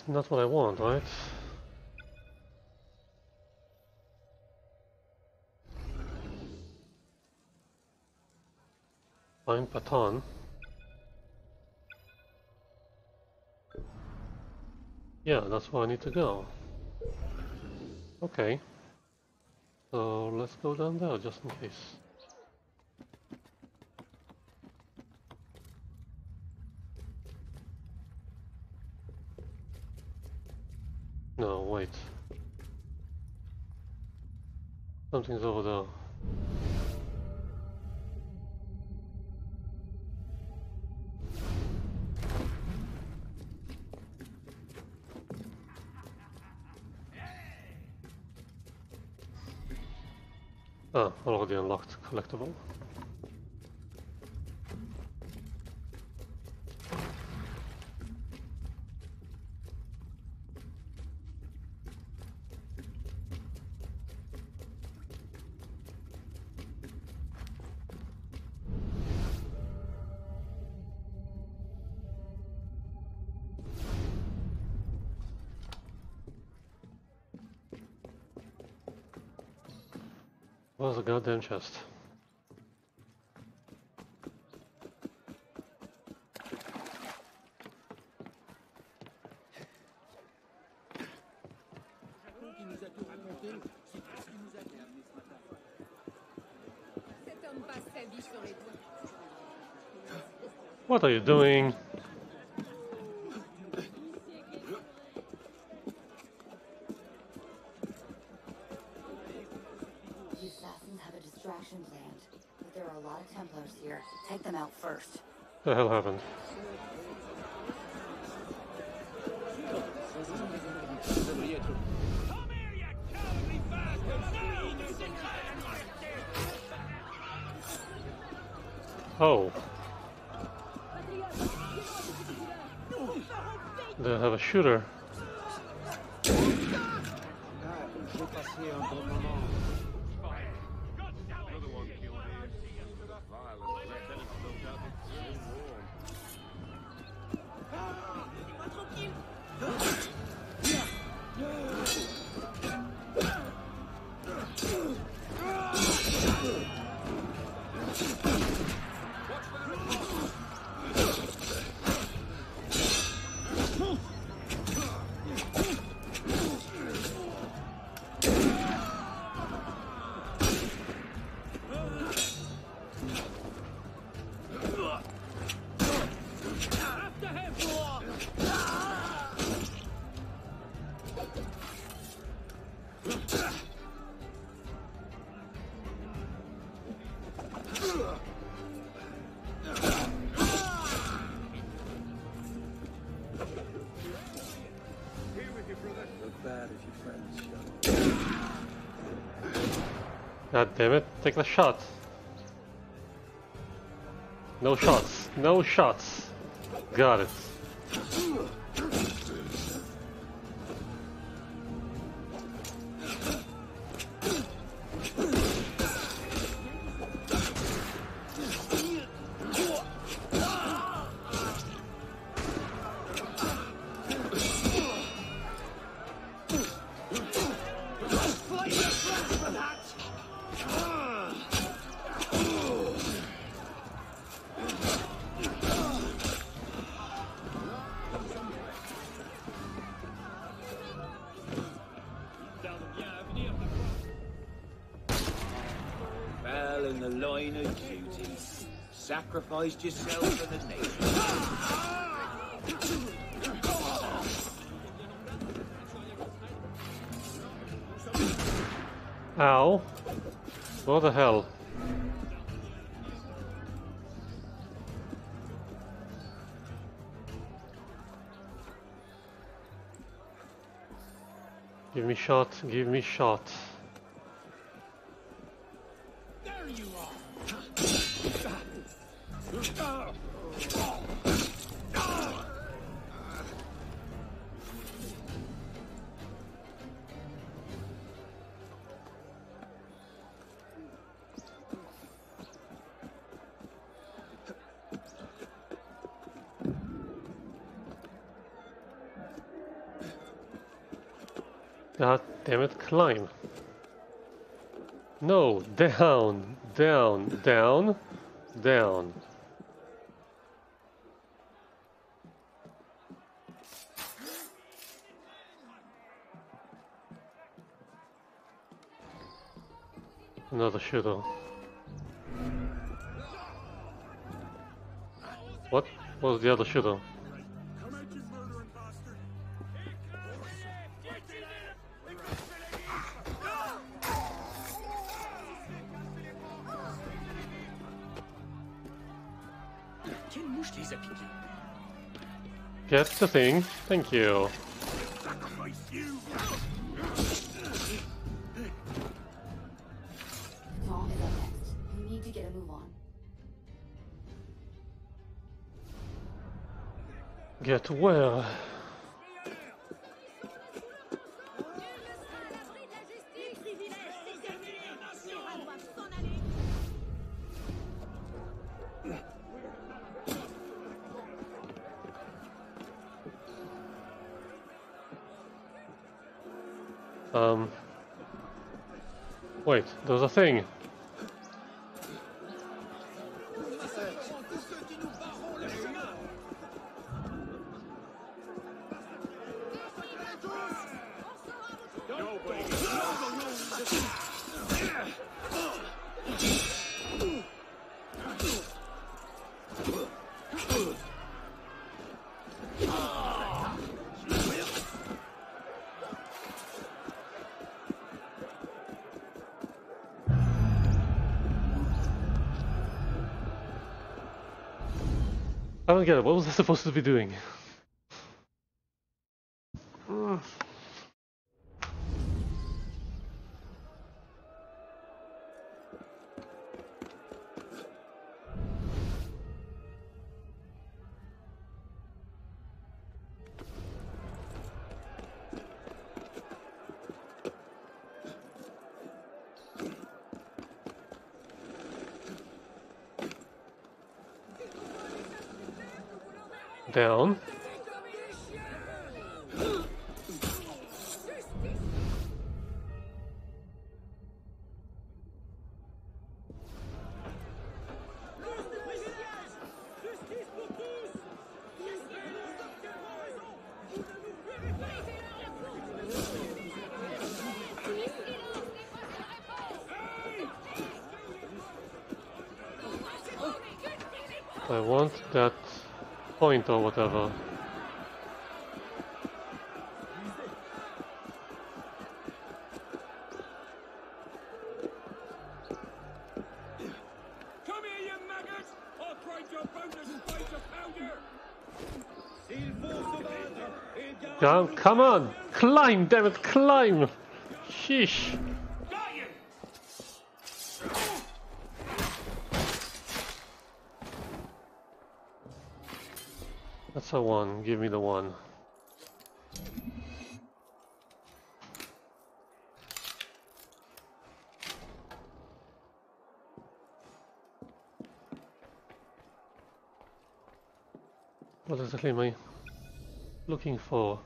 That's not what I want, right? Find Patan. Yeah, that's where I need to go. Okay. So let's go down there just in case. Something's over there. Ah, already unlocked collectible. Toits. What are you doing? The hell happened? God damn it, take the shot. No shots, no shots. Got it. Sacrificed yourself for the nation. Ow. What the hell? Give me shot, give me shot. Damn it, climb. No, down, down, down, down. Another shooter. What was the other shooter? Get the thing. Thank you. Tom is up next. You need to get a Um. Wait, there's a thing. Don't get it. What was I supposed to be doing? Et garder Come, come on! Climb, damn it, climb! Sheesh. A one. Give me the one. What exactly am I looking for?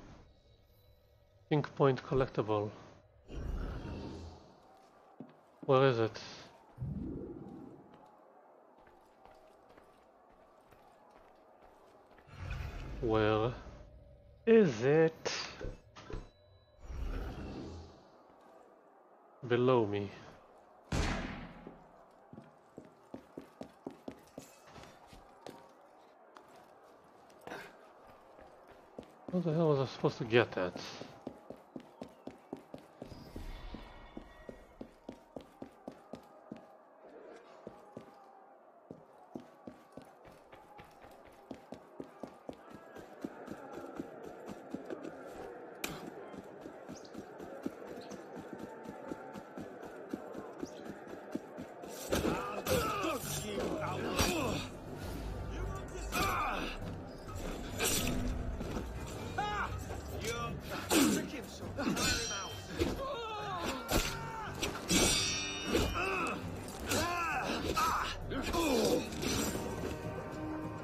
Pink point collectible. Where is it? Where is it? Below me. What the hell was I supposed to get at?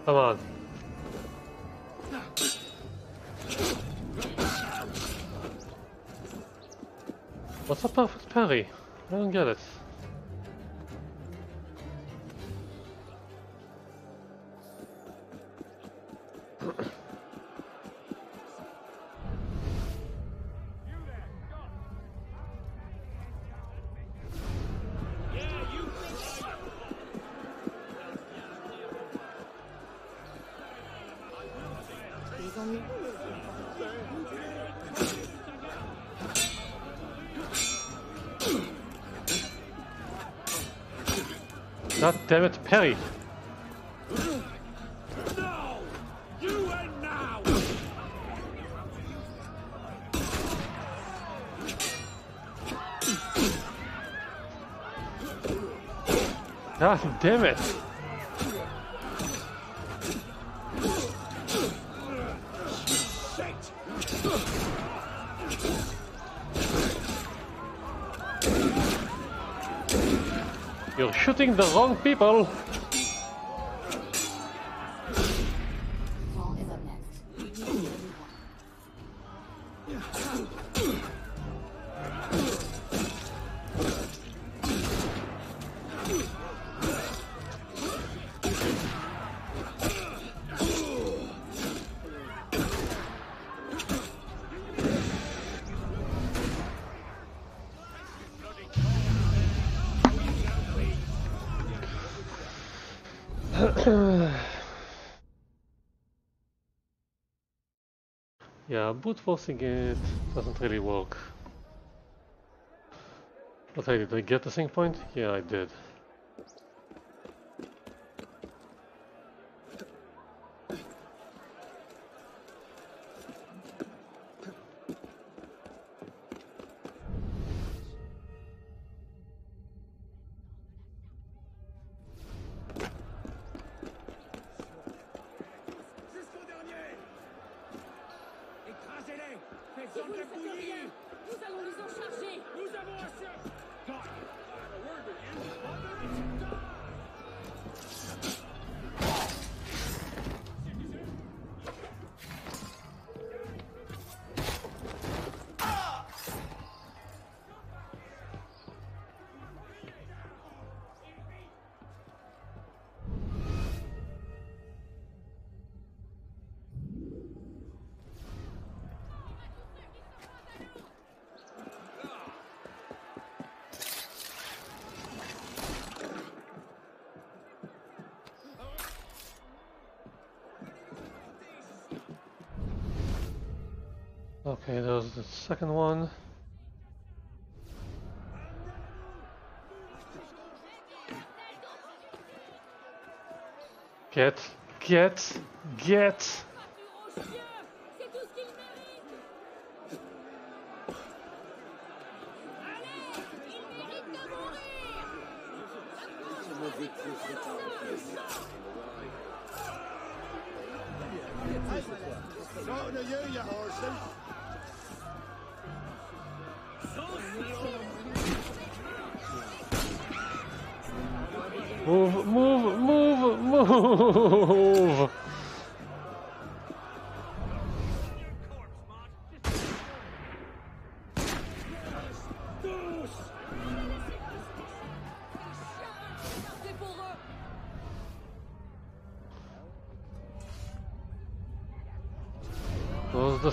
Come on. What's a perfect parry? I don't get it. Ah, damn it, parry! God damn it! The wrong people! Brute forcing it doesn't really work. But hey, did I get the sync point? Yeah, I did. second one. Get, get, get.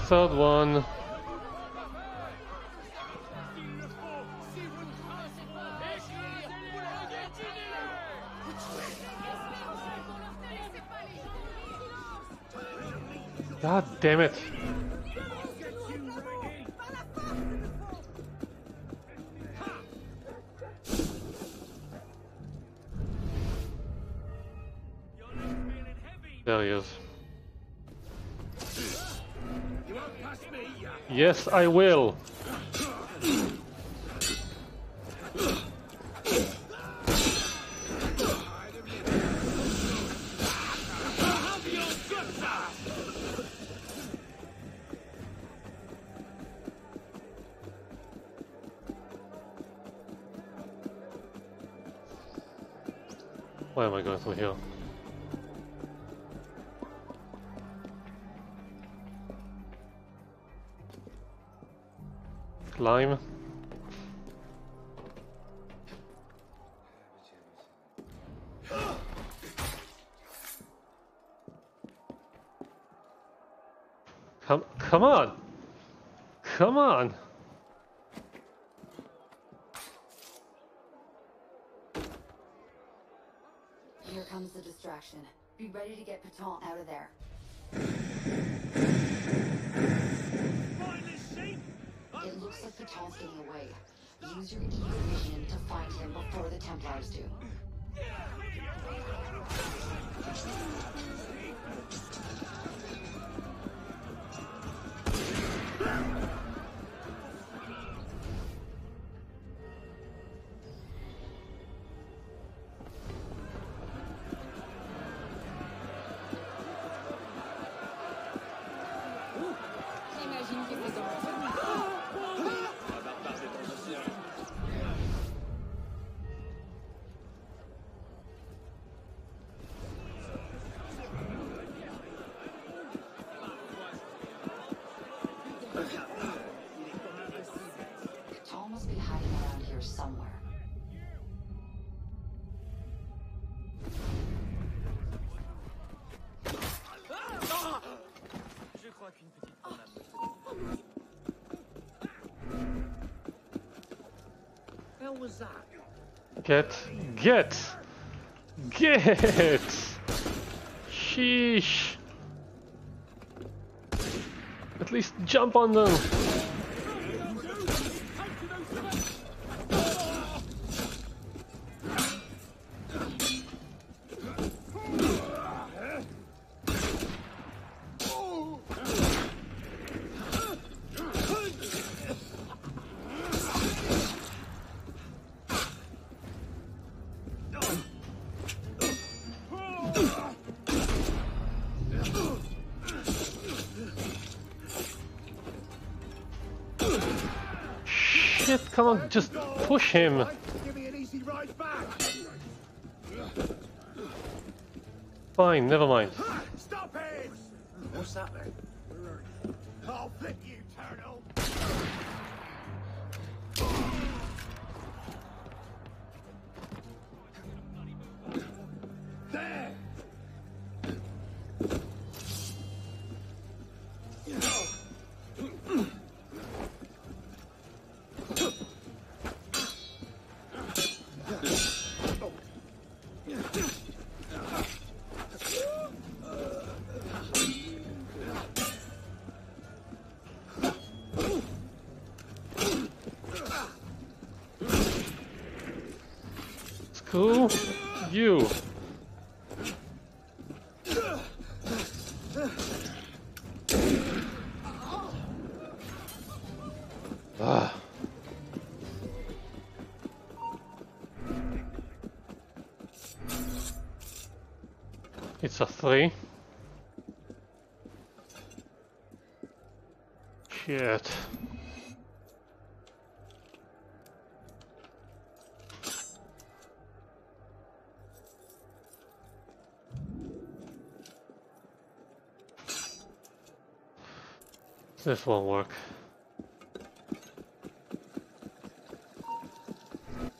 third one. God damn it. Yes, I will. hell was that? Get, get, get! Sheesh! At least jump on them! Come on, just push him. Fine, never mind. It's. Shit. This won't work.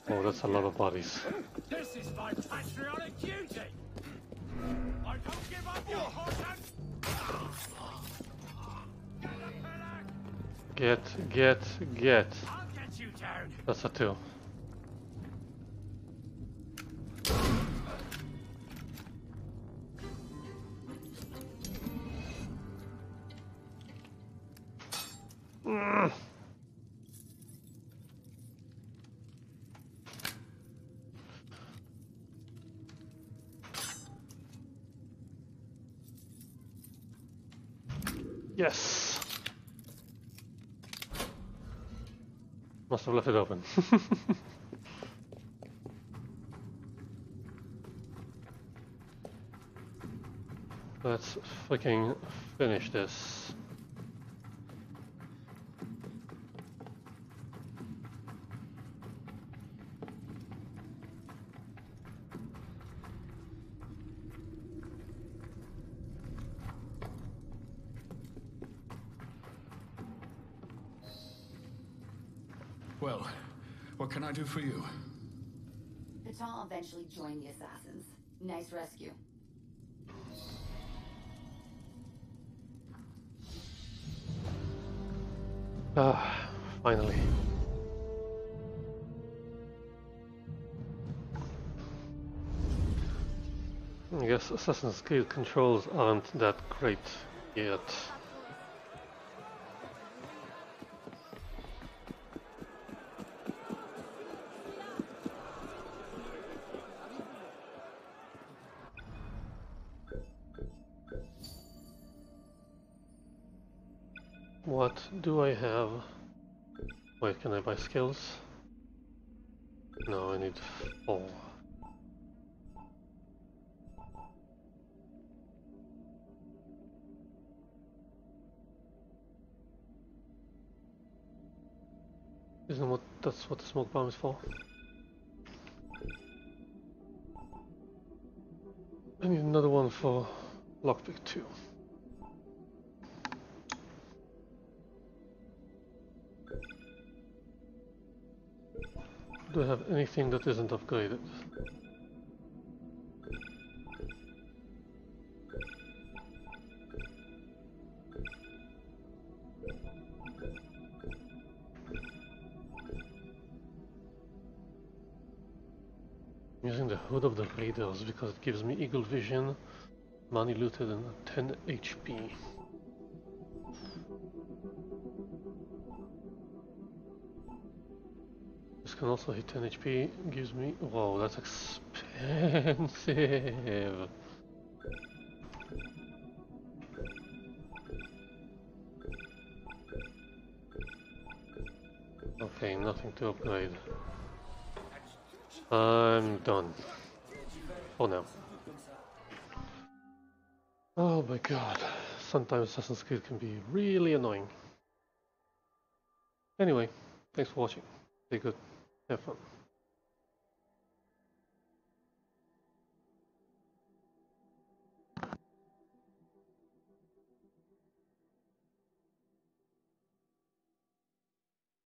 Oh, that's a lot of bodies. This is my patriotic duty. Get, get, get. I'll get you down. That's a two. It open. <laughs> Let's freaking finish this. I do for you? Paton eventually joined the assassins. Nice rescue. Ah, finally. I guess Assassin's Creed controls aren't that great yet. What do I have? Wait, can I buy skills? No, I need four. Isn't what that's what the smoke bomb is for? I need another one for lockpick two. Do I have anything that isn't upgraded? I'm using the hood of the raiders because it gives me eagle vision, money looted and 10 HP. Can also hit 10 HP, gives me... Whoa, that's expensive! Okay, nothing to upgrade. I'm done. For now. Oh my god. Sometimes Assassin's Creed can be really annoying. Anyway, thanks for watching. Stay good. Fun.